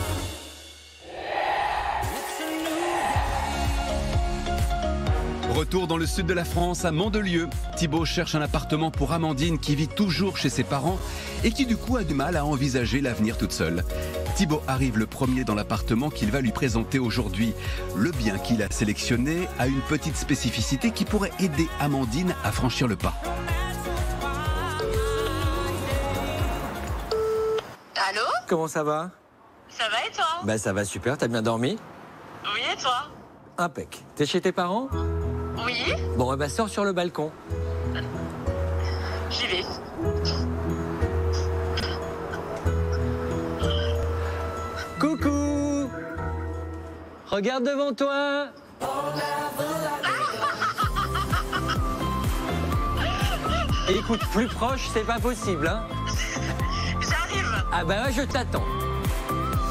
[SPEAKER 1] Retour dans le sud de la France, à Mandelieu. Thibaut cherche un appartement pour Amandine qui vit toujours chez ses parents et qui du coup a du mal à envisager l'avenir toute seule. Thibaut arrive le premier dans l'appartement qu'il va lui présenter aujourd'hui. Le bien qu'il a sélectionné a une petite spécificité qui pourrait aider Amandine à franchir le pas.
[SPEAKER 18] Allô?
[SPEAKER 6] Comment ça va?
[SPEAKER 18] Ça va et toi?
[SPEAKER 6] Bah ça va super, t'as bien dormi?
[SPEAKER 18] Oui et toi?
[SPEAKER 6] Impec. T'es chez tes parents?
[SPEAKER 18] Oui
[SPEAKER 6] Bon, bah sors sur le balcon.
[SPEAKER 18] J'y vais.
[SPEAKER 6] Coucou Regarde devant toi *laughs* Écoute, plus proche, c'est pas possible, hein
[SPEAKER 18] J'arrive
[SPEAKER 6] Ah bah ouais, je t'attends.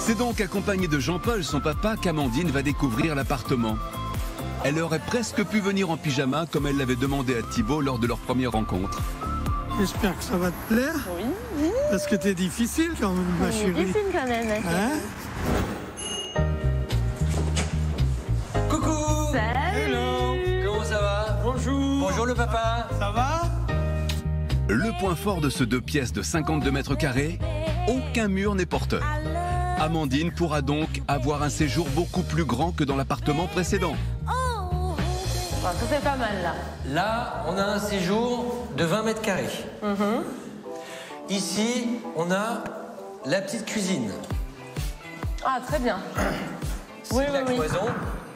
[SPEAKER 1] C'est donc accompagné de Jean-Paul, son papa, qu'Amandine va découvrir l'appartement. Elle aurait presque pu venir en pyjama comme elle l'avait demandé à Thibaut lors de leur première rencontre.
[SPEAKER 9] J'espère que ça va te plaire.
[SPEAKER 5] Oui.
[SPEAKER 9] Parce que t'es difficile quand même, ma chérie.
[SPEAKER 5] difficile quand même. hein.
[SPEAKER 9] Hein
[SPEAKER 6] Coucou
[SPEAKER 5] Salut
[SPEAKER 6] Comment ça va?
[SPEAKER 9] Bonjour.
[SPEAKER 6] Bonjour le papa
[SPEAKER 9] Ça va?
[SPEAKER 1] Le point fort de ce deux pièces de 52 mètres carrés, aucun mur n'est porteur. Amandine pourra donc avoir un séjour beaucoup plus grand que dans l'appartement précédent.
[SPEAKER 5] Ça c'est pas mal là.
[SPEAKER 6] Là, on a un séjour de 20 mètres carrés.
[SPEAKER 5] Mhm.
[SPEAKER 6] Ici, on a la petite cuisine.
[SPEAKER 5] Ah très bien.
[SPEAKER 6] C'est
[SPEAKER 5] Oui,
[SPEAKER 6] la
[SPEAKER 5] oui, oui.
[SPEAKER 6] cloison.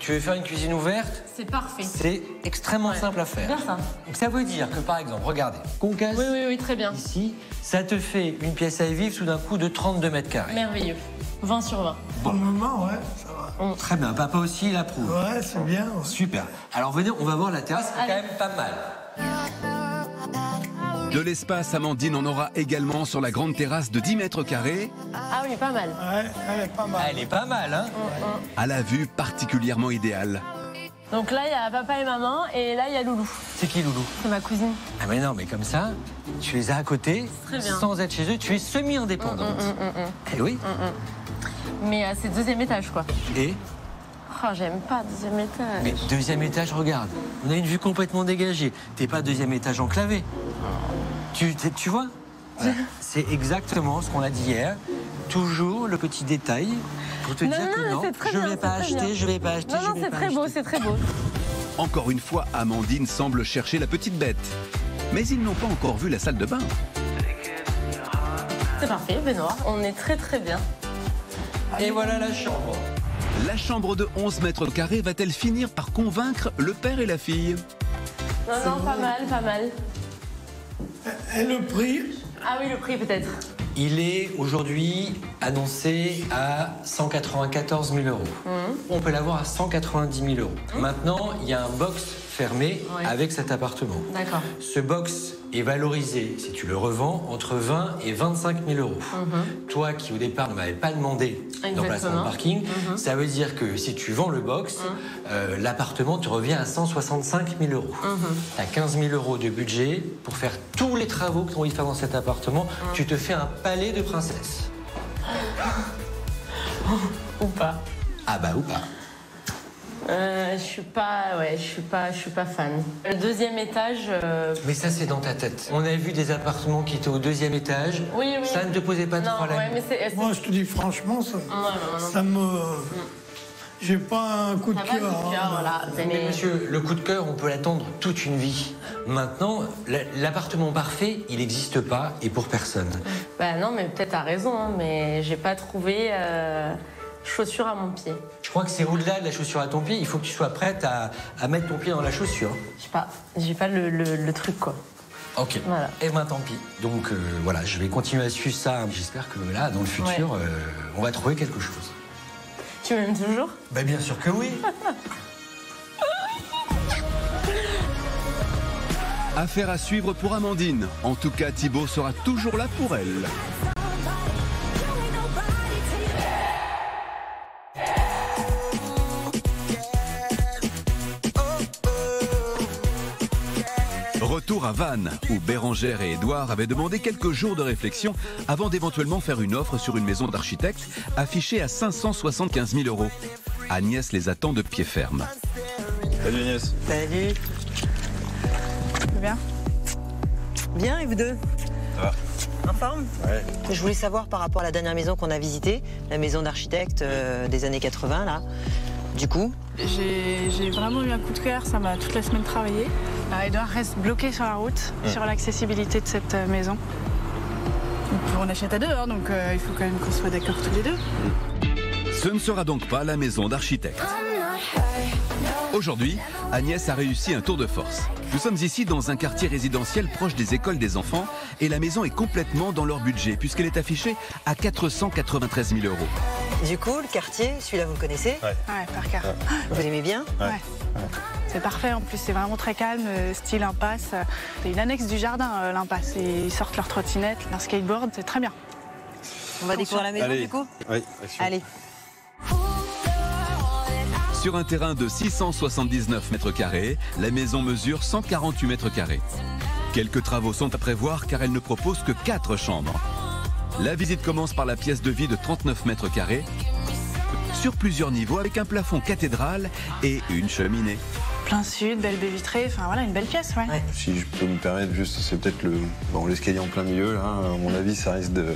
[SPEAKER 6] Tu veux faire une cuisine ouverte
[SPEAKER 5] C'est parfait.
[SPEAKER 6] C'est extrêmement simple à faire.
[SPEAKER 5] Bien ça.
[SPEAKER 6] Donc ça veut dire que par exemple, regardez, qu'on casse
[SPEAKER 5] Oui, oui, oui, très bien.
[SPEAKER 6] ici, ça te fait une pièce à vivre sous d'un coup de 32 mètres carrés.
[SPEAKER 5] Merveilleux. 20 sur 20.
[SPEAKER 9] Pour le moment, ouais, ça va.
[SPEAKER 6] Très bien, papa aussi il approuve.
[SPEAKER 9] Ouais, c'est bien. ouais.
[SPEAKER 6] Super. Alors venez, on va voir la terrasse, c'est quand même pas mal.
[SPEAKER 1] De l'espace, Amandine en aura également sur la grande terrasse de 10 mètres carrés,
[SPEAKER 5] Ah oui, pas mal.
[SPEAKER 9] Ouais, elle est pas mal.
[SPEAKER 6] Elle est pas mal, hein
[SPEAKER 1] à la vue particulièrement idéale.
[SPEAKER 5] Donc là, il y a papa et maman, et là, il y a Loulou.
[SPEAKER 6] C'est qui Loulou?
[SPEAKER 5] C'est ma cousine.
[SPEAKER 6] Ah mais non, mais comme ça, tu les as à côté,
[SPEAKER 5] Très bien.
[SPEAKER 6] sans être chez eux, tu es semi-indépendante.
[SPEAKER 5] Mm, mm, mm,
[SPEAKER 6] Eh oui.
[SPEAKER 5] Mais euh, c'est deuxième étage, quoi.
[SPEAKER 6] Et?
[SPEAKER 5] Oh, j'aime pas deuxième étage.
[SPEAKER 6] Mais deuxième étage, regarde. On a une vue complètement dégagée. T'es pas deuxième étage enclavé. Tu, tu vois Voilà. C'est exactement ce qu'on a dit hier. Toujours le petit détail pour te
[SPEAKER 5] non,
[SPEAKER 6] dire
[SPEAKER 5] non,
[SPEAKER 6] que non, je
[SPEAKER 5] bien,
[SPEAKER 6] vais pas acheter, je vais pas acheter,
[SPEAKER 5] Non, non, c'est très beau, c'est très beau.
[SPEAKER 1] Encore une fois, Amandine semble chercher la petite bête. Mais ils n'ont pas encore vu la salle de bain.
[SPEAKER 5] C'est parfait, Benoît. On est très très bien.
[SPEAKER 6] Et voilà la chambre.
[SPEAKER 1] La chambre de 11 mètres carrés va-t-elle finir par convaincre le père et la fille?
[SPEAKER 5] Non, non, pas mal, pas mal.
[SPEAKER 9] Et le prix?
[SPEAKER 5] Ah oui, le prix peut-être.
[SPEAKER 6] Il est aujourd'hui annoncé à 194 000 euros.
[SPEAKER 5] Mhm.
[SPEAKER 6] On peut l'avoir à 190 000 euros. Maintenant, il y a un box fermé
[SPEAKER 5] Ouais.
[SPEAKER 6] avec cet appartement.
[SPEAKER 5] D'accord.
[SPEAKER 6] Ce box est valorisé, si tu le revends, entre 20 et 25 000 euros.
[SPEAKER 5] Mhm.
[SPEAKER 6] Toi qui au départ ne m'avais pas demandé d'emplacement de parking,
[SPEAKER 5] Mhm.
[SPEAKER 6] ça veut dire que si tu vends le box, euh, l'appartement te revient à 165 000 euros.
[SPEAKER 5] Mhm.
[SPEAKER 6] Tu as 15 000 euros de budget pour faire tous les travaux que tu as envie de faire dans cet appartement. Tu te fais un palais de princesse.
[SPEAKER 5] Ou pas.
[SPEAKER 6] Ah bah ou pas.
[SPEAKER 5] Euh, je suis pas, ouais, je suis pas, je suis pas fan. Le deuxième étage. euh,
[SPEAKER 6] Mais ça, c'est dans ta tête. On a vu des appartements qui étaient au deuxième étage.
[SPEAKER 5] Oui, oui.
[SPEAKER 6] Ça ne te posait pas de
[SPEAKER 5] non,
[SPEAKER 6] problème.
[SPEAKER 5] ouais, mais c'est. c'est-
[SPEAKER 9] Moi, je te dis franchement, ça,
[SPEAKER 5] ouais.
[SPEAKER 9] ça me. J'ai pas un coup de cœur. hein.
[SPEAKER 5] voilà.
[SPEAKER 6] Mais,
[SPEAKER 5] Mais-
[SPEAKER 6] monsieur, le coup de cœur, on peut l'attendre toute une vie. Maintenant, la- l'appartement parfait, il n'existe pas et pour personne.
[SPEAKER 5] Bah non, mais peut-être t'as raison, hein, mais j'ai pas trouvé euh, chaussure à mon pied.
[SPEAKER 6] Je crois que c'est au-delà de la chaussure à ton pied. Il faut que tu sois prête à, à mettre ton pied dans la chaussure.
[SPEAKER 5] Je sais pas, j'ai pas le, le- le truc quoi.
[SPEAKER 6] Ok.
[SPEAKER 5] Voilà.
[SPEAKER 6] Et ben tant pis. Donc euh, voilà, je vais continuer à suivre ça. J'espère que là, dans le futur,
[SPEAKER 5] Ouais.
[SPEAKER 6] euh, on va trouver quelque chose.
[SPEAKER 5] Tu m'aimes toujours?
[SPEAKER 6] Ben bien sûr que oui. *laughs*
[SPEAKER 1] Affaire à suivre pour Amandine. En tout cas, Thibaut sera toujours là pour elle. Retour à Vannes, où Bérangère et Édouard avaient demandé quelques jours de réflexion avant d'éventuellement faire une offre sur une maison d'architecte affichée à 575 000 euros. Agnès les attend de pied ferme.
[SPEAKER 10] Salut Agnès.
[SPEAKER 11] Salut.
[SPEAKER 7] Bien?
[SPEAKER 11] Bien, et vous deux?
[SPEAKER 10] Ça va
[SPEAKER 11] En forme?
[SPEAKER 10] Ouais.
[SPEAKER 11] Je voulais savoir par rapport à la dernière maison qu'on a visitée, la maison d'architecte euh, des années 80, là. Du coup,
[SPEAKER 7] J'ai vraiment eu un coup de cœur, ça m'a toute la semaine travaillé. Euh, Edouard reste bloqué sur la route,
[SPEAKER 1] Mmh.
[SPEAKER 7] sur l'accessibilité de cette euh, maison. On achète à deux, hein, donc euh, il faut quand même qu'on soit d'accord tous les deux.
[SPEAKER 1] Ce ne sera donc pas la maison d'architecte. Aujourd'hui, Agnès a réussi un tour de force. Nous sommes ici dans un quartier résidentiel proche des écoles des enfants et la maison est complètement dans leur budget puisqu'elle est affichée à 493 000 euros.
[SPEAKER 11] du coup, le quartier, celui-là, vous le connaissez
[SPEAKER 10] Ouais.
[SPEAKER 7] Ouais, par cœur.
[SPEAKER 11] Vous l'aimez bien
[SPEAKER 7] Ouais. C'est parfait, en plus c'est vraiment très calme, euh, style impasse. C'est une annexe du jardin, euh, l'impasse. Ils sortent leur trottinette, leur skateboard, c'est très bien.
[SPEAKER 11] On va découvrir la maison,
[SPEAKER 10] Allez.
[SPEAKER 11] du coup
[SPEAKER 10] Oui.
[SPEAKER 11] Allez.
[SPEAKER 1] Sur un terrain de 679 mètres carrés, la maison mesure 148 mètres carrés. Quelques travaux sont à prévoir car elle ne propose que 4 chambres. La visite commence par la pièce de vie de 39 mètres carrés, sur plusieurs niveaux avec un plafond cathédrale et une cheminée.
[SPEAKER 7] Plein sud, belle baie vitrée, enfin voilà, une belle pièce, ouais.
[SPEAKER 10] Si je peux me permettre, juste, c'est peut-être le bon, l'escalier en plein milieu. Là, à mon avis, ça risque de.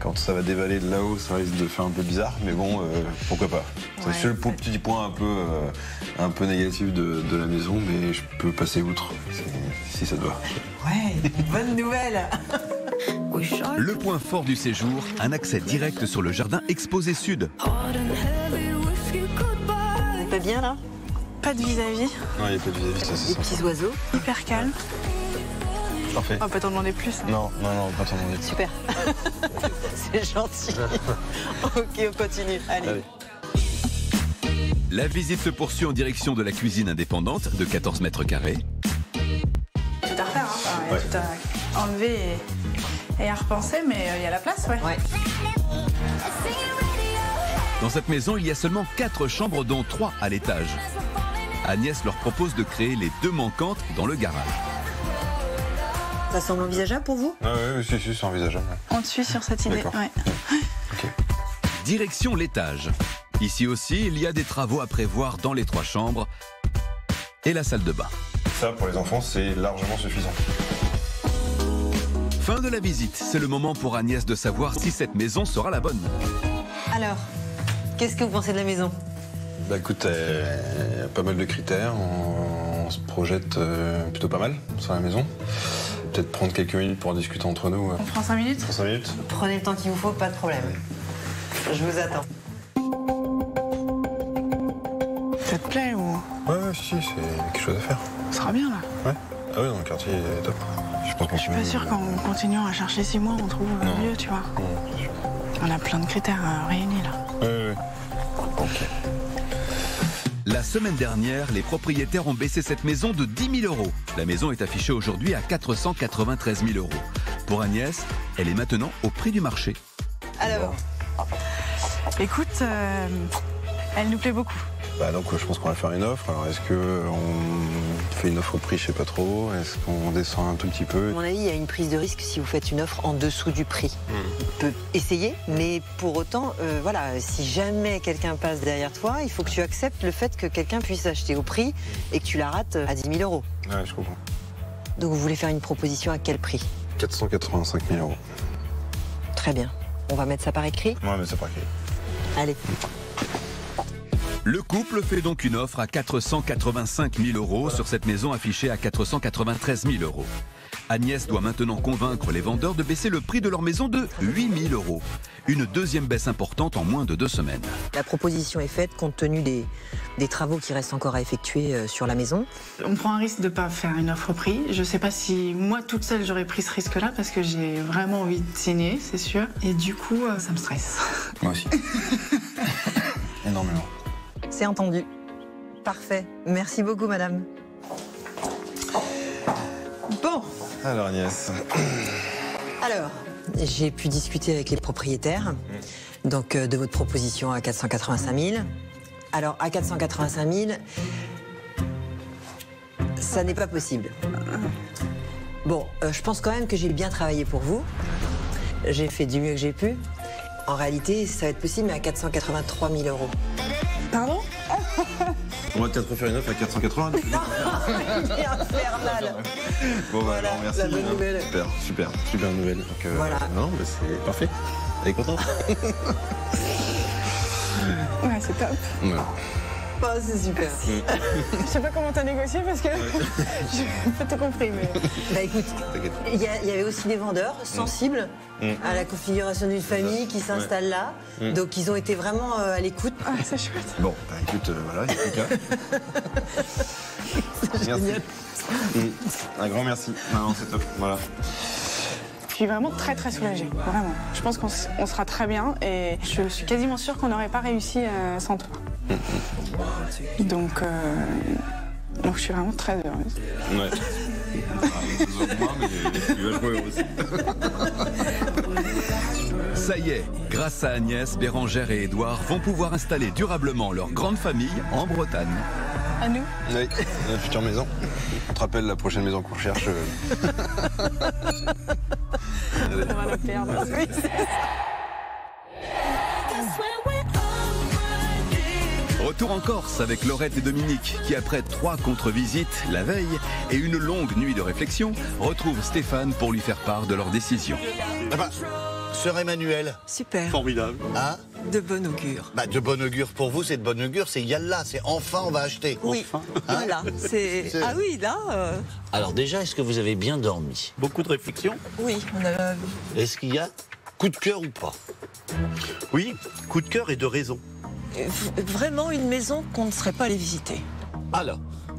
[SPEAKER 10] Quand ça va dévaler de là-haut, ça risque de faire un peu bizarre, mais bon, euh, pourquoi pas. C'est
[SPEAKER 7] Ouais,
[SPEAKER 10] le seul petit point un peu, euh, un peu négatif de, de la maison, mais je peux passer outre si- ça doit.
[SPEAKER 11] Ouais, bonne nouvelle *laughs*
[SPEAKER 1] Le point fort du séjour, un accès direct sur le jardin exposé sud.
[SPEAKER 11] Pas bien, là?
[SPEAKER 7] Pas de vis-à-vis,
[SPEAKER 10] Non, il n'y a pas de vis-à-vis, ça c'est
[SPEAKER 11] Des petits oiseaux
[SPEAKER 7] hyper calme.
[SPEAKER 10] Parfait.
[SPEAKER 7] On va pas t'en demander plus. hein.
[SPEAKER 10] Non, non, non, pas t'en demander.
[SPEAKER 11] Super. *laughs* C'est gentil. ok, on continue. Allez.
[SPEAKER 10] Allez.
[SPEAKER 1] La visite se poursuit en direction de la cuisine indépendante de 14 mètres carrés.
[SPEAKER 7] Tout à refaire, hein. Enfin,
[SPEAKER 10] Ouais.
[SPEAKER 7] tout à enlever et, et à repenser, mais euh, il y a la place, ouais.
[SPEAKER 11] Ouais.
[SPEAKER 1] Dans cette maison, il y a seulement 4 chambres, dont 3 à l'étage. Agnès leur propose de créer les deux manquantes dans le garage.
[SPEAKER 11] Ça semble envisageable pour vous?
[SPEAKER 10] Ah oui, si, si, c'est envisageable.
[SPEAKER 7] On te suit sur cette idée. *laughs*
[SPEAKER 1] Direction l'étage. Ici aussi, il y a des travaux à prévoir dans les trois chambres et la salle de bain.
[SPEAKER 10] Ça, pour les enfants, c'est largement suffisant.
[SPEAKER 1] Fin de la visite. C'est le moment pour Agnès de savoir si cette maison sera la bonne.
[SPEAKER 11] Alors, qu'est-ce que vous pensez de la maison?
[SPEAKER 10] Bah écoute, euh, il y a pas mal de critères. On, on se projette euh, plutôt pas mal sur la maison. Peut-être prendre quelques minutes pour en discuter entre nous.
[SPEAKER 7] On prend 5 minutes
[SPEAKER 10] 5 minutes
[SPEAKER 11] Prenez le temps qu'il vous faut, pas de problème. Je vous attends.
[SPEAKER 7] Ça te plaît ou?
[SPEAKER 10] Ouais, ouais, si, si, c'est quelque chose à faire.
[SPEAKER 7] On sera bien là
[SPEAKER 10] Ouais. Ah ouais, dans le quartier, il est top. Je pense qu'on
[SPEAKER 7] Je suis pas sûre qu'en continuant à chercher 6 mois, on trouve
[SPEAKER 10] Non.
[SPEAKER 7] mieux, tu vois. On a plein de critères euh, réunis là.
[SPEAKER 10] Ouais, ouais, ouais.
[SPEAKER 1] La semaine dernière, les propriétaires ont baissé cette maison de 10 000 euros. La maison est affichée aujourd'hui à 493 000 euros. Pour Agnès, elle est maintenant au prix du marché.
[SPEAKER 11] Alors,
[SPEAKER 7] Écoute, euh, elle nous plaît beaucoup.
[SPEAKER 10] Bah donc je pense qu'on va faire une offre. Alors est-ce que on fait une offre au prix, je sais pas trop. Est-ce qu'on descend un tout petit peu?
[SPEAKER 11] À mon avis, il y a une prise de risque si vous faites une offre en dessous du prix. On peut essayer, mais pour autant, euh, voilà, si jamais quelqu'un passe derrière toi, il faut que tu acceptes le fait que quelqu'un puisse acheter au prix et que tu la rates à 10 000 euros.
[SPEAKER 10] Ouais, je comprends.
[SPEAKER 11] Donc vous voulez faire une proposition à quel prix?
[SPEAKER 10] 485 000 euros.
[SPEAKER 11] Très bien. On va mettre ça par écrit?
[SPEAKER 10] Ouais, mais c'est pas écrit.
[SPEAKER 11] Allez.
[SPEAKER 1] Le couple fait donc une offre à 485 000 euros sur cette maison affichée à 493 000 euros. Agnès doit maintenant convaincre les vendeurs de baisser le prix de leur maison de 8 000 euros. Une deuxième baisse importante en moins de deux semaines.
[SPEAKER 11] La proposition est faite compte tenu des, des travaux qui restent encore à effectuer euh, sur la maison.
[SPEAKER 7] On prend un risque de pas faire une offre prix. Je sais pas si moi toute seule j'aurais pris ce risque-là parce que j'ai vraiment envie de signer, c'est sûr. Et du coup, euh, ça me stresse.
[SPEAKER 10] Moi aussi. *laughs* Énormément.
[SPEAKER 11] C'est entendu. Parfait. Merci beaucoup, madame. Bon,
[SPEAKER 10] Alors Agnès.
[SPEAKER 11] alors, j'ai pu discuter avec les propriétaires donc euh, de votre proposition à 485 000. Alors, à 485 000, ça n'est pas possible. Bon, euh, je pense quand même que j'ai bien travaillé pour vous. J'ai fait du mieux que j'ai pu. En réalité, ça va être possible, mais à 483 000 euros.
[SPEAKER 7] Pardon
[SPEAKER 10] On va peut-être refaire une offre à 480.
[SPEAKER 2] Il est infernal.
[SPEAKER 10] Bon, bah,
[SPEAKER 2] Voilà,
[SPEAKER 10] alors, merci.
[SPEAKER 2] la bonne
[SPEAKER 10] hein.
[SPEAKER 2] nouvelle.
[SPEAKER 10] Super, super, super nouvelle. Donc, euh,
[SPEAKER 2] Voilà.
[SPEAKER 10] Non, c'est parfait. Elle est contente *laughs*
[SPEAKER 7] Ouais, c'est top.
[SPEAKER 10] Ouais.
[SPEAKER 2] Oh, c'est super.
[SPEAKER 7] Je sais pas comment t'as négocié parce que *laughs* j'ai pas tout compris. Mais...
[SPEAKER 2] Bah écoute, il y, a- il y avait aussi des vendeurs sensibles
[SPEAKER 10] Mm.
[SPEAKER 2] à la configuration d'une famille qui s'installe là.
[SPEAKER 10] Mm.
[SPEAKER 2] Donc ils ont été vraiment euh, à l'écoute.
[SPEAKER 7] Ah, c'est chouette.
[SPEAKER 10] Bon, bah écoute, euh, voilà, il n'y a plus qu'à. *laughs* Merci. Mm. Un grand merci. Non, non, c'est top. Voilà.
[SPEAKER 7] Je suis vraiment très très soulagée, vraiment. Je pense qu'on sera très bien et je suis quasiment sûre qu'on n'aurait pas réussi euh, sans toi. *laughs* Donc, euh, donc je suis vraiment très heureuse.
[SPEAKER 10] Ouais.
[SPEAKER 1] Ça y est, grâce à Agnès, Bérangère et Édouard vont pouvoir installer durablement leur grande famille en Bretagne.
[SPEAKER 7] À nous
[SPEAKER 10] Oui, la future maison. On te rappelle la prochaine maison qu'on recherche. euh, *laughs*
[SPEAKER 7] On va la perdre.
[SPEAKER 1] Retour en Corse avec Laurette et Dominique qui, après trois contre-visites la veille et une longue nuit de réflexion, retrouvent Stéphane pour lui faire part de leur décision.
[SPEAKER 8] Ah bah, Sœur Emmanuel.
[SPEAKER 2] Super.
[SPEAKER 8] Formidable. Hein
[SPEAKER 2] De bon augure.
[SPEAKER 8] bah, De bon augure pour vous, c'est de bon augure, c'est Yalla, c'est enfin on va acheter.
[SPEAKER 2] Oui, voilà. C'est...
[SPEAKER 8] C'est-
[SPEAKER 2] Ah oui, là, euh,
[SPEAKER 8] Alors déjà, est-ce que vous avez bien dormi?
[SPEAKER 3] Beaucoup de réflexion
[SPEAKER 2] oui, on a...
[SPEAKER 8] Est-ce qu'il y a coup de cœur ou pas?
[SPEAKER 3] Oui, coup de cœur et de raison.
[SPEAKER 2] v- vraiment une maison qu'on ne serait pas allé visiter.
[SPEAKER 8] Alors,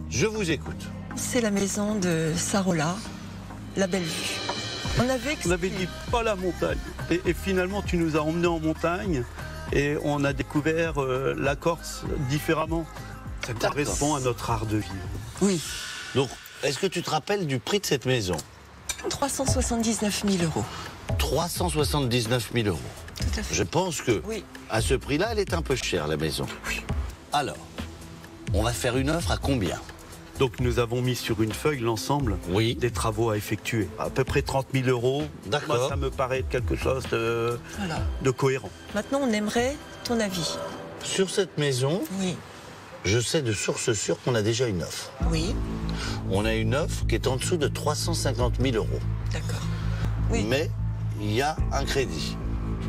[SPEAKER 8] je vous écoute.
[SPEAKER 2] C'est la maison de Sarola, la belle vue. On avait
[SPEAKER 3] On avait dit pas la montagne. Et, et finalement, tu nous as emmenés en montagne et on a découvert euh, la Corse différemment. Ça correspond à notre art de vivre.
[SPEAKER 2] Oui.
[SPEAKER 8] Donc, est-ce que tu te rappelles du prix de cette maison?
[SPEAKER 2] 379 000 euros.
[SPEAKER 8] 379 000 euros.
[SPEAKER 2] Tout à fait.
[SPEAKER 8] Je pense que
[SPEAKER 2] Oui.
[SPEAKER 8] à ce prix-là, elle est un peu chère, la maison. Alors, on va faire une offre à combien?
[SPEAKER 3] Donc nous avons mis sur une feuille l'ensemble
[SPEAKER 8] Oui.
[SPEAKER 3] des travaux à effectuer. À peu près 30 000 euros.
[SPEAKER 8] D'accord.
[SPEAKER 3] Moi, ça me paraît quelque chose de,
[SPEAKER 2] Voilà.
[SPEAKER 3] de cohérent.
[SPEAKER 2] Maintenant, on aimerait ton avis.
[SPEAKER 8] Sur cette maison,
[SPEAKER 2] Oui.
[SPEAKER 8] je sais de source sûre qu'on a déjà une offre.
[SPEAKER 2] Oui.
[SPEAKER 8] On a une offre qui est en dessous de 350 000 euros.
[SPEAKER 2] D'accord. Oui.
[SPEAKER 8] Mais il y a un crédit.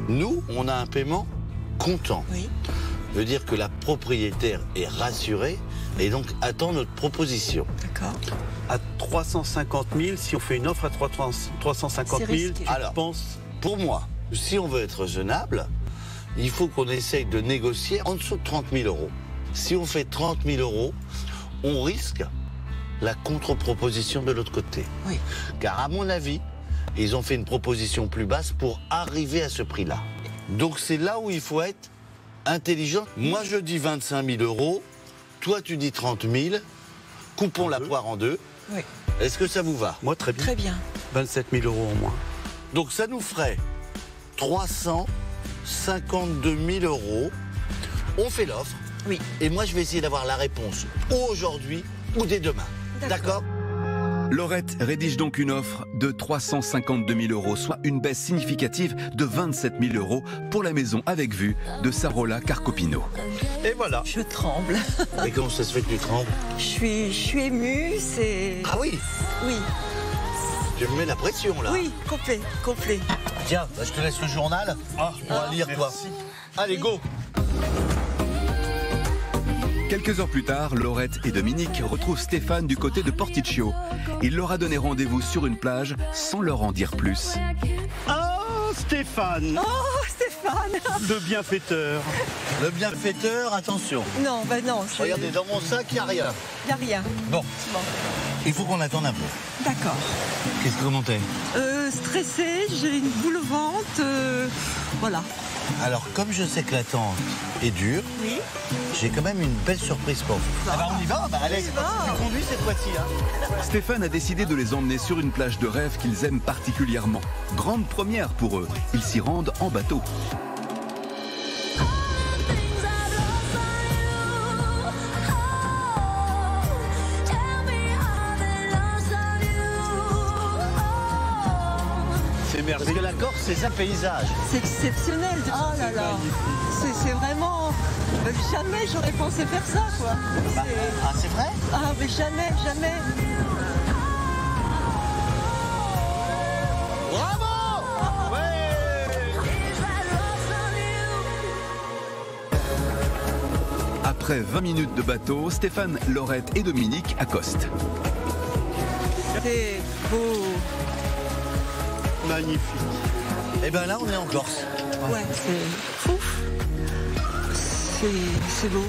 [SPEAKER 8] Nous, on a un paiement comptant.
[SPEAKER 2] Oui.
[SPEAKER 8] veut dire que la propriétaire est rassurée et donc attend notre proposition.
[SPEAKER 2] D'accord.
[SPEAKER 3] À 350 000, si on fait une offre à 300 350
[SPEAKER 2] C'est
[SPEAKER 3] 000,
[SPEAKER 2] risqué.
[SPEAKER 3] tu
[SPEAKER 8] Alors.
[SPEAKER 3] penses
[SPEAKER 8] Pour moi, si on veut être raisonnable, il faut qu'on essaye de négocier en dessous de 30 000 euros. Si on fait 30 000 euros, on risque la contre-proposition de l'autre côté.
[SPEAKER 2] Oui.
[SPEAKER 8] Car à mon avis, ils ont fait une proposition plus basse pour arriver à ce prix-là. Donc c'est là où il faut être intelligent. Moi je dis 25 000 euros, toi tu dis 30 000, coupons la poire en deux.
[SPEAKER 2] Oui.
[SPEAKER 8] Est-ce que ça vous va?
[SPEAKER 3] Moi, très bien.
[SPEAKER 2] Très bien.
[SPEAKER 3] 27 000 euros en moins.
[SPEAKER 8] Donc ça nous ferait 352 000 euros. On fait l'offre.
[SPEAKER 2] Oui.
[SPEAKER 8] Et moi je vais essayer d'avoir la réponse ou aujourd'hui ou dès demain. D'accord?
[SPEAKER 1] Laurette rédige donc une offre de 352 000 euros, soit une baisse significative de 27 000 euros pour la maison avec vue de Sarola Carcopino.
[SPEAKER 3] Et voilà.
[SPEAKER 2] Je tremble. *laughs*
[SPEAKER 8] Et comment ça se fait que tu trembles?
[SPEAKER 2] Je suis, je suis émue, c'est...
[SPEAKER 8] Ah oui?
[SPEAKER 2] Oui,
[SPEAKER 8] Tu me mets la pression là.
[SPEAKER 2] oui, complet, complet.
[SPEAKER 8] Tiens, bah, je te laisse le journal. Ah, on va lire toi. Allez, go
[SPEAKER 1] Quelques heures plus tard, Laurette et Dominique retrouvent Stéphane du côté de Porticcio. Il leur a donné rendez-vous sur une plage sans leur en dire plus.
[SPEAKER 3] Ah, Stéphane
[SPEAKER 2] Oh, Stéphane
[SPEAKER 3] Le bienfaiteur.
[SPEAKER 8] Le bienfaiteur, attention.
[SPEAKER 2] Non, bah non, c'est-
[SPEAKER 8] Regardez, dans mon sac, il n'y a rien.
[SPEAKER 2] y a rien.
[SPEAKER 8] Bon,
[SPEAKER 2] Bon,
[SPEAKER 8] il faut qu'on attende un peu.
[SPEAKER 2] d'accord.
[SPEAKER 8] Qu'est-ce que comment t'es
[SPEAKER 2] Euh, stressée, j'ai une boule au ventre, euh, voilà.
[SPEAKER 8] Alors, comme je sais que l'attente est dure,
[SPEAKER 2] Oui.
[SPEAKER 8] j'ai quand même une belle surprise pour vous. Ah bah on y va Bah allez, tu conduis cette fois-ci. Hein.
[SPEAKER 1] Stéphane a décidé de les emmener sur une plage de rêve qu'ils aiment particulièrement. Grande première pour eux, ils s'y rendent en bateau.
[SPEAKER 3] C'est
[SPEAKER 8] Parce que la Corse, c'est un paysage.
[SPEAKER 2] C'est exceptionnel. Oh là là. C'est c'est vraiment. euh, Jamais j'aurais pensé faire ça, quoi.
[SPEAKER 8] Bah, ah, c'est vrai?
[SPEAKER 2] Ah, mais jamais, jamais.
[SPEAKER 8] Bravo
[SPEAKER 1] Après 20 minutes de bateau, Stéphane, Laurette et Dominique accostent.
[SPEAKER 2] C'est beau.
[SPEAKER 8] Magnifique. Et bien là, on est en Corse.
[SPEAKER 2] Ouais, c'est. C'est c'est beau.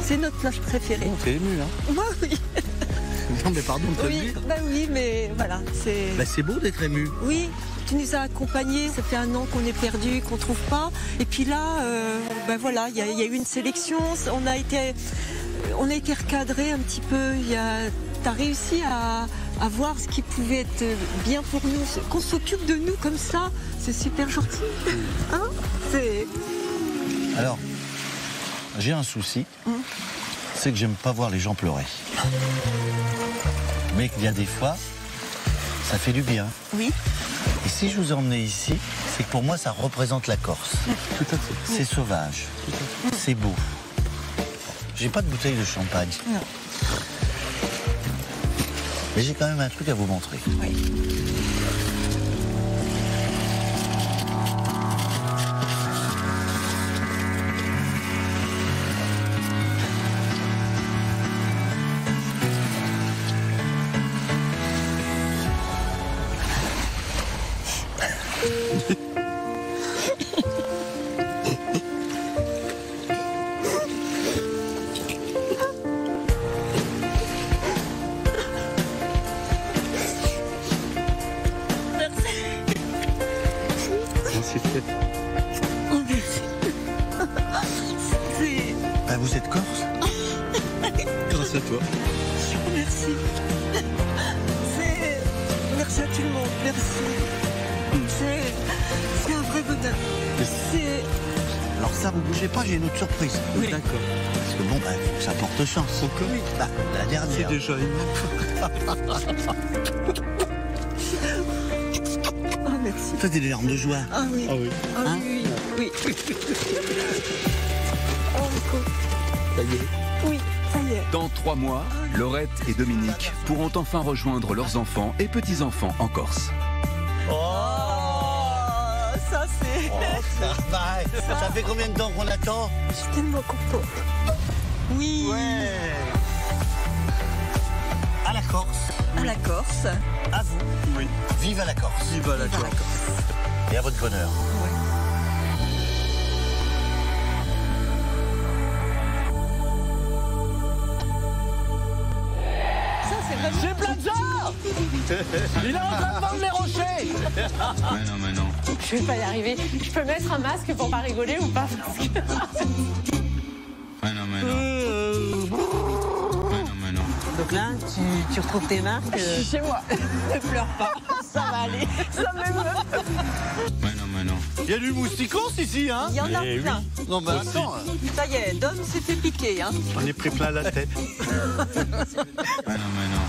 [SPEAKER 2] C'est notre plage préférée.
[SPEAKER 8] T'es ému, hein
[SPEAKER 2] Moi, *laughs* oui.
[SPEAKER 8] Non, mais pardon de te le
[SPEAKER 2] Oui,
[SPEAKER 8] dire.
[SPEAKER 2] bah oui, mais voilà, c'est.
[SPEAKER 8] Bah, c'est beau d'être ému.
[SPEAKER 2] Oui, tu nous as accompagnés, ça fait un an qu'on est perdu, qu'on trouve pas. Et puis là, euh, ben voilà, il y, a- il y a eu une sélection, on a été, on a été recadré un petit peu. Il y a, t'as réussi à, à voir ce qui pouvait être bien pour nous, qu'on s'occupe de nous comme ça, c'est super gentil. *laughs* Hein.
[SPEAKER 8] Alors, j'ai un souci, c'est que j'aime pas voir les gens pleurer. Mais qu'il y a des fois, ça fait du bien.
[SPEAKER 2] Oui.
[SPEAKER 8] Et si je vous emmenais ici, c'est que pour moi, ça représente la Corse. *laughs* Tout à fait. C'est sauvage. C'est beau. J'ai pas de bouteille de champagne.
[SPEAKER 2] Non.
[SPEAKER 8] Mais j'ai quand même un truc à vous montrer.
[SPEAKER 1] Et Dominique pourront enfin rejoindre leurs enfants et petits-enfants en Corse.
[SPEAKER 2] Oh, ça c'est.
[SPEAKER 8] Ça, va. ça fait combien de temps qu'on attend?
[SPEAKER 2] Je suis tellement. Oui.
[SPEAKER 8] Ouais. À la Corse.
[SPEAKER 2] À la Corse.
[SPEAKER 8] À vous. Oui. Vive à la Corse. Vive à la
[SPEAKER 2] Vive à la Corse.
[SPEAKER 8] Et à votre bonheur.
[SPEAKER 4] Il est en train de vendre les rochers
[SPEAKER 13] Ouais, non, mais non.
[SPEAKER 5] Je vais pas y arriver. Je peux mettre un masque pour pas rigoler ou pas parce que-
[SPEAKER 13] Ouais, non, mais non. Mais non.
[SPEAKER 14] Donc là, tu, tu retrouves tes marques.
[SPEAKER 2] Je suis chez moi. *laughs* ne pleure pas. Ça va aller. Ça m'émeut.
[SPEAKER 13] Ouais, non, mais non.
[SPEAKER 8] Il y a du mousticos ici, hein
[SPEAKER 2] Il y en a
[SPEAKER 8] Eh oui.
[SPEAKER 2] plein.
[SPEAKER 8] Non, mais attends.
[SPEAKER 2] Ça y est, Dom s'est fait piquer. Hein.
[SPEAKER 8] On est pris plein la tête.
[SPEAKER 13] Ouais, non, mais non.